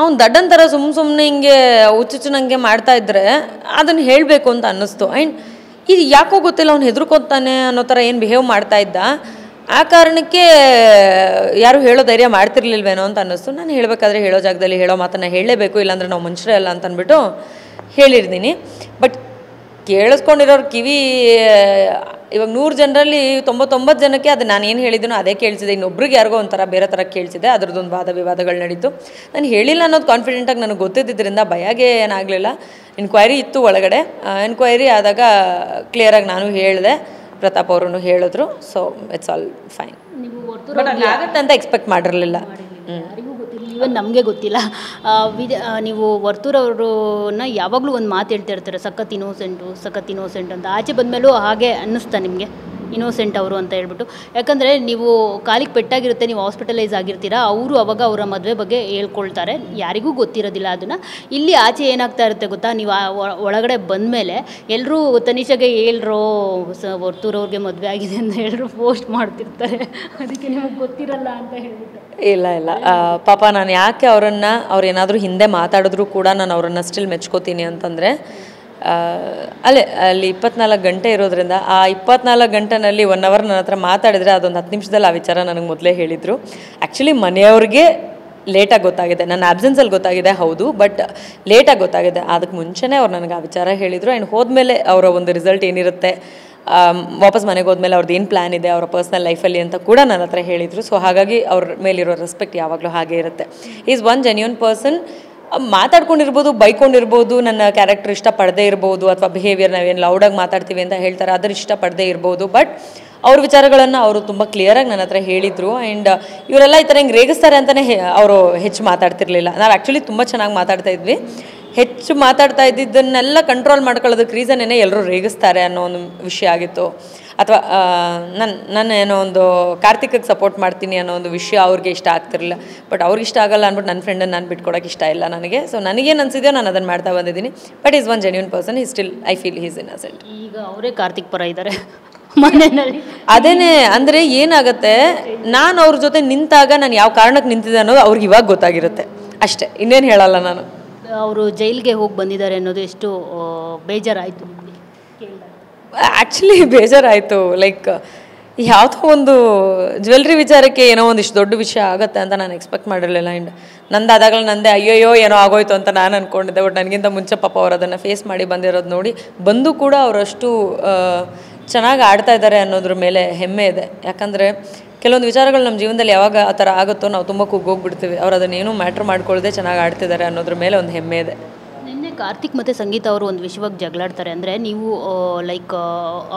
ಅವ್ನು ದಡ್ಡನ್ ಥರ ಸುಮ್ಮ ಸುಮ್ಮನೆ ಹಿಂಗೆ ಹುಚ್ಚುಚ್ಚುನಂಗೆ ಮಾಡ್ತಾ ಇದ್ದರೆ ಅದನ್ನು ಹೇಳಬೇಕು ಅಂತ ಅನ್ನಿಸ್ತು. ಆ್ಯಂಡ್ ಇದು ಯಾಕೋ ಗೊತ್ತಿಲ್ಲ, ಅವ್ನು ಹೆದರ್ಕೊತಾನೆ ಅನ್ನೋ ಥರ ಏನು ಬಿಹೇವ್ ಮಾಡ್ತಾ ಇದ್ದ. ಆ ಕಾರಣಕ್ಕೆ ಯಾರು ಹೇಳೋ ಧೈರ್ಯ ಮಾಡ್ತಿರ್ಲಿಲ್ವೇನೋ ಅಂತ ಅನ್ನಿಸ್ತು. ನಾನು ಹೇಳಬೇಕಾದ್ರೆ ಹೇಳೋ ಜಾಗದಲ್ಲಿ ಹೇಳೋ ಮಾತನ್ನು ಹೇಳಲೇಬೇಕು, ಇಲ್ಲಾಂದ್ರೆ ನಾವು ಮನುಷ್ಯರೇ ಅಲ್ಲ ಅಂತ ಅಂದ್ಬಿಟ್ಟು ಹೇಳಿರ್ತೀನಿ ಬಟ್ ಕೇಳಿಸ್ಕೊಂಡಿರೋರು ಕಿವಿ ಇವಾಗ ನೂರು ಜನರಲ್ಲಿ ತೊಂಬತ್ತೊಂಬತ್ತು ಜನಕ್ಕೆ ಅದು ನಾನು ಏನು ಹೇಳಿದ್ದೀನೋ ಅದೇ ಕೇಳಿಸಿದೆ. ಇನ್ನೊಬ್ರಿಗೆ ಯಾರಿಗೋ ಒಂಥರ ಬೇರೆ ಥರ ಕೇಳಿಸಿದೆ. ಅದರದ್ದೊಂದು ವಾದ ವಿವಾದಗಳು ನಡೀತು. ನಾನು ಹೇಳಿಲ್ಲ ಅನ್ನೋದು ಕಾನ್ಫಿಡೆಂಟಾಗಿ ನನಗೆ ಗೊತ್ತಿದ್ದರಿಂದ ಭಯಗೆ ಏನಾಗಲಿಲ್ಲ. ಎನ್ಕ್ವೈರಿ ಇತ್ತು ಒಳಗಡೆ. ಎನ್ಕ್ವೈರಿ ಆದಾಗ ಕ್ಲಿಯರಾಗಿ ನಾನು ಹೇಳಿದೆ. ಪ್ರತಾಪ್ ಅವರು ಹೇಳಿದ್ರು. ಸೊ ಇಟ್ಸ್ ಆಲ್ ಫೈನ್ ಆಗುತ್ತೆ ಅಂತ ಎಕ್ಸ್ಪೆಕ್ಟ್ ಮಾಡಿರಲಿಲ್ಲ. ಹ್ಞೂ ಈವನ್ ನಮಗೆ ಗೊತ್ತಿಲ್ಲ. ಆ, ನೀವು ವರ್ತೂರವ್ರನ್ನ ಯಾವಾಗಲೂ ಒಂದು ಮಾತು ಹೇಳ್ತಾ ಇರ್ತಾರೆ ಸಖತ್ ಇನ್ನೋಸೆಂಟು ಸಖತ್ ಇನ್ನೋಸೆಂಟ್ ಅಂತ. ಆಚೆ ಬಂದಮೇಲೂ ಹಾಗೆ ಅನ್ನಿಸ್ತಾ ನಿಮಗೆ? ಇನೋಸೆಂಟ್ ಅವರು ಅಂತ ಹೇಳ್ಬಿಟ್ಟು. ಯಾಕಂದರೆ ನೀವು ಕಾಲಿಗೆ ಪೆಟ್ಟಾಗಿರುತ್ತೆ, ನೀವು ಹಾಸ್ಪಿಟಲೈಸ್ ಆಗಿರ್ತೀರಾ, ಅವರು ಅವಾಗ ಅವರ ಮದುವೆ ಬಗ್ಗೆ ಹೇಳ್ಕೊಳ್ತಾರೆ. ಯಾರಿಗೂ ಗೊತ್ತಿರೋದಿಲ್ಲ ಅದನ್ನು. ಇಲ್ಲಿ ಆಚೆ ಏನಾಗ್ತಾ ಇರುತ್ತೆ ಗೊತ್ತಾ? ನೀವು ಒಳಗಡೆ ಬಂದ ಮೇಲೆ ಎಲ್ಲರೂ ತನಿಷಾಗೆ ಹೇಳ್ರೋ, ಸ, ಹೊರ್ತೂರವ್ರಿಗೆ ಮದುವೆ ಆಗಿದೆ ಅಂತ ಎಲ್ಲರೂ ಪೋಸ್ಟ್ ಮಾಡ್ತಿರ್ತಾರೆ. ಅದಕ್ಕೆ ನಿಮಗೆ ಗೊತ್ತಿರಲ್ಲ ಅಂತ ಹೇಳ್ಬಿಟ್ಟು. ಇಲ್ಲ ಇಲ್ಲ. ಪಾಪ ನಾನು ಯಾಕೆ ಅವರನ್ನು, ಅವ್ರು ಏನಾದರೂ ಹಿಂದೆ ಮಾತಾಡಿದ್ರು ಕೂಡ ನಾನು ಅವರನ್ನು ಸ್ಟಿಲ್ ಮೆಚ್ಕೋತೀನಿ ಅಂತಂದರೆ ಅಲ್ಲೇ ಅಲ್ಲಿ ಇಪ್ಪತ್ನಾಲ್ಕು ಗಂಟೆ ಇರೋದ್ರಿಂದ ಆ ಇಪ್ಪತ್ನಾಲ್ಕು ಗಂಟೆನಲ್ಲಿ ಒನ್ ಅವರ್ ನನ್ನ ಹತ್ರ ಮಾತಾಡಿದರೆ ಅದೊಂದು ಹತ್ತು ನಿಮಿಷದಲ್ಲಿ ಆ ವಿಚಾರ ನನಗೆ ಮೊದಲೇ ಹೇಳಿದರು. ಆ್ಯಕ್ಚುಲಿ ಮನೆಯವ್ರಿಗೆ ಲೇಟಾಗಿ ಗೊತ್ತಾಗಿದೆ. ನನ್ನ ಆಬ್ಸೆನ್ಸಲ್ಲಿ ಗೊತ್ತಾಗಿದೆ, ಹೌದು ಬಟ್ ಲೇಟಾಗಿ ಗೊತ್ತಾಗಿದೆ. ಅದಕ್ಕೆ ಮುಂಚೆನೇ ಅವ್ರು ನನಗೆ ಆ ವಿಚಾರ ಹೇಳಿದರು. ಆ್ಯಂಡ್ ಹೋದ್ಮೇಲೆ ಅವರ ಒಂದು ರಿಸಲ್ಟ್ ಏನಿರುತ್ತೆ ವಾಪಸ್ ಮನೆಗೆ ಹೋದ್ಮೇಲೆ ಅವ್ರದ್ದು ಏನು ಪ್ಲ್ಯಾನ್ ಇದೆ, ಅವರ ಪರ್ಸ್ನಲ್ ಲೈಫಲ್ಲಿ ಅಂತ ಕೂಡ ನನ್ನ ಹತ್ರ ಹೇಳಿದರು. ಸೊ ಹಾಗಾಗಿ ಅವ್ರ ಮೇಲಿರೋ ರೆಸ್ಪೆಕ್ಟ್ ಯಾವಾಗಲೂ ಹಾಗೆ ಇರುತ್ತೆ. ಈಸ್ ಒನ್ ಜೆನ್ಯೂನ್ ಪರ್ಸನ್ ಮಾತಾಡ್ಕೊಂಡಿರ್ಬೋದು, ಬೈಕೊಂಡಿರ್ಬೋದು, ನನ್ನ ಕ್ಯಾರೆಕ್ಟರ್ ಇಷ್ಟಪಡದೇ ಇರ್ಬೋದು ಅಥವಾ ಬಿಹೇವಿಯರ್ ನಾವೇನು ಲೌಡಾಗಿ ಮಾತಾಡ್ತೀವಿ ಅಂತ ಹೇಳ್ತಾರೆ ಅದ್ರ ಇಷ್ಟಪಡದೇ ಇರ್ಬೋದು. ಬಟ್ ಅವ್ರ ವಿಚಾರಗಳನ್ನು ಅವರು ತುಂಬ ಕ್ಲಿಯರಾಗಿ ನನ್ನ ಹತ್ರ ಹೇಳಿದರು. ಆ್ಯಂಡ್ ಇವರೆಲ್ಲ ಈ ಥರ ಹಿಂಗೆ ರೇಗಿಸ್ತಾರೆ ಅಂತಲೇ ಅವರು ಹೆಚ್ಚು ಮಾತಾಡ್ತಿರ್ಲಿಲ್ಲ. ನಾವು ಆ್ಯಕ್ಚುಲಿ ತುಂಬ ಚೆನ್ನಾಗಿ ಮಾತಾಡ್ತಾ ಇದ್ವಿ. ಹೆಚ್ಚು ಮಾತಾಡ್ತಾ ಇದ್ದಿದ್ದನ್ನೆಲ್ಲ ಕಂಟ್ರೋಲ್ ಮಾಡ್ಕೊಳ್ಳೋದಕ್ಕೆ ರೀಸನ್ನೇ ಎಲ್ಲರೂ ರೇಗಿಸ್ತಾರೆ ಅನ್ನೋ ಒಂದು ವಿಷಯ ಆಗಿತ್ತು. ಅಥವಾ ನನ್ನ ನನ್ನ ಏನೋ ಒಂದು ಕಾರ್ತಿಕಕ್ಕೆ ಸಪೋರ್ಟ್ ಮಾಡ್ತೀನಿ ಅನ್ನೋ ಒಂದು ವಿಷಯ ಅವ್ರಿಗೆ ಇಷ್ಟ ಆಗ್ತಿರಲಿಲ್ಲ. ಬಟ್ ಅವ್ರಿಗೆ ಇಷ್ಟ ಆಗಲ್ಲ ಅಂದ್ಬಿಟ್ಟು ನನ್ನ ಫ್ರೆಂಡನ್ನು ನಾನು ಬಿಟ್ಕೊಡೋಕೆ ಇಷ್ಟ ಇಲ್ಲ ನನಗೆ. ಸೊ ನನಗೇನು ಅನಿಸಿದೆಯೋ ನಾನು ಅದನ್ನು ಮಾಡ್ತಾ ಬಂದಿದ್ದೀನಿ. But is one genuine person ಈ still I feel he's innocent ಈಗ ಅವರೇ ಕಾರ್ತಿಕ್ ಪರ ಇದ್ದಾರೆ ಮನೆಯಲ್ಲಿ. ಅದೇನೇ ಅಂದರೆ ಏನಾಗುತ್ತೆ ನಾನು ಅವ್ರ ಜೊತೆ ನಿಂತಾಗ ನಾನು ಯಾವ ಕಾರಣಕ್ಕೆ ನಿಂತಿದೆ ಅನ್ನೋದು ಅವ್ರಿಗೆ ಇವಾಗ ಗೊತ್ತಾಗಿರುತ್ತೆ. ಅಷ್ಟೇ ಇನ್ನೇನು ಹೇಳಲ್ಲ ನಾನು. ಅವರು ಜೈಲಿಗೆ ಹೋಗಿ ಬಂದಿದ್ದಾರೆ ಅನ್ನೋದು ಎಷ್ಟು ಬೇಜಾರಾಯಿತು. ಆ್ಯಕ್ಚುಲಿ ಬೇಜಾರಾಯಿತು. ಲೈಕ್ ಯಾವುದೋ ಒಂದು ಜ್ಯುವೆಲ್ರಿ ವಿಚಾರಕ್ಕೆ ಏನೋ ಒಂದಿಷ್ಟು ದೊಡ್ಡ ವಿಷಯ ಆಗುತ್ತೆ ಅಂತ ನಾನು ಎಕ್ಸ್ಪೆಕ್ಟ್ ಮಾಡಿರಲಿಲ್ಲ. ಆ್ಯಂಡ್ ನಂದಾದಾಗಲೇ ನಂದೆ, ಅಯ್ಯೋಯ್ಯೋ, ಏನೋ ಆಗೋಯ್ತು ಅಂತ ನಾನು ಅಂದ್ಕೊಂಡಿದ್ದೆ ಬಟ್ ನನಗಿಂತ ಮುಂಚೆ ಪಾಪ ಅವರು ಅದನ್ನು ಫೇಸ್ ಮಾಡಿ ಬಂದಿರೋದು ನೋಡಿ, ಬಂದು ಕೂಡ ಅವರಷ್ಟು ಚೆನ್ನಾಗಿ ಆಡ್ತಾ ಇದ್ದಾರೆ ಅನ್ನೋದ್ರ ಮೇಲೆ ಹೆಮ್ಮೆ ಇದೆ. ಯಾಕಂದರೆ ಕೆಲವೊಂದು ವಿಚಾರಗಳು ನಮ್ಮ ಜೀವನದಲ್ಲಿ ಯಾವಾಗ ಆ ಥರ ಆಗುತ್ತೋ ನಾವು ತುಂಬ ಕುಗ್ಗೋಗ್ಬಿಡ್ತೀವಿ ಅವ್ರು ಅದನ್ನೇನು ಮ್ಯಾಟ್ರ್ ಮಾಡ್ಕೊಳ್ಳದೆ ಚೆನ್ನಾಗಿ ಆಡ್ತಿದ್ದಾರೆ ಅನ್ನೋದ್ರ ಮೇಲೆ ಒಂದು ಹೆಮ್ಮೆ ಇದೆ. ಕಾರ್ತಿಕ್ ಮತ್ತು ಸಂಗೀತ ಅವರು ಒಂದು ವಿಷಯವಾಗಿ ಜಗಳಾಡ್ತಾರೆ ಅಂದರೆ ನೀವು ಲೈಕ್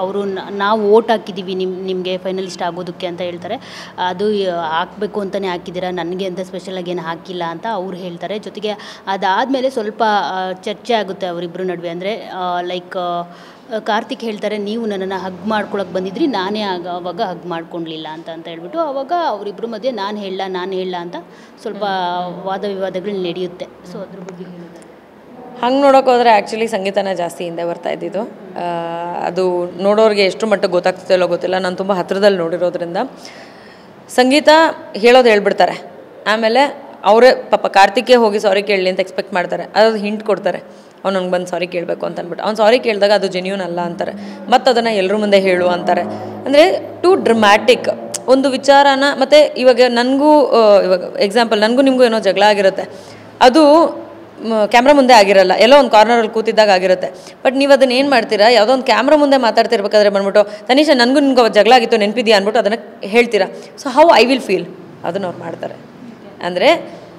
ಅವರು ನಾವು ಓಟ್ ಹಾಕಿದ್ದೀವಿ ನಿಮ್ಮ ನಿಮಗೆ ಫೈನಲಿಸ್ಟ್ ಆಗೋದಕ್ಕೆ ಅಂತ ಹೇಳ್ತಾರೆ. ಅದು ಹಾಕಬೇಕು ಅಂತಲೇ ಹಾಕಿದ್ದೀರಾ ನನಗೆ ಅಂತ ಸ್ಪೆಷಲಾಗಿ ಏನು ಹಾಕಿಲ್ಲ ಅಂತ ಅವ್ರು ಹೇಳ್ತಾರೆ. ಜೊತೆಗೆ ಅದಾದಮೇಲೆ ಸ್ವಲ್ಪ ಚರ್ಚೆ ಆಗುತ್ತೆ ಅವರಿಬ್ಬರ ನಡುವೆ ಅಂದರೆ ಲೈಕ್ ಕಾರ್ತಿಕ್ ಹೇಳ್ತಾರೆ, ನೀವು ನನ್ನನ್ನು ಹಗ್ ಮಾಡ್ಕೊಳಕ್ಕೆ ಬಂದಿದ್ರಿ, ನಾನೇ ಆಗ, ಅವಾಗ ಹಗ್ ಮಾಡ್ಕೊಳ್ಲಿಲ್ಲ ಅಂತ ಅಂತ ಹೇಳ್ಬಿಟ್ಟು ಅವಾಗ ಅವರಿಬ್ಬರ ಮಧ್ಯೆ ನಾನು ಹೇಳ ನಾನು ಹೇಳ ಅಂತ ಸ್ವಲ್ಪ ವಾದ ವಿವಾದಗಳು ನಡೆಯುತ್ತೆ. ಸೊ ಅದ್ರ ಬಗ್ಗೆ ಹೇಳಿದ್ದಾರೆ ಹಂಗೆ ನೋಡೋಕೆ ಹೋದರೆ ಆ್ಯಕ್ಚುಲಿ ಸಂಗೀತನೇ ಜಾಸ್ತಿ ಹಿಂದೆ ಬರ್ತಾ ಇದ್ದಿದ್ದು. ಅದು ನೋಡೋರಿಗೆ ಎಷ್ಟು ಮಟ್ಟಿಗೆ ಗೊತ್ತಾಗ್ತಿಲ್ಲೋ ಗೊತ್ತಿಲ್ಲ. ನಾನು ತುಂಬ ಹತ್ತಿರದಲ್ಲಿ ನೋಡಿರೋದ್ರಿಂದ ಸಂಗೀತ ಹೇಳೋದು ಹೇಳ್ಬಿಡ್ತಾರೆ. ಆಮೇಲೆ ಅವರೇ ಪಾಪ ಕಾರ್ತಿಕೇ ಹೋಗಿ ಸಾರಿ ಕೇಳಲಿ ಅಂತ ಎಕ್ಸ್ಪೆಕ್ಟ್ ಮಾಡ್ತಾರೆ. ಅದು ಹಿಂಟ್ ಕೊಡ್ತಾರೆ. ಅವ್ನು ಬಂದು ಸಾರಿ ಕೇಳಬೇಕು ಅಂತ ಅಂದ್ಬಿಟ್ಟು. ಅವ್ನು ಸಾರಿ ಕೇಳಿದಾಗ ಅದು ಜೆನ್ಯೂನ್ ಅಲ್ಲ ಅಂತಾರೆ. ಮತ್ತು ಅದನ್ನು ಎಲ್ಲರ ಮುಂದೆ ಹೇಳು ಅಂತಾರೆ. ಅಂದರೆ ಟು ಡ್ರಮ್ಯಾಟಿಕ್ ಒಂದು ವಿಚಾರನ ಮತ್ತು ಇವಾಗ ನನಗೂ ಇವಾಗ ಎಕ್ಸಾಂಪಲ್ ನನಗೂ ನಿಮಗೂ ಏನೋ ಜಗಳ ಆಗಿರುತ್ತೆ. ಅದು ಕ್ಯಾಮ್ರಾ ಮುಂದೆ ಆಗಿರಲ್ಲ. ಎಲ್ಲೋ ಒಂದು ಕಾರ್ನರಲ್ಲಿ ಕೂತಿದ್ದಾಗ ಆಗಿರುತ್ತೆ. ಬಟ್ ನೀವು ಅದನ್ನ ಏನು ಮಾಡ್ತೀರಾ? ಯಾವುದೋ ಒಂದು ಕ್ಯಾಮ್ರಾ ಮುಂದೆ ಮಾತಾಡ್ತಿರ್ಬೇಕಾದ್ರೆ ಬಂದ್ಬಿಟ್ಟು, ತನಿಷ, ನನಗೂ ನಿನ್ಗೆ ಜಗಳ ಆಗಿತ್ತು, ನೆನಪಿದೆಯಾ? ಅಂದ್ಬಿಟ್ಟು ಅದನ್ನು ಹೇಳ್ತೀರಾ? So how I will feel ಅದನ್ನು ಅವ್ರು ಮಾಡ್ತಾರೆ. ಅಂದರೆ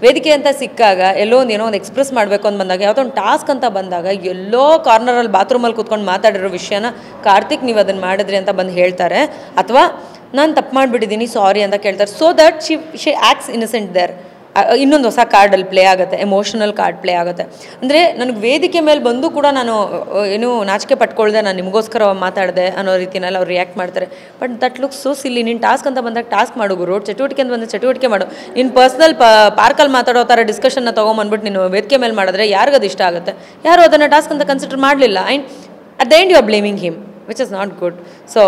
ವೇದಿಕೆ ಅಂತ ಸಿಕ್ಕಾಗ, ಎಲ್ಲೋ ಒಂದು ಏನೋ ಒಂದು ಎಕ್ಸ್ಪ್ರೆಸ್ ಮಾಡಬೇಕು ಅಂತ ಬಂದಾಗ, ಯಾವುದೋ ಒಂದು ಟಾಸ್ಕ್ ಅಂತ ಬಂದಾಗ, ಎಲ್ಲೋ ಕಾರ್ನರಲ್ಲಿ ಬಾತ್ರೂಮಲ್ಲಿ ಕೂತ್ಕೊಂಡು ಮಾತಾಡಿರೋ ವಿಷಯನ ಕಾರ್ತಿಕ್ ನೀವು ಅದನ್ನು ಮಾಡಿದ್ರಿ ಅಂತ ಬಂದು ಹೇಳ್ತಾರೆ. ಅಥವಾ, ನಾನು ತಪ್ಪು ಮಾಡಿಬಿಟ್ಟಿದ್ದೀನಿ ಸಾರಿ ಅಂತ ಕೇಳ್ತಾರೆ. So that she she acts innocent there ಇನ್ನೊಂದು ಹೊಸ ಕಾರ್ಡಲ್ಲಿ ಪ್ಲೇ ಆಗುತ್ತೆ ಎಮೋಷನಲ್ ಕಾರ್ಡ್ ಪ್ಲೇ ಆಗುತ್ತೆ. ಅಂದರೆ ನನಗೆ ವೇದಿಕೆ ಮೇಲೆ ಬಂದು ಕೂಡ ನಾನು ಏನು ನಾಚಿಕೆ ಪಟ್ಕೊಳ್ದೆ, ನಾನು ನಿಮಗೋಸ್ಕರ ಮಾತಾಡಿದೆ ಅನ್ನೋ ರೀತಿನಲ್ಲಿ ಅವ್ರು ರಿಯಾಕ್ಟ್ ಮಾಡ್ತಾರೆ. But that look so silly ನೀನು ಟಾಸ್ಕ್ ಅಂತ ಬಂದಾಗ ಟಾಸ್ಕ್ ಮಾಡು ರೋಡ್ ಚಟುವಟಿಕೆ ಅಂತ ಬಂದರೆ ಚಟುವಟಿಕೆ ಮಾಡು. ನೀನು ಪರ್ಸ್ನಲ್ ಪಾರ್ಕಲ್ಲಿ ಮಾತಾಡೋ ಥರ ಡಿಸ್ಕಷನ್ನ ತೊಗೊಂಬಂದ್ಬಿಟ್ಟು ನೀನು ವೇದಿಕೆ ಮೇಲೆ ಮಾಡಿದ್ರೆ ಯಾರಿಗದು ಇಷ್ಟ ಆಗುತ್ತೆ? ಯಾರು ಅದನ್ನು ಟಾಸ್ಕ್ ಅಂತ ಕನ್ಸಿಡರ್ ಮಾಡಲಿಲ್ಲ? And at the end you are blaming him which is not good so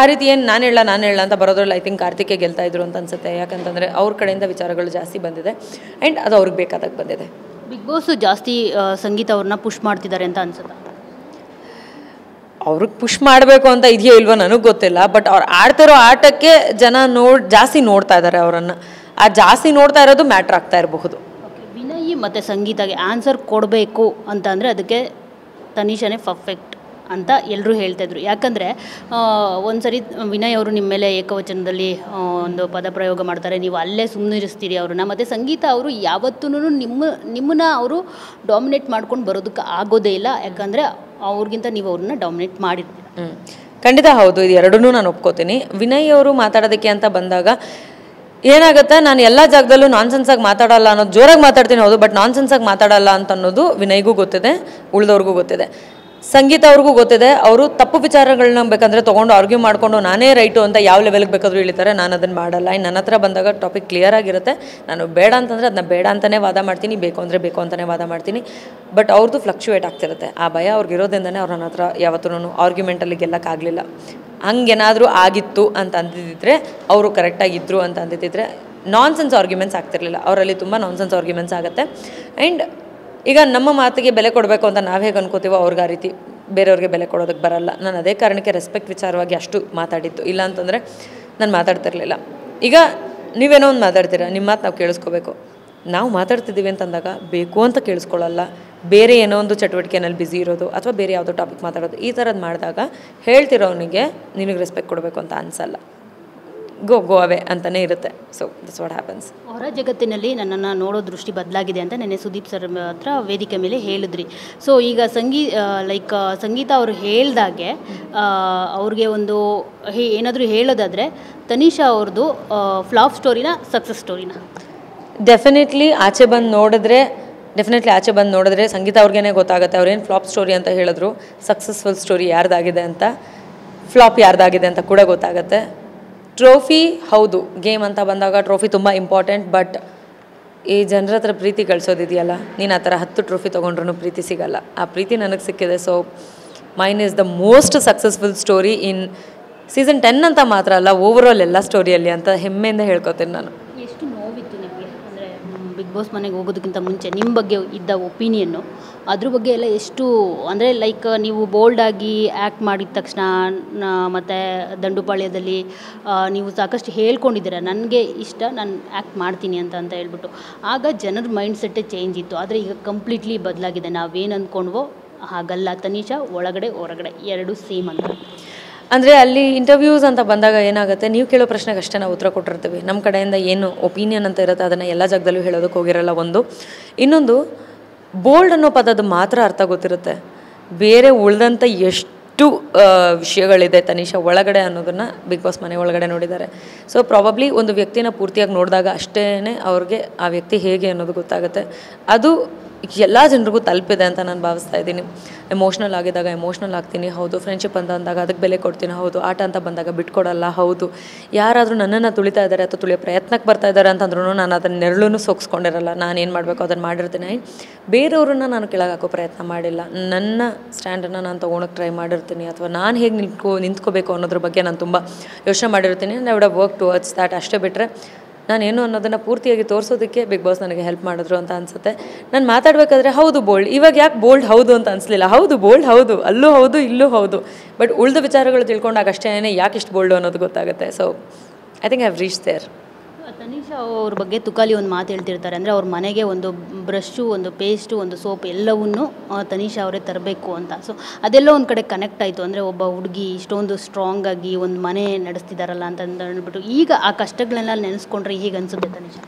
ಆ ರೀತಿ ಏನು ನಾನು ಹೇಳ ನಾನು ಹೇಳ ಅಂತ ಬರೋದ್ರಲ್ಲಿ ಐ ಥಿಂಕ್ ಕಾರ್ತಿಕೆ ಗೆಲ್ತಾ ಇದ್ರು ಅಂತ ಅನ್ಸುತ್ತೆ. ಯಾಕಂತಂದರೆ ಅವ್ರ ಕಡೆಯಿಂದ ವಿಚಾರಗಳು ಜಾಸ್ತಿ ಬಂದಿದೆ. ಆ್ಯಂಡ್ ಅದು ಅವ್ರಿಗೆ ಬೇಕಾದಾಗ ಬಂದಿದೆ. ಬಿಗ್ ಬಾಸು ಜಾಸ್ತಿ ಸಂಗೀತ ಅವ್ರನ್ನ ಪುಷ್ ಮಾಡ್ತಿದ್ದಾರೆ ಅಂತ ಅನ್ಸುತ್ತೆ. ಅವ್ರಿಗೆ ಪುಷ್ ಮಾಡಬೇಕು ಅಂತ ಇದೆಯೋ ಇಲ್ವೋ ನನಗೆ ಗೊತ್ತಿಲ್ಲ. ಬಟ್ ಅವ್ರು ಆಡ್ತಿರೋ ಆಟಕ್ಕೆ ಜನ ನೋಡಿ ಜಾಸ್ತಿ ನೋಡ್ತಾ ಇದ್ದಾರೆ ಅವರನ್ನು. ಆ ಜಾಸ್ತಿ ನೋಡ್ತಾ ಇರೋದು ಮ್ಯಾಟ್ರ್ ಆಗ್ತಾ ಇರಬಹುದು. ವಿನಯಿ ಮತ್ತು ಸಂಗೀತಗೆ ಆನ್ಸರ್ ಕೊಡಬೇಕು ಅಂತ ಅಂದರೆ ಅದಕ್ಕೆ ತನಿಷನೇ ಪರ್ಫೆಕ್ಟ್ ಅಂತ ಎಲ್ಲರೂ ಹೇಳ್ತಾಯಿದ್ರು ಯಾಕಂದರೆ ಒಂದು ಸರಿ ವಿನಯ್ ಅವರು ನಿಮ್ಮ ಮೇಲೆ ಏಕವಚನದಲ್ಲಿ ಒಂದು ಪದ ಪ್ರಯೋಗ ಮಾಡ್ತಾರೆ, ನೀವು ಅಲ್ಲೇ ಸುಮ್ಮನಿರಿಸ್ತೀರಿ ಅವ್ರನ್ನ. ಮತ್ತು ಸಂಗೀತ ಅವರು ಯಾವತ್ತೂ ನಿಮ್ಮ, ನಿಮ್ಮನ್ನ ಅವರು ಡಾಮಿನೇಟ್ ಮಾಡ್ಕೊಂಡು ಬರೋದಕ್ಕೆ ಆಗೋದೇ ಇಲ್ಲ. ಯಾಕಂದರೆ, ಅವ್ರಿಗಿಂತ ನೀವು ಅವ್ರನ್ನ ಡಾಮಿನೇಟ್ ಮಾಡಿರ್ತೀರ. ಖಂಡಿತ ಹೌದು, ಇದು ಎರಡನ್ನೂ ನಾನು ಒಪ್ಕೋತೀನಿ. ವಿನಯ್ ಅವರು ಮಾತಾಡೋದಕ್ಕೆ ಅಂತ ಬಂದಾಗ, ಏನಾಗುತ್ತೆ, ನಾನು ಎಲ್ಲ ಜಾಗದಲ್ಲೂ ನಾನ್ಸೆನ್ಸಾಗಿ ಮಾತಾಡಲ್ಲ ಅನ್ನೋದು, ಜೋರಾಗಿ ಮಾತಾಡ್ತೀನಿ ಹೌದು ಬಟ್ ನಾನ್ಸೆನ್ಸಾಗಿ ಮಾತಾಡಲ್ಲ ಅಂತ ಅನ್ನೋದು ವಿನಯ್ಗೂ ಗೊತ್ತಿದೆ, ಉಳಿದವ್ರಿಗೂ ಗೊತ್ತಿದೆ. ಸಂಗೀತ ಅವ್ರಿಗೂ ಗೊತ್ತಿದೆ. ಅವರು ತಪ್ಪು ವಿಚಾರಗಳನ್ನ ಬೇಕಂದ್ರೆ ತೊಗೊಂಡು ಆರ್ಗ್ಯೂ ಮಾಡಿಕೊಂಡು ನಾನೇ ರೈಟು ಅಂತ ಯಾವ ಲೆವೆಲ್ಗೆ ಬೇಕಾದರೂ ಇಳಿತಾರೆ ನಾನು ಅದನ್ನು ಮಾಡಲ್ಲ. ಇನ್ನು ನನ್ನ ಹತ್ರ ಬಂದಾಗ ಟಾಪಿಕ್ ಕ್ಲಿಯರ್ ಆಗಿರುತ್ತೆ. ನಾನು ಬೇಡ ಅಂತಂದರೆ ಅದನ್ನ ಬೇಡ ಅಂತಲೇ ವಾದ ಮಾಡ್ತೀನಿ. ಬೇಕು ಅಂದರೆ ಬೇಕು ಅಂತಲೇ ವಾದ ಮಾಡ್ತೀನಿ. ಬಟ್ ಅವ್ರದ್ದು ಫ್ಲಕ್ಚುಯೇಟ್ ಆಗ್ತಿರುತ್ತೆ. ಆ ಭಯ ಅವ್ರಿಗೆ ಇರೋದ್ರಿಂದನೇ ಅವ್ರ ನನ್ನ ಹತ್ರ ಯಾವತ್ತೂ ಆರ್ಗ್ಯುಮೆಂಟಲ್ಲಿ ಗೆಲ್ಲಕ್ಕಾಗಲಿಲ್ಲ ಹಂಗೇನಾದರೂ ಆಗಿತ್ತು ಅಂತ ಅಂದಿದ್ದಿದ್ರೆ ಅವರು ಕರೆಕ್ಟಾಗಿದ್ದರು ಅಂತ ಅಂದಿದ್ದಿದ್ರೆ ನಾನ್ಸೆನ್ಸ್ ಆರ್ಗ್ಯುಮೆಂಟ್ಸ್ ಆಗ್ತಿರಲಿಲ್ಲ. ಅವರಲ್ಲಿ ತುಂಬ ನಾನ್ಸೆನ್ಸ್ ಆರ್ಗ್ಯುಮೆಂಟ್ಸ್ ಆಗುತ್ತೆ. ಆ್ಯಂಡ್ ಈಗ ನಮ್ಮ ಮಾತಿಗೆ ಬೆಲೆ ಕೊಡಬೇಕು ಅಂತ ನಾವು ಹೇಗೆ ಅನ್ಕೋತೀವೋ ಅವ್ರಿಗೆ ಆ ರೀತಿ ಬೇರೆಯವ್ರಿಗೆ ಬೆಲೆ ಕೊಡೋದಕ್ಕೆ ಬರಲ್ಲ. ನಾನು ಅದೇ ಕಾರಣಕ್ಕೆ ರೆಸ್ಪೆಕ್ಟ್ ವಿಚಾರವಾಗಿ ಅಷ್ಟು ಮಾತಾಡಿತ್ತು ಇಲ್ಲ ಅಂತಂದರೆ ನಾನು ಮಾತಾಡ್ತಿರ್ಲಿಲ್ಲ ಈಗ ನೀವೇನೋ ಒಂದು ಮಾತಾಡ್ತೀರಾ ನಿಮ್ಮ ಮಾತು ನಾವು ಕೇಳಿಸ್ಕೋಬೇಕು. ನಾವು ಮಾತಾಡ್ತಿದ್ದೀವಿ ಅಂತಂದಾಗ ಬೇಕು ಅಂತ ಕೇಳಿಸ್ಕೊಳ್ಳಲ್ಲ ಬೇರೆ ಏನೋ ಒಂದು ಚಟುವಟಿಕೆನಲ್ಲಿ ಬ್ಯುಸಿ ಇರೋದು ಅಥವಾ ಬೇರೆ ಯಾವುದೋ ಟಾಪಿಕ್ ಮಾತಾಡೋದು, ಈ ಥರದ್ದು ಮಾಡಿದಾಗ ಹೇಳ್ತಿರೋನಿಗೆ ನಿನಗೆ ರೆಸ್ಪೆಕ್ಟ್ ಕೊಡಬೇಕು ಅಂತ ಅನಿಸಲ್ಲ. ಗೋ ಗೋ ಅವೇ ಅಂತಲೇ ಇರುತ್ತೆ. ಸೊ ದಿಸ್ ವಾಟ್ ಹ್ಯಾಪನ್ಸ್ ಹೊರ ಜಗತ್ತಿನಲ್ಲಿ ನನ್ನನ್ನು ನೋಡೋ ದೃಷ್ಟಿ ಬದಲಾಗಿದೆ ಅಂತ ನೆನೆ ಸುದೀಪ್ ಸರ್ ಹತ್ರ ವೇದಿಕೆ ಮೇಲೆ ಹೇಳಿದ್ರಿ. ಸೊ ಈಗ ಸಂಗೀ ಲೈಕ್ ಸಂಗೀತ ಅವರು ಹೇಳ್ದಾಗೆ ಅವ್ರಿಗೆ ಒಂದು ಹೇ ಏನಾದರೂ ಹೇಳೋದಾದರೆ ತನಿಷಾ ಅವ್ರದ್ದು ಫ್ಲಾಪ್ ಸ್ಟೋರಿನ ಸಕ್ಸಸ್ ಸ್ಟೋರಿನ ಡೆಫಿನೆಟ್ಲಿ ಆಚೆ ಬಂದು ನೋಡಿದ್ರೆ ಡೆಫಿನೆಟ್ಲಿ ಆಚೆ ಬಂದು ನೋಡಿದ್ರೆ ಸಂಗೀತ ಅವ್ರಿಗೇನೆ ಗೊತ್ತಾಗುತ್ತೆ. ಅವ್ರೇನು ಫ್ಲಾಪ್ ಸ್ಟೋರಿ ಅಂತ ಹೇಳಿದ್ರು ಸಕ್ಸಸ್ಫುಲ್ ಸ್ಟೋರಿ ಯಾರ್ದಾಗಿದೆ ಅಂತ ಫ್ಲಾಪ್ ಯಾರ್ದಾಗಿದೆ ಅಂತ ಕೂಡ ಗೊತ್ತಾಗುತ್ತೆ. ಟ್ರೋಫಿ ಹೌದು, ಗೇಮ್ ಅಂತ ಬಂದಾಗ ಟ್ರೋಫಿ ತುಂಬ ಇಂಪಾರ್ಟೆಂಟ್ ಬಟ್ ಈ ಜನರ ಹತ್ರ ಪ್ರೀತಿ ಗಳಿಸೋದಿದೆಯಲ್ಲ ನೀನು ಆ ಥರ ಹತ್ತು ಟ್ರೋಫಿ ತೊಗೊಂಡ್ರೂ ಪ್ರೀತಿ ಸಿಗಲ್ಲ. ಆ ಪ್ರೀತಿ ನನಗೆ ಸಿಕ್ಕಿದೆ so mine is the most successful story in season ten ಅಂತ ಮಾತ್ರ ಅಲ್ಲ ಓವರಾಲ್ ಎಲ್ಲ ಸ್ಟೋರಿಯಲ್ಲಿ ಅಂತ ಹೆಮ್ಮೆಯಿಂದ ಹೇಳ್ಕೊತೀನಿ ನಾನು ಎಷ್ಟು ನೋವಿತ್ತು ನಿಮಗೆ ಅಂದರೆ ಬಿಗ್ ಬಾಸ್ ಮನೆಗೆ ಹೋಗೋದಕ್ಕಿಂತ ಮುಂಚೆ ನಿಮ್ಮ ಬಗ್ಗೆ ಇದ್ದ ಒಪಿನಿಯನ್ನು ಅದ್ರ ಬಗ್ಗೆ ಎಲ್ಲ ಎಷ್ಟು, ಅಂದರೆ ಲೈಕ್ ನೀವು ಬೋಲ್ಡಾಗಿ ಆ್ಯಕ್ಟ್ ಮಾಡಿದ ತಕ್ಷಣ ಮತ್ತು ದಂಡುಪಾಳ್ಯದಲ್ಲಿ ನೀವು ಸಾಕಷ್ಟು ಹೇಳ್ಕೊಂಡಿದ್ದೀರ, ನನಗೆ ಇಷ್ಟ, ನಾನು ಆ್ಯಕ್ಟ್ ಮಾಡ್ತೀನಿ ಅಂತ ಅಂತ ಹೇಳ್ಬಿಟ್ಟು. ಆಗ ಜನರ ಮೈಂಡ್ ಸೆಟ್ಟೇ ಚೇಂಜ್ ಇತ್ತು. ಆದರೆ ಈಗ ಕಂಪ್ಲೀಟ್ಲಿ ಬದಲಾಗಿದೆ. ನಾವೇನು ಅಂದ್ಕೊಂಡ್ವೋ ಹಾಗಲ್ಲ ತನಿಷಾ, ಒಳಗಡೆ, ಹೊರಗಡೆ, ಎರಡು ಸೇಮ್ ಅಂತ. ಅಂದರೆ ಅಲ್ಲಿ ಇಂಟರ್ವ್ಯೂಸ್ ಅಂತ ಬಂದಾಗ ಏನಾಗುತ್ತೆ? ನೀವು ಕೇಳೋ ಪ್ರಶ್ನೆಗೆ ಅಷ್ಟೇ ನಾವು ಉತ್ತರ ಕೊಟ್ಟಿರ್ತೀವಿ. ನಮ್ಮ ಕಡೆಯಿಂದ ಏನು ಒಪಿನಿಯನ್ ಅಂತ ಇರುತ್ತೆ, ಅದನ್ನು ಎಲ್ಲ ಜಾಗದಲ್ಲೂ ಹೇಳೋದಕ್ಕೆ ಹೋಗಿರಲ್ಲ ಒಂದು. ಇನ್ನೊಂದು ಬೋಲ್ಡ್ ಅನ್ನೋ ಪದದ ಮಾತ್ರ ಅರ್ಥ ಗೊತ್ತಿರುತ್ತೆ. ಬೇರೆ ಉಳ್ದಂಥ ಎಷ್ಟು ವಿಷಯಗಳಿದೆ ತನಿಷಾ ಒಳಗಡೆ ಅನ್ನೋದನ್ನು ಬಿಗ್ ಬಾಸ್ ಮನೆ ಒಳಗಡೆ ನೋಡಿದ್ದಾರೆ. ಸೊ ಪ್ರಾಬಬ್ಲಿ ಒಂದು ವ್ಯಕ್ತಿನ ಪೂರ್ತಿಯಾಗಿ ನೋಡಿದಾಗ ಅಷ್ಟೇ ಅವ್ರಿಗೆ ಆ ವ್ಯಕ್ತಿ ಹೇಗೆ ಅನ್ನೋದು ಗೊತ್ತಾಗುತ್ತೆ. ಅದು ಎಲ್ಲ ಜನರಿಗೂ ತಲುಪಿದೆ ಅಂತ ನಾನು ಭಾವಿಸ್ತಾ ಇದ್ದೀನಿ. ಎಮೋಷ್ನಲ್ ಆಗಿದ್ದಾಗ ಎಮೋಷ್ನಲ್ ಆಗ್ತೀನಿ. ಹೌದು ಫ್ರೆಂಡ್ಶಿಪ್ ಅಂತ ಅಂದಾಗ ಅದಕ್ಕೆ ಬೆಲೆ ಕೊಡ್ತೀನಿ. ಹೌದು, ಆಟ ಅಂತ ಬಂದಾಗ ಬಿಟ್ಕೊಡಲ್ಲ. ಹೌದು, ಯಾರಾದರೂ ನನ್ನನ್ನು ತುಳಿತಾ ಇದ್ದಾರೆ ಅಥವಾ ತುಳಿಯೋ ಪ್ರಯತ್ನಕ್ಕೆ ಬರ್ತಾ ಇದ್ದಾರೆ ಅಂತಂದ್ರೂ ನಾನು ಅದನ್ನು ನೆರಳು ಸೋಗಿಸ್ಕೊಂಡಿರಲ್ಲ ನಾನು ಏನು ಮಾಡಬೇಕು ಅದನ್ನು ಮಾಡಿರ್ತೀನಿ. ಬೇರೆಯವ್ರನ್ನ ನಾನು ಕೆಳಗೆ ಹಾಕೋ ಪ್ರಯತ್ನ ಮಾಡಿಲ್ಲ. ನನ್ನ ಸ್ಟ್ಯಾಂಡನ್ನು ನಾನು ತೊಗೊಳಕ್ಕೆ ಟ್ರೈ ಮಾಡಿರ್ತೀನಿ. ಅಥವಾ ನಾನು ಹೇಗೆ ನಿಂತ್ಕೋ ನಿಂತ್ಕೋಬೇಕು ಅನ್ನೋದ್ರ ಬಗ್ಗೆ ನಾನು ತುಂಬ ಯೋಚನೆ ಮಾಡಿರ್ತೀನಿ. I would work towards that ಅಷ್ಟೇ ಬಿಟ್ಟರೆ ನಾನೇನು ಅನ್ನೋದನ್ನು ಪೂರ್ತಿಯಾಗಿ ತೋರಿಸೋದಕ್ಕೆ ಬಿಗ್ ಬಾಸ್ ನನಗೆ ಹೆಲ್ಪ್ ಮಾಡಿದ್ರು ಅಂತ ಅನ್ಸುತ್ತೆ. ನಾನು ಮಾತಾಡಬೇಕಾದ್ರೆ ಹೌದು ಬೋಲ್ಡ್ ಇವಾಗ ಯಾಕೆ ಬೋಲ್ಡ್ ಹೌದು ಅಂತ ಅನಿಸ್ಲಿಲ್ಲ. ಹೌದು ಬೋಲ್ಡ್ ಹೌದು. ಅಲ್ಲೂ ಹೌದು, ಇಲ್ಲೂ ಹೌದು. ಬಟ್ ಉಳಿದ ವಿಚಾರಗಳು ತಿಳ್ಕೊಂಡಾಗ ಅಷ್ಟೇ ಯಾಕೆ ಇಷ್ಟು ಬೋಲ್ಡು ಅನ್ನೋದು ಗೊತ್ತಾಗುತ್ತೆ. So I think I have reach there Tanisha ಅವ್ರ ಬಗ್ಗೆ ತುಕಾಲಿ ಒಂದು ಮಾತು ಹೇಳ್ತಿರ್ತಾರೆ. ಅಂದರೆ ಅವ್ರ ಮನೆಗೆ ಒಂದು ಬ್ರಷ್ಷು, ಒಂದು ಪೇಸ್ಟು, ಒಂದು ಸೋಪ್ ಎಲ್ಲವನ್ನೂ ತನಿಷಾ ಅವರೇ ತರಬೇಕು ಅಂತ. ಸೊ, ಅದೆಲ್ಲ ಒಂದು ಕಡೆ ಕನೆಕ್ಟ್ ಆಯಿತು. ಅಂದರೆ ಒಬ್ಬ ಹುಡುಗಿ ಇಷ್ಟೊಂದು ಸ್ಟ್ರಾಂಗ್ ಆಗಿ ಒಂದು ಮನೆ ನಡೆಸ್ತಿದ್ದಾರಲ್ಲ ಅಂತ ಅಂದ್ ಅಂದ್ಬಿಟ್ಟು ಈಗ ಆ ಕಷ್ಟಗಳನ್ನೆಲ್ಲ ನೆನೆಸ್ಕೊಂಡ್ರೆ ಹೀಗೆ ಅನಿಸುತ್ತೆ ತನಿಷಾ?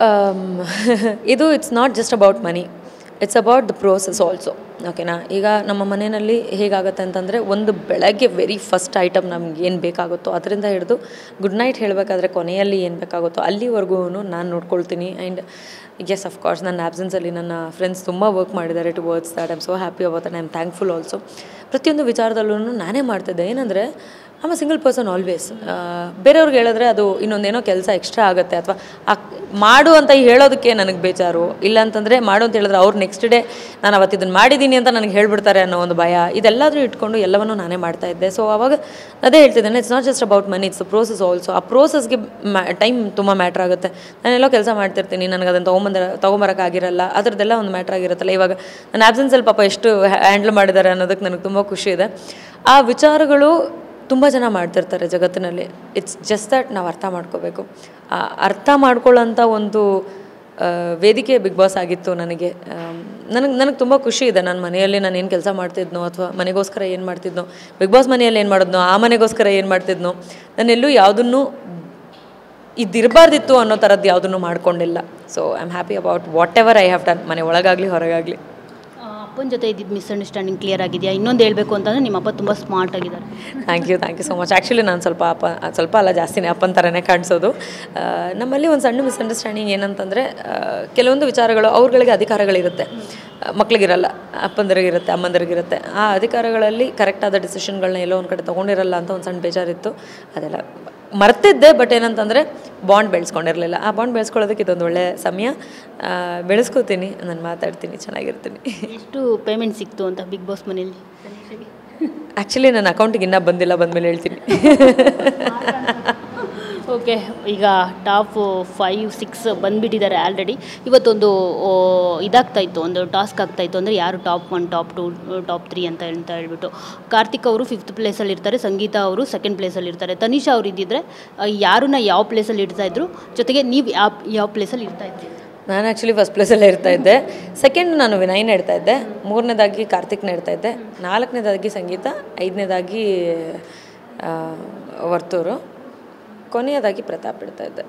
ಇದು it's not just about money it's about the process also ಓಕೆನಾ ಈಗ ನಮ್ಮ ಮನೆಯಲ್ಲಿ ಹೇಗಾಗುತ್ತೆ ಅಂತಂದರೆ ಒಂದು ಬೆಳಗ್ಗೆ ವೆರಿ ಫಸ್ಟ್ ಐಟಮ್ ನಮ್ಗೆ ಏನು ಬೇಕಾಗುತ್ತೋ ಅದರಿಂದ ಹಿಡಿದು ಗುಡ್ ನೈಟ್ ಹೇಳಬೇಕಾದ್ರೆ ಕೊನೆಯಲ್ಲಿ ಏನು ಬೇಕಾಗುತ್ತೋ ಅಲ್ಲಿವರೆಗೂ ನಾನು ನೋಡ್ಕೊಳ್ತೀನಿ. ಆ್ಯಂಡ್ ಎಸ್ ಅಫ್ಕೋರ್ಸ್ ನನ್ನ ಆ್ಯಬ್ಸೆನ್ಸಲ್ಲಿ ನನ್ನ ಫ್ರೆಂಡ್ಸ್ ತುಂಬ ವರ್ಕ್ ಮಾಡಿದ್ದಾರೆ towards that I'm so happy about I am thankful also ಪ್ರತಿಯೊಂದು ವಿಚಾರದಲ್ಲೂ ನಾನೇ ಮಾಡ್ತಿದ್ದೆ. ಏನಂದರೆ am a single person always ಬೇರೆಯವ್ರಿಗೆ ಹೇಳಿದ್ರೆ ಅದು ಇನ್ನೊಂದೇನೋ ಕೆಲಸ ಎಕ್ಸ್ಟ್ರಾ ಆಗುತ್ತೆ ಅಥವಾ ಮಾಡು ಅಂತ ಹೇಳೋದಕ್ಕೆ ನನಗೆ ಬೇಜಾರು. ಇಲ್ಲ ಅಂತಂದರೆ ಮಾಡು ಅಂತ ಹೇಳಿದ್ರೆ ಅವ್ರು ನೆಕ್ಸ್ಟ್ ಡೇ ನಾನು ಅವತ್ತು ಇದನ್ನು ಮಾಡಿದ್ದೀನಿ ಅಂತ ನನಗೆ ಹೇಳ್ಬಿಡ್ತಾರೆ ಅನ್ನೋ ಒಂದು ಭಯ. ಇದೆಲ್ಲಾದರೂ ಇಟ್ಕೊಂಡು ಎಲ್ಲವನ್ನೂ ನಾನೇ ಮಾಡ್ತಾ ಇದ್ದೆ. ಸೊ ಅವಾಗ ಅದೇ ಹೇಳ್ತಿದ್ದೇನೆ it's not just about money it's process also ಆ ಪ್ರೋಸೆಸ್ಗೆ ಟೈಮ್ ತುಂಬ ಮ್ಯಾಟ್ರ್ ಆಗುತ್ತೆ. ನಾನೆಲ್ಲೋ ಕೆಲಸ ಮಾಡ್ತಿರ್ತೀನಿ, ನನಗೆ ಅದನ್ನು ತೊಗೊಂಬಂದ ತೊಗೊಂಬರೋಕ್ಕಾಗಿರಲ್ಲ ಅದರದ್ದೆಲ್ಲ ಒಂದು ಮ್ಯಾಟ್ರ್ ಆಗಿರುತ್ತಲ್ಲ. ಇವಾಗ ನನ್ನ ಆ್ಯಬ್ಸೆನ್ಸಲ್ಲಿ ಪಾಪ ಎಷ್ಟು ಹ್ಯಾಂಡ್ಲ್ ಮಾಡಿದ್ದಾರೆ ಅನ್ನೋದಕ್ಕೆ ನನಗೆ ತುಂಬ ಖುಷಿ ಇದೆ. ಆ ವಿಚಾರಗಳು ತುಂಬ ಜನ ಮಾಡ್ತಿರ್ತಾರೆ ಜಗತ್ತಿನಲ್ಲಿ. ಇಟ್ಸ್ ಜಸ್ಟ್ ದಟ್ ನಾವು ಅರ್ಥ ಮಾಡ್ಕೋಬೇಕು. ಅರ್ಥ ಮಾಡ್ಕೊಳ್ಳೋಂಥ ಒಂದು ವೇದಿಕೆ ಬಿಗ್ ಬಾಸ್ ಆಗಿತ್ತು ನನಗೆ. ನನಗೆ ನನಗೆ ತುಂಬ ಖುಷಿ ಇದೆ. ನಾನು ಮನೆಯಲ್ಲಿ ನಾನು ಏನು ಕೆಲಸ ಮಾಡ್ತಿದ್ನೋ ಅಥವಾ ಮನೆಗೋಸ್ಕರ ಏನು ಮಾಡ್ತಿದ್ನೋ, ಬಿಗ್ ಬಾಸ್ ಮನೆಯಲ್ಲಿ ಏನು ಮಾಡಿದ್ನೋ, ಆ ಮನೆಗೋಸ್ಕರ ಏನು ಮಾಡ್ತಿದ್ನೋ ನಾನೆಲ್ಲೂ ಯಾವುದನ್ನು ಇದಿರಬಾರ್ದಿತ್ತು ಅನ್ನೋ ಥರದ್ದು ಯಾವುದನ್ನು ಮಾಡ್ಕೊಂಡಿಲ್ಲ. So I am happy about whatever I have done ಮನೆ ಒಳಗಾಗಲಿ, ಹೊರಗಾಗಲಿ. ಅಪ್ಪನ ಜೊತೆ ಇದ್ದಿದ್ದು ಮಿಸ್ಅಂಡರ್ಸ್ಟ್ಯಾಂಡಿಂಗ್ ಕ್ಲಿಯರ್ ಆಗಿದೆಯಾ? ಇನ್ನೊಂದು ಹೇಳಬೇಕು ಅಂತಂದರೆ ನಿಮ್ಮ ಅಪ್ಪ ತುಂಬ ಸ್ಮಾರ್ಟ್ ಆಗಿದ್ದಾರೆ. Thank you thank you so much actually ನಾನು ಸ್ವಲ್ಪ ಅಪ್ಪ, ಸ್ವಲ್ಪ ಅಲ್ಲ, ಜಾಸ್ತಿನೇ ಅಪ್ಪನ ಥರನೇ ಕಾಣಿಸೋದು. ನಮ್ಮಲ್ಲಿ ಒಂದು ಸಣ್ಣ ಮಿಸ್ಅಂಡರ್ಸ್ಟ್ಯಾಂಡಿಂಗ್ ಏನಂತಂದರೆ ಕೆಲವೊಂದು ವಿಚಾರಗಳು ಅವ್ರಗಳಿಗೆ ಅಧಿಕಾರಗಳಿರುತ್ತೆ. ಮಕ್ಕಳಿಗಿರಲ್ಲ ಅಪ್ಪಂದರಿಗಿರುತ್ತೆ, ಅಮ್ಮಂದರಿಗಿರುತ್ತೆ. ಆ ಅಧಿಕಾರಗಳಲ್ಲಿ ಕರೆಕ್ಟಾದ ಡಿಸಿಷನ್ಗಳನ್ನ ಎಲ್ಲೋ ಒಂದು ಕಡೆ ತೊಗೊಂಡಿರಲ್ಲ ಅಂತ ಒಂದು ಸಣ್ಣ ಬೇಜಾರಿತ್ತು. ಅದೆಲ್ಲ ಮರ್ತಿದ್ದೆ ಬಟ್ ಏನಂತಂದರೆ ಬಾಂಡ್ ಬೆಳೆಸ್ಕೊಂಡಿರಲಿಲ್ಲ. ಆ ಬಾಂಡ್ ಬೆಳೆಸ್ಕೊಳ್ಳೋದಕ್ಕೆ ಇದೊಂದು ಒಳ್ಳೆಯ ಸಮಯ. ಬೆಳೆಸ್ಕೋತೀನಿ ನಾನು ಮಾತಾಡ್ತೀನಿ ಚೆನ್ನಾಗಿರ್ತೀನಿ. ಎಷ್ಟು ಪೇಮೆಂಟ್ ಸಿಕ್ತು ಅಂತ ಬಿಗ್ ಬಾಸ್ ಮನೇಲಿ ಆ್ಯಕ್ಚುಲಿ ನನ್ನ ಅಕೌಂಟಿಗೆ ಇನ್ನೂ ಬಂದಿಲ್ಲ ಬಂದಮೇಲೆ ಹೇಳ್ತೀನಿ. ಓಕೆ, ಈಗ ಟಾಪ್ ಫೈವ್, ಸಿಕ್ಸ್ ಬಂದುಬಿಟ್ಟಿದ್ದಾರೆ ಆಲ್ರೆಡಿ. ಇವತ್ತೊಂದು ಇದಾಗ್ತಾ ಇತ್ತು, ಒಂದು ಟಾಸ್ಕ್ ಆಗ್ತಾ ಇತ್ತು ಅಂದರೆ ಯಾರು top one, top two, top three ಅಂತ ಅಂತ ಹೇಳ್ಬಿಟ್ಟು. ಕಾರ್ತಿಕ್ ಅವರು ಫಿಫ್ತ್ ಪ್ಲೇಸಲ್ಲಿ ಇರ್ತಾರೆ, ಸಂಗೀತ ಅವರು ಸೆಕೆಂಡ್ ಪ್ಲೇಸಲ್ಲಿ ಇರ್ತಾರೆ. ತನಿಷಾ ಅವರು ಇದ್ದಿದ್ರೆ ಯಾರನ್ನ ಯಾವ ಪ್ಲೇಸಲ್ಲಿ ಇಡ್ತಾ ಇದ್ರು? ಜೊತೆಗೆ ನೀವು ಯಾವ ಯಾವ ಪ್ಲೇಸಲ್ಲಿ ಇರ್ತಾ ಇದ್ರಿ? ನಾನು ಆ್ಯಕ್ಚುಲಿ ಫಸ್ಟ್ ಪ್ಲೇಸಲ್ಲೇ ಇರ್ತಾ ಇದ್ದೆ. ಸೆಕೆಂಡ್ ನಾನು ವಿನಯ್ನ ಇಡ್ತಾ ಇದ್ದೆ. ಮೂರನೇದಾಗಿ ಕಾರ್ತಿಕ್ನ ಇಡ್ತಾ ಇದ್ದೆ. ನಾಲ್ಕನೇದಾಗಿ ಸಂಗೀತ, ಐದನೇದಾಗಿ ವರ್ತೂರು. ಕೊನೆಯದಾಗಿ ಪ್ರತಾಪ್ ಇಡ್ತಾ ಇದ್ದೆ.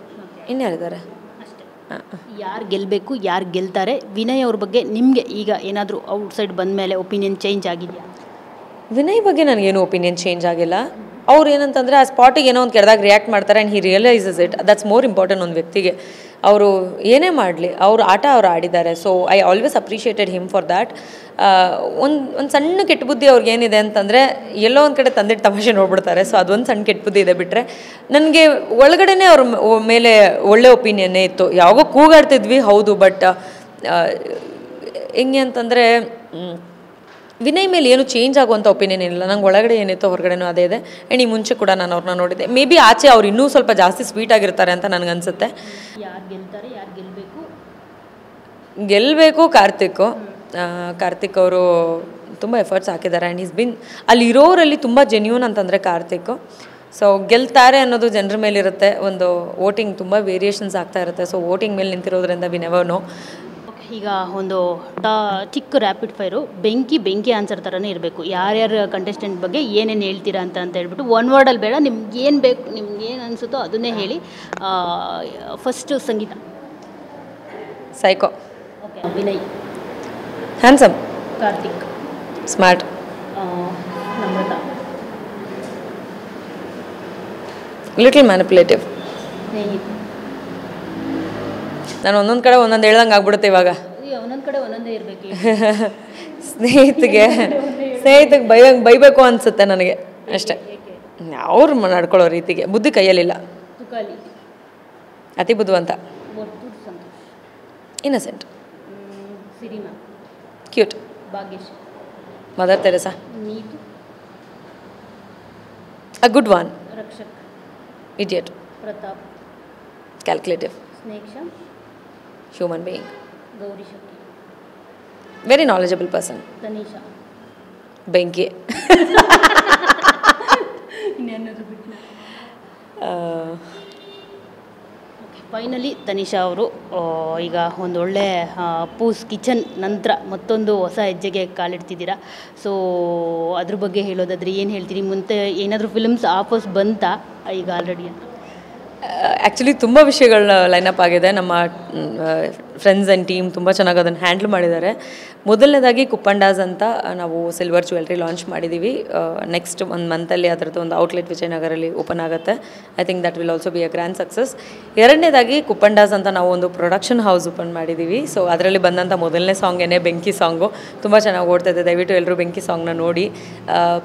ಇನ್ಯಾರಿದ್ದಾರೆ ಯಾರು ಗೆಲ್ಲಬೇಕು ಯಾರು ಗೆಲ್ತಾರೆ? ವಿನಯ್ ಅವ್ರ ಬಗ್ಗೆ ನಿಮಗೆ ಈಗ ಏನಾದರೂ ಔಟ್ಸೈಡ್ ಬಂದ ಮೇಲೆ ಒಪಿನಿಯನ್ ಚೇಂಜ್ ಆಗಿದೆಯಾ? ವಿನಯ್ ಬಗ್ಗೆ ನನಗೇನು ಒಪಿನಿಯನ್ ಚೇಂಜ್ ಆಗಿಲ್ಲ. ಅವ್ರು ಏನಂತಂದರೆ ಆ ಸ್ಪಾಟಿಗೆ ಏನೋ ಒಂದು ಕೆಡ್ದಾಗ ರಿಯಾಕ್ಟ್ ಮಾಡ್ತಾರೆ and he realises it that's more important ಒಂದು ವ್ಯಕ್ತಿಗೆ. ಅವರು ಏನೇ ಮಾಡಲಿ, ಅವ್ರ ಆಟ ಅವ್ರು ಆಡಿದ್ದಾರೆ. So I always appreciated him for that ಒಂದು ಒಂದು ಸಣ್ಣ ಕೆಟ್ಟ ಬುದ್ಧಿ ಅವ್ರಿಗೇನಿದೆ ಅಂತಂದರೆ, ಎಲ್ಲೋ ಒಂದು ಕಡೆ ತಂದಿಟ್ಟು ತಮಾಷೆ ನೋಡ್ಬಿಡ್ತಾರೆ. ಸೊ ಅದೊಂದು ಸಣ್ಣ ಕೆಟ್ಟ ಬುದ್ಧಿ ಇದೆ ಬಿಟ್ಟರೆ ನನಗೆ ಒಳಗಡೆನೇ ಅವ್ರ ಮೇಲೆ ಒಳ್ಳೆ ಒಪಿನಿಯನ್ನೇ ಇತ್ತು. ಯಾವಾಗೋ ಕೂಗಾಡ್ತಿದ್ವಿ, ಹೌದು ಬಟ್ ಹೆಂಗೆ ಅಂತಂದರೆ ವಿನಯ್ ಮೇಲೆ ಏನು ಚೇಂಜ್ ಆಗುವಂಥ ಒಪಿನಿಯನ್ ಏನಿಲ್ಲ. ನಂಗೆ ಒಳಗಡೆ ಏನಿತ್ತು ಹೊರಗಡೆನೂ ಅದೇ ಇದೆ. ಆ್ಯಂಡ್ ಈ ಮುಂಚೆ ಕೂಡ ನಾನು ಅವ್ರನ್ನ ನೋಡಿದ್ದೆ. ಮೇ ಬಿ ಆಚೆ ಅವ್ರು ಇನ್ನೂ ಸ್ವಲ್ಪ ಜಾಸ್ತಿ ಸ್ವೀಟ್ ಆಗಿರ್ತಾರೆ ಅಂತ ನನಗನ್ಸುತ್ತೆ ಯಾರು ಗೆಲ್ತಾರೆ ಯಾರು ಗೆಲ್ಲಬೇಕು ಕಾರ್ತಿಕ್. ಕಾರ್ತಿಕ್ ಅವರು ತುಂಬ ಎಫರ್ಟ್ಸ್ ಹಾಕಿದ್ದಾರೆ ಆ್ಯಂಡ್ ಈಸ್ ಬಿನ್ ಅಲ್ಲಿ ಇರೋರಲ್ಲಿ ತುಂಬ ಜೆನ್ಯೂನ್ ಅಂತಂದರೆ ಕಾರ್ತಿಕ್. ಸೊ ಗೆಲ್ತಾರೆ ಅನ್ನೋದು ಜನರ ಮೇಲಿರುತ್ತೆ. ಒಂದು ವೋಟಿಂಗ್ ತುಂಬ ವೇರಿಯೇಷನ್ಸ್ ಆಗ್ತಾ ಇರುತ್ತೆ. ಸೊ ವೋಟಿಂಗ್ ಮೇಲೆ ನಿಂತಿರೋದ್ರಿಂದ ವಿ ನೆವರ್ ನೋ ಈಗ ಒಂದು ಟಾ ಚಿಕ್ಕ ರ್ಯಾಪಿಡ್ ಫೈರು ಬೆಂಕಿ ಬೆಂಕಿ ಆನ್ಸರ್ ಥರನೇ ಇರಬೇಕು. ಯಾರ್ಯಾರ ಕಂಟೆಸ್ಟೆಂಟ್ ಬಗ್ಗೆ ಏನೇನು ಹೇಳ್ತೀರಾ ಅಂತ ಅಂತ ಹೇಳ್ಬಿಟ್ಟು ಒನ್ ವರ್ಡಲ್ಲಿ ಬೇಡ ನಿಮ್ಗೆ ಏನು ಬೇಕು ನಿಮ್ಗೆ ಏನು ಅನಿಸುತ್ತೋ ಅದನ್ನೇ ಹೇಳಿ first Sangeetha. Psycho okay Vinay handsome Karthik. Smart Namratha. Little manipulative Snehith ನಾನು ಒಂದೊಂದು ಕಡೆ ಒಂದೊಂದು ಹೇಳ್ದಂಗೆ ಆಗ್ಬಿಡುತ್ತೆ ಇವಾಗ. ಒಂದೊಂದು ಕಡೆ ಒಂದೊಂದೇ ಇರಬೇಕು ಸ್ನೇಹಿತಿಗೆ ಸ್ನೇಹಿತಗೆ ಬೈ ಬೈಬೇಕು ಅನಿಸುತ್ತೆ ನನಗೆ. ಅಷ್ಟೇ. ಅವ್ರು ನಡ್ಕೊಳ್ಳೋ ರೀತಿಗೆ. ಬುದ್ಧಿ ಕೈಯಲ್ಲಿಲ್ಲ. ತುಕಾಲಿ. ಅತಿ ಬುದ್ಧಿವಂತ. Innocent cute Mother Teresa a good one Rakshak. Idiot Prathap. Calculative ಸ್ನೇಕ್ಷ being. Gauri Gauri Very very Tanisha person Tanisha ಬೆಂಕಿ ಫೈನಲಿ ತನಿಷಾ ಅವರು ಈಗ ಒಂದೊಳ್ಳೆ ಪೂಸ್ ಕಿಚನ್ ನಂತರ ಮತ್ತೊಂದು ಹೊಸ ಹೆಜ್ಜೆಗೆ ಕಾಲಿಡ್ತಿದ್ದೀರಾ. ಸೊ ಅದ್ರ ಬಗ್ಗೆ ಹೇಳೋದಾದ್ರೆ ಏನು ಹೇಳ್ತೀರಿ? ಮುಂತೆ ಏನಾದರೂ ಫಿಲಮ್ಸ್ ಆಫರ್ಸ್ ಬಂತಾ? ಈಗ ಆಲ್ರೆಡಿ ಅಂತ. ಆ್ಯಕ್ಚುಲಿ ತುಂಬ ವಿಷಯಗಳನ್ನ ಲೈನಪ್ ಆಗಿದೆ. ನಮ್ಮ ಫ್ರೆಂಡ್ಸ್ ಆ್ಯಂಡ್ ಟೀಮ್ ತುಂಬ ಚೆನ್ನಾಗಿ ಅದನ್ನು ಹ್ಯಾಂಡ್ಲ್ ಮಾಡಿದ್ದಾರೆ. ಮೊದಲನೇದಾಗಿ ಕುಪ್ಪಂಡಾಸ್ ಅಂತ ನಾವು ಸಿಲ್ವರ್ ಜ್ಯುವೆಲ್ರಿ ಲಾಂಚ್ ಮಾಡಿದ್ದೀವಿ ನೆಕ್ಸ್ಟ್ ಒಂದು ಮಂತಲ್ಲಿ ಅದರದ್ದು ಒಂದು ಔಟ್ಲೆಟ್ ವಿಜಯನಗರಲ್ಲಿ ಓಪನ್ ಆಗುತ್ತೆ. I think that will also be a grand success ಎರಡನೇದಾಗಿ ಕುಪ್ಪಂಡಾಸ್ ಅಂತ ನಾವು ಒಂದು ಪ್ರೊಡಕ್ಷನ್ ಹೌಸ್ ಓಪನ್ ಮಾಡಿದ್ದೀವಿ ಸೊ ಅದರಲ್ಲಿ ಬಂದಂಥ ಮೊದಲನೇ ಸಾಂಗ್ ಏನೇ ಬೆಂಕಿ ಸಾಂಗು ತುಂಬ ಚೆನ್ನಾಗಿ ಓಡ್ತಾಯಿದೆ ದಯವಿಟ್ಟು ಎಲ್ಲರೂ ಬೆಂಕಿ ಸಾಂಗ್ನ ನೋಡಿ.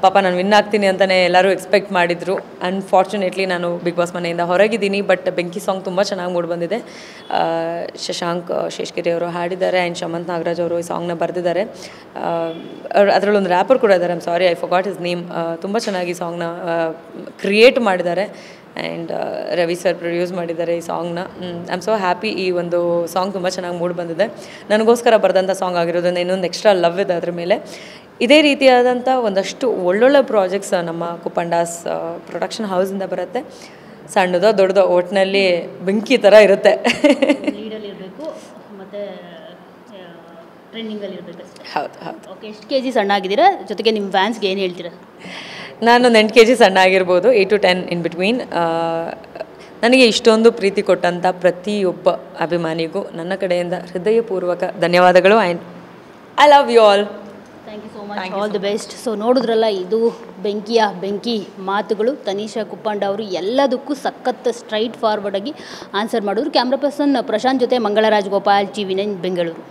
ಪಾಪ ನಾನು ವಿನ್ ಆಗ್ತೀನಿ ಅಂತಲೇ ಎಲ್ಲರೂ ಎಕ್ಸ್ಪೆಕ್ಟ್ ಮಾಡಿದರು. ಅನ್ಫಾರ್ಚುನೇಟ್ಲಿ ನಾನು ಬಿಗ್ ಬಾಸ್ ಮನೆಯಿಂದ ಹೊರಗಿದ್ದೀನಿ ಬಟ್ ಬೆಂಕಿ ಸಾಂಗ್ ತುಂಬ ಚೆನ್ನಾಗಿ ಮೂಡಿ ಬಂದಿದೆ. ಶಶಾಂಕ್ ಶೇಷ್ಗಿರಿ ಅವರು ಹಾಡಿದ್ದಾರೆ. ಆ್ಯಂಡ್ ಶಮಂತ್ ನಾಗರಾಜ್ ಅವರು ಈ ಸಾಂಗ್ನ ಬರೆದಿದ್ದಾರೆ. ಅದರಲ್ಲೊಂದು ರ್ಯಾಪರ್ ಕೂಡ ಇದ್ದಾರೆ. I'm sorry I forgot his name ತುಂಬ ಚೆನ್ನಾಗಿ ಈ ಸಾಂಗ್ನ ಕ್ರಿಯೇಟ್ ಮಾಡಿದ್ದಾರೆ. ಆ್ಯಂಡ್ ರವಿ ಸರ್ ಪ್ರೊಡ್ಯೂಸ್ ಮಾಡಿದ್ದಾರೆ ಈ ಸಾಂಗ್ನ. ಐ ಆಮ್ ಸೋ ಹ್ಯಾಪಿ ಈ ಒಂದು ಸಾಂಗ್ ತುಂಬ ಚೆನ್ನಾಗಿ ಮೂಡ್ ಬಂದಿದೆ. ನನಗೋಸ್ಕರ ಬರೆದಂಥ ಸಾಂಗ್ ಆಗಿರೋದ್ರಿಂದ ಇನ್ನೊಂದು ಎಕ್ಸ್ಟ್ರಾ ಲವ್ ಇದೆ ಅದ್ರ ಮೇಲೆ. ಇದೇ ರೀತಿಯಾದಂಥ ಒಂದಷ್ಟು ಒಳ್ಳೊಳ್ಳೆ ಪ್ರಾಜೆಕ್ಟ್ಸ್ ನಮ್ಮ ಕುಪ್ಪಂಡಾಸ್ ಪ್ರೊಡಕ್ಷನ್ ಹೌಸಿಂದ ಬರುತ್ತೆ. ಸಣ್ಣದೋ ದೊಡ್ಡದೋ ಒಟ್ಟಿನಲ್ಲಿ ಬೆಂಕಿ ಥರ ಇರುತ್ತೆ ಲೀಡಲ್ಲಿ ಇರಬೇಕು ಮತ್ತು ಟ್ರೆಂಡಿಂಗಲ್ಲಿ ಇರಬೇಕಷ್ಟೇ ಹೌದು ಹೌದು. ಓಕೆ ಎಷ್ಟು ಕೆ ಜಿ ಸಣ್ಣ ಆಗಿದ್ದೀರಾ ಜೊತೆಗೆ ನಿಮ್ಮ ಫ್ಯಾನ್ಸ್ಗೆ ಏನು ಹೇಳ್ತೀರಾ? ನಾನು ಎಂಟು ಕೆ ಜಿ ಸಣ್ಣ ಆಗಿರ್ಬೋದು eight to ten in between ನನಗೆ ಇಷ್ಟೊಂದು ಪ್ರೀತಿ ಕೊಟ್ಟಂಥ ಪ್ರತಿಯೊಬ್ಬ ಅಭಿಮಾನಿಗೂ ನನ್ನ ಕಡೆಯಿಂದ ಹೃದಯಪೂರ್ವಕ ಧನ್ಯವಾದಗಳು and I love you all thank you so much all the best so ನೋಡಿದ್ರಲ್ಲ ಇದು ಬೆಂಕಿಯ ಬೆಂಕಿ ಮಾತುಗಳು. ತನಿಷಾ ಕುಪ್ಪಂಡ ಅವರು ಎಲ್ಲದಕ್ಕೂ ಸಖತ್ ಸ್ಟ್ರೈಟ್ ಫಾರ್ವರ್ಡ್ ಆಗಿ ಆನ್ಸರ್ ಮಾಡಿದ್ರು. ಕ್ಯಾಮ್ರಾ ಪರ್ಸನ್ ಪ್ರಶಾಂತ್ ಜೊತೆ ಮಂಗಳರಾಜ್ ಗೋಪಾಲ್ ಜಿ ವಿನಯನ್ ಬೆಂಗಳೂರು